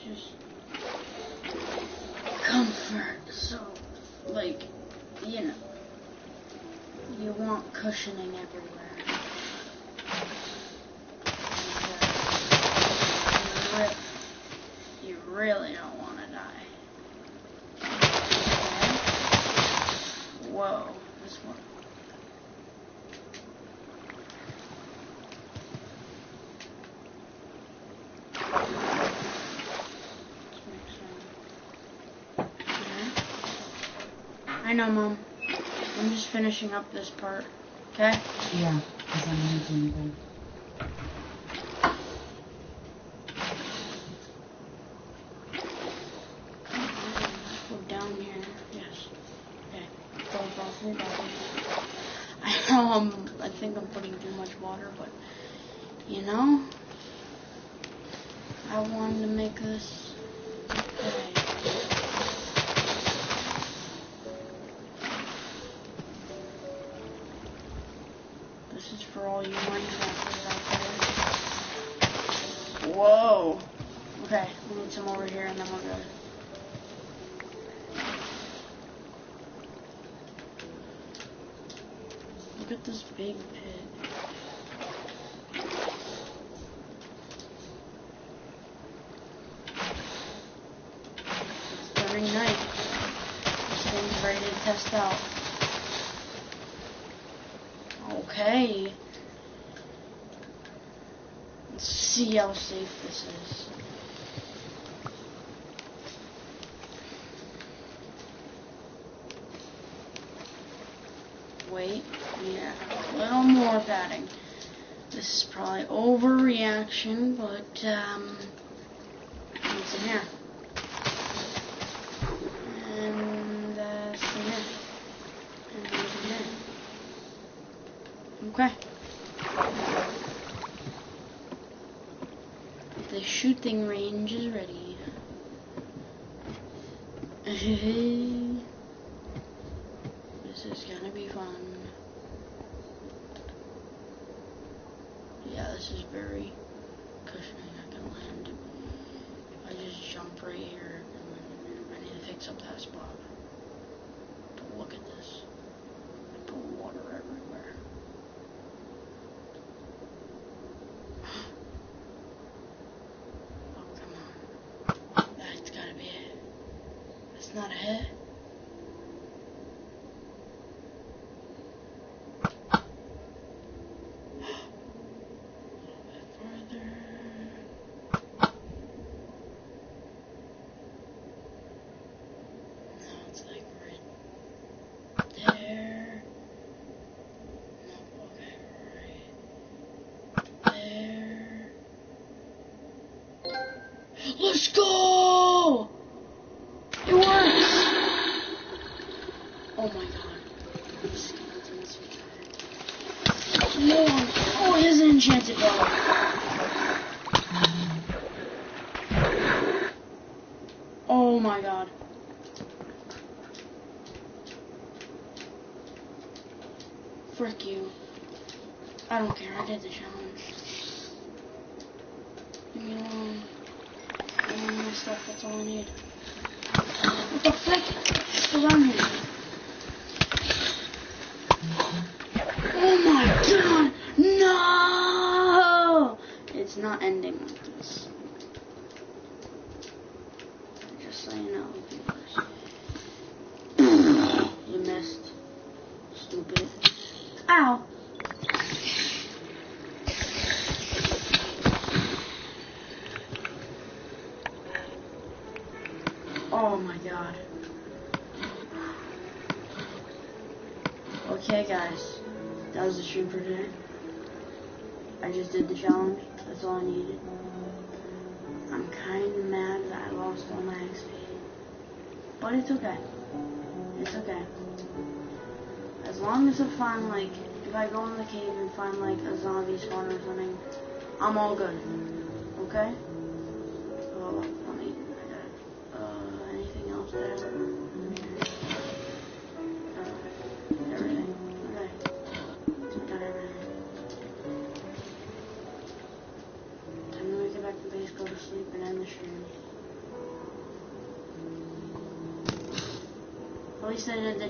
just comfort. So, like, you know, you want cushioning everywhere. know, Mom. I'm just finishing up this part. Okay? Yeah, because I'm not doing. at this big pit. It's Starting night. This thing's ready to test out. Okay. Let's see how safe this is. Let's go! It works! Oh my god. More! Oh, it has an enchanted bow. Oh my god. Frick you. I don't care, I did the challenge. Leave me alone. Stuff, that's all I need. What the frick? Oh my god! No! It's not ending like this. Just so you know, you missed. Stupid. Ow! That's all I needed. I'm kind of mad that I lost all my XP. But it's okay. It's okay. As long as I find, like, if I go in the cave and find, like, a zombie spawn or something, I'm all good. Okay?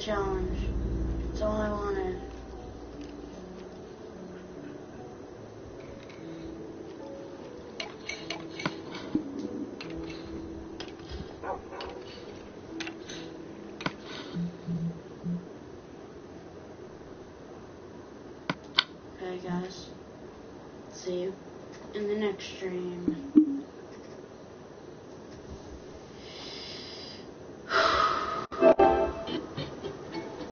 Least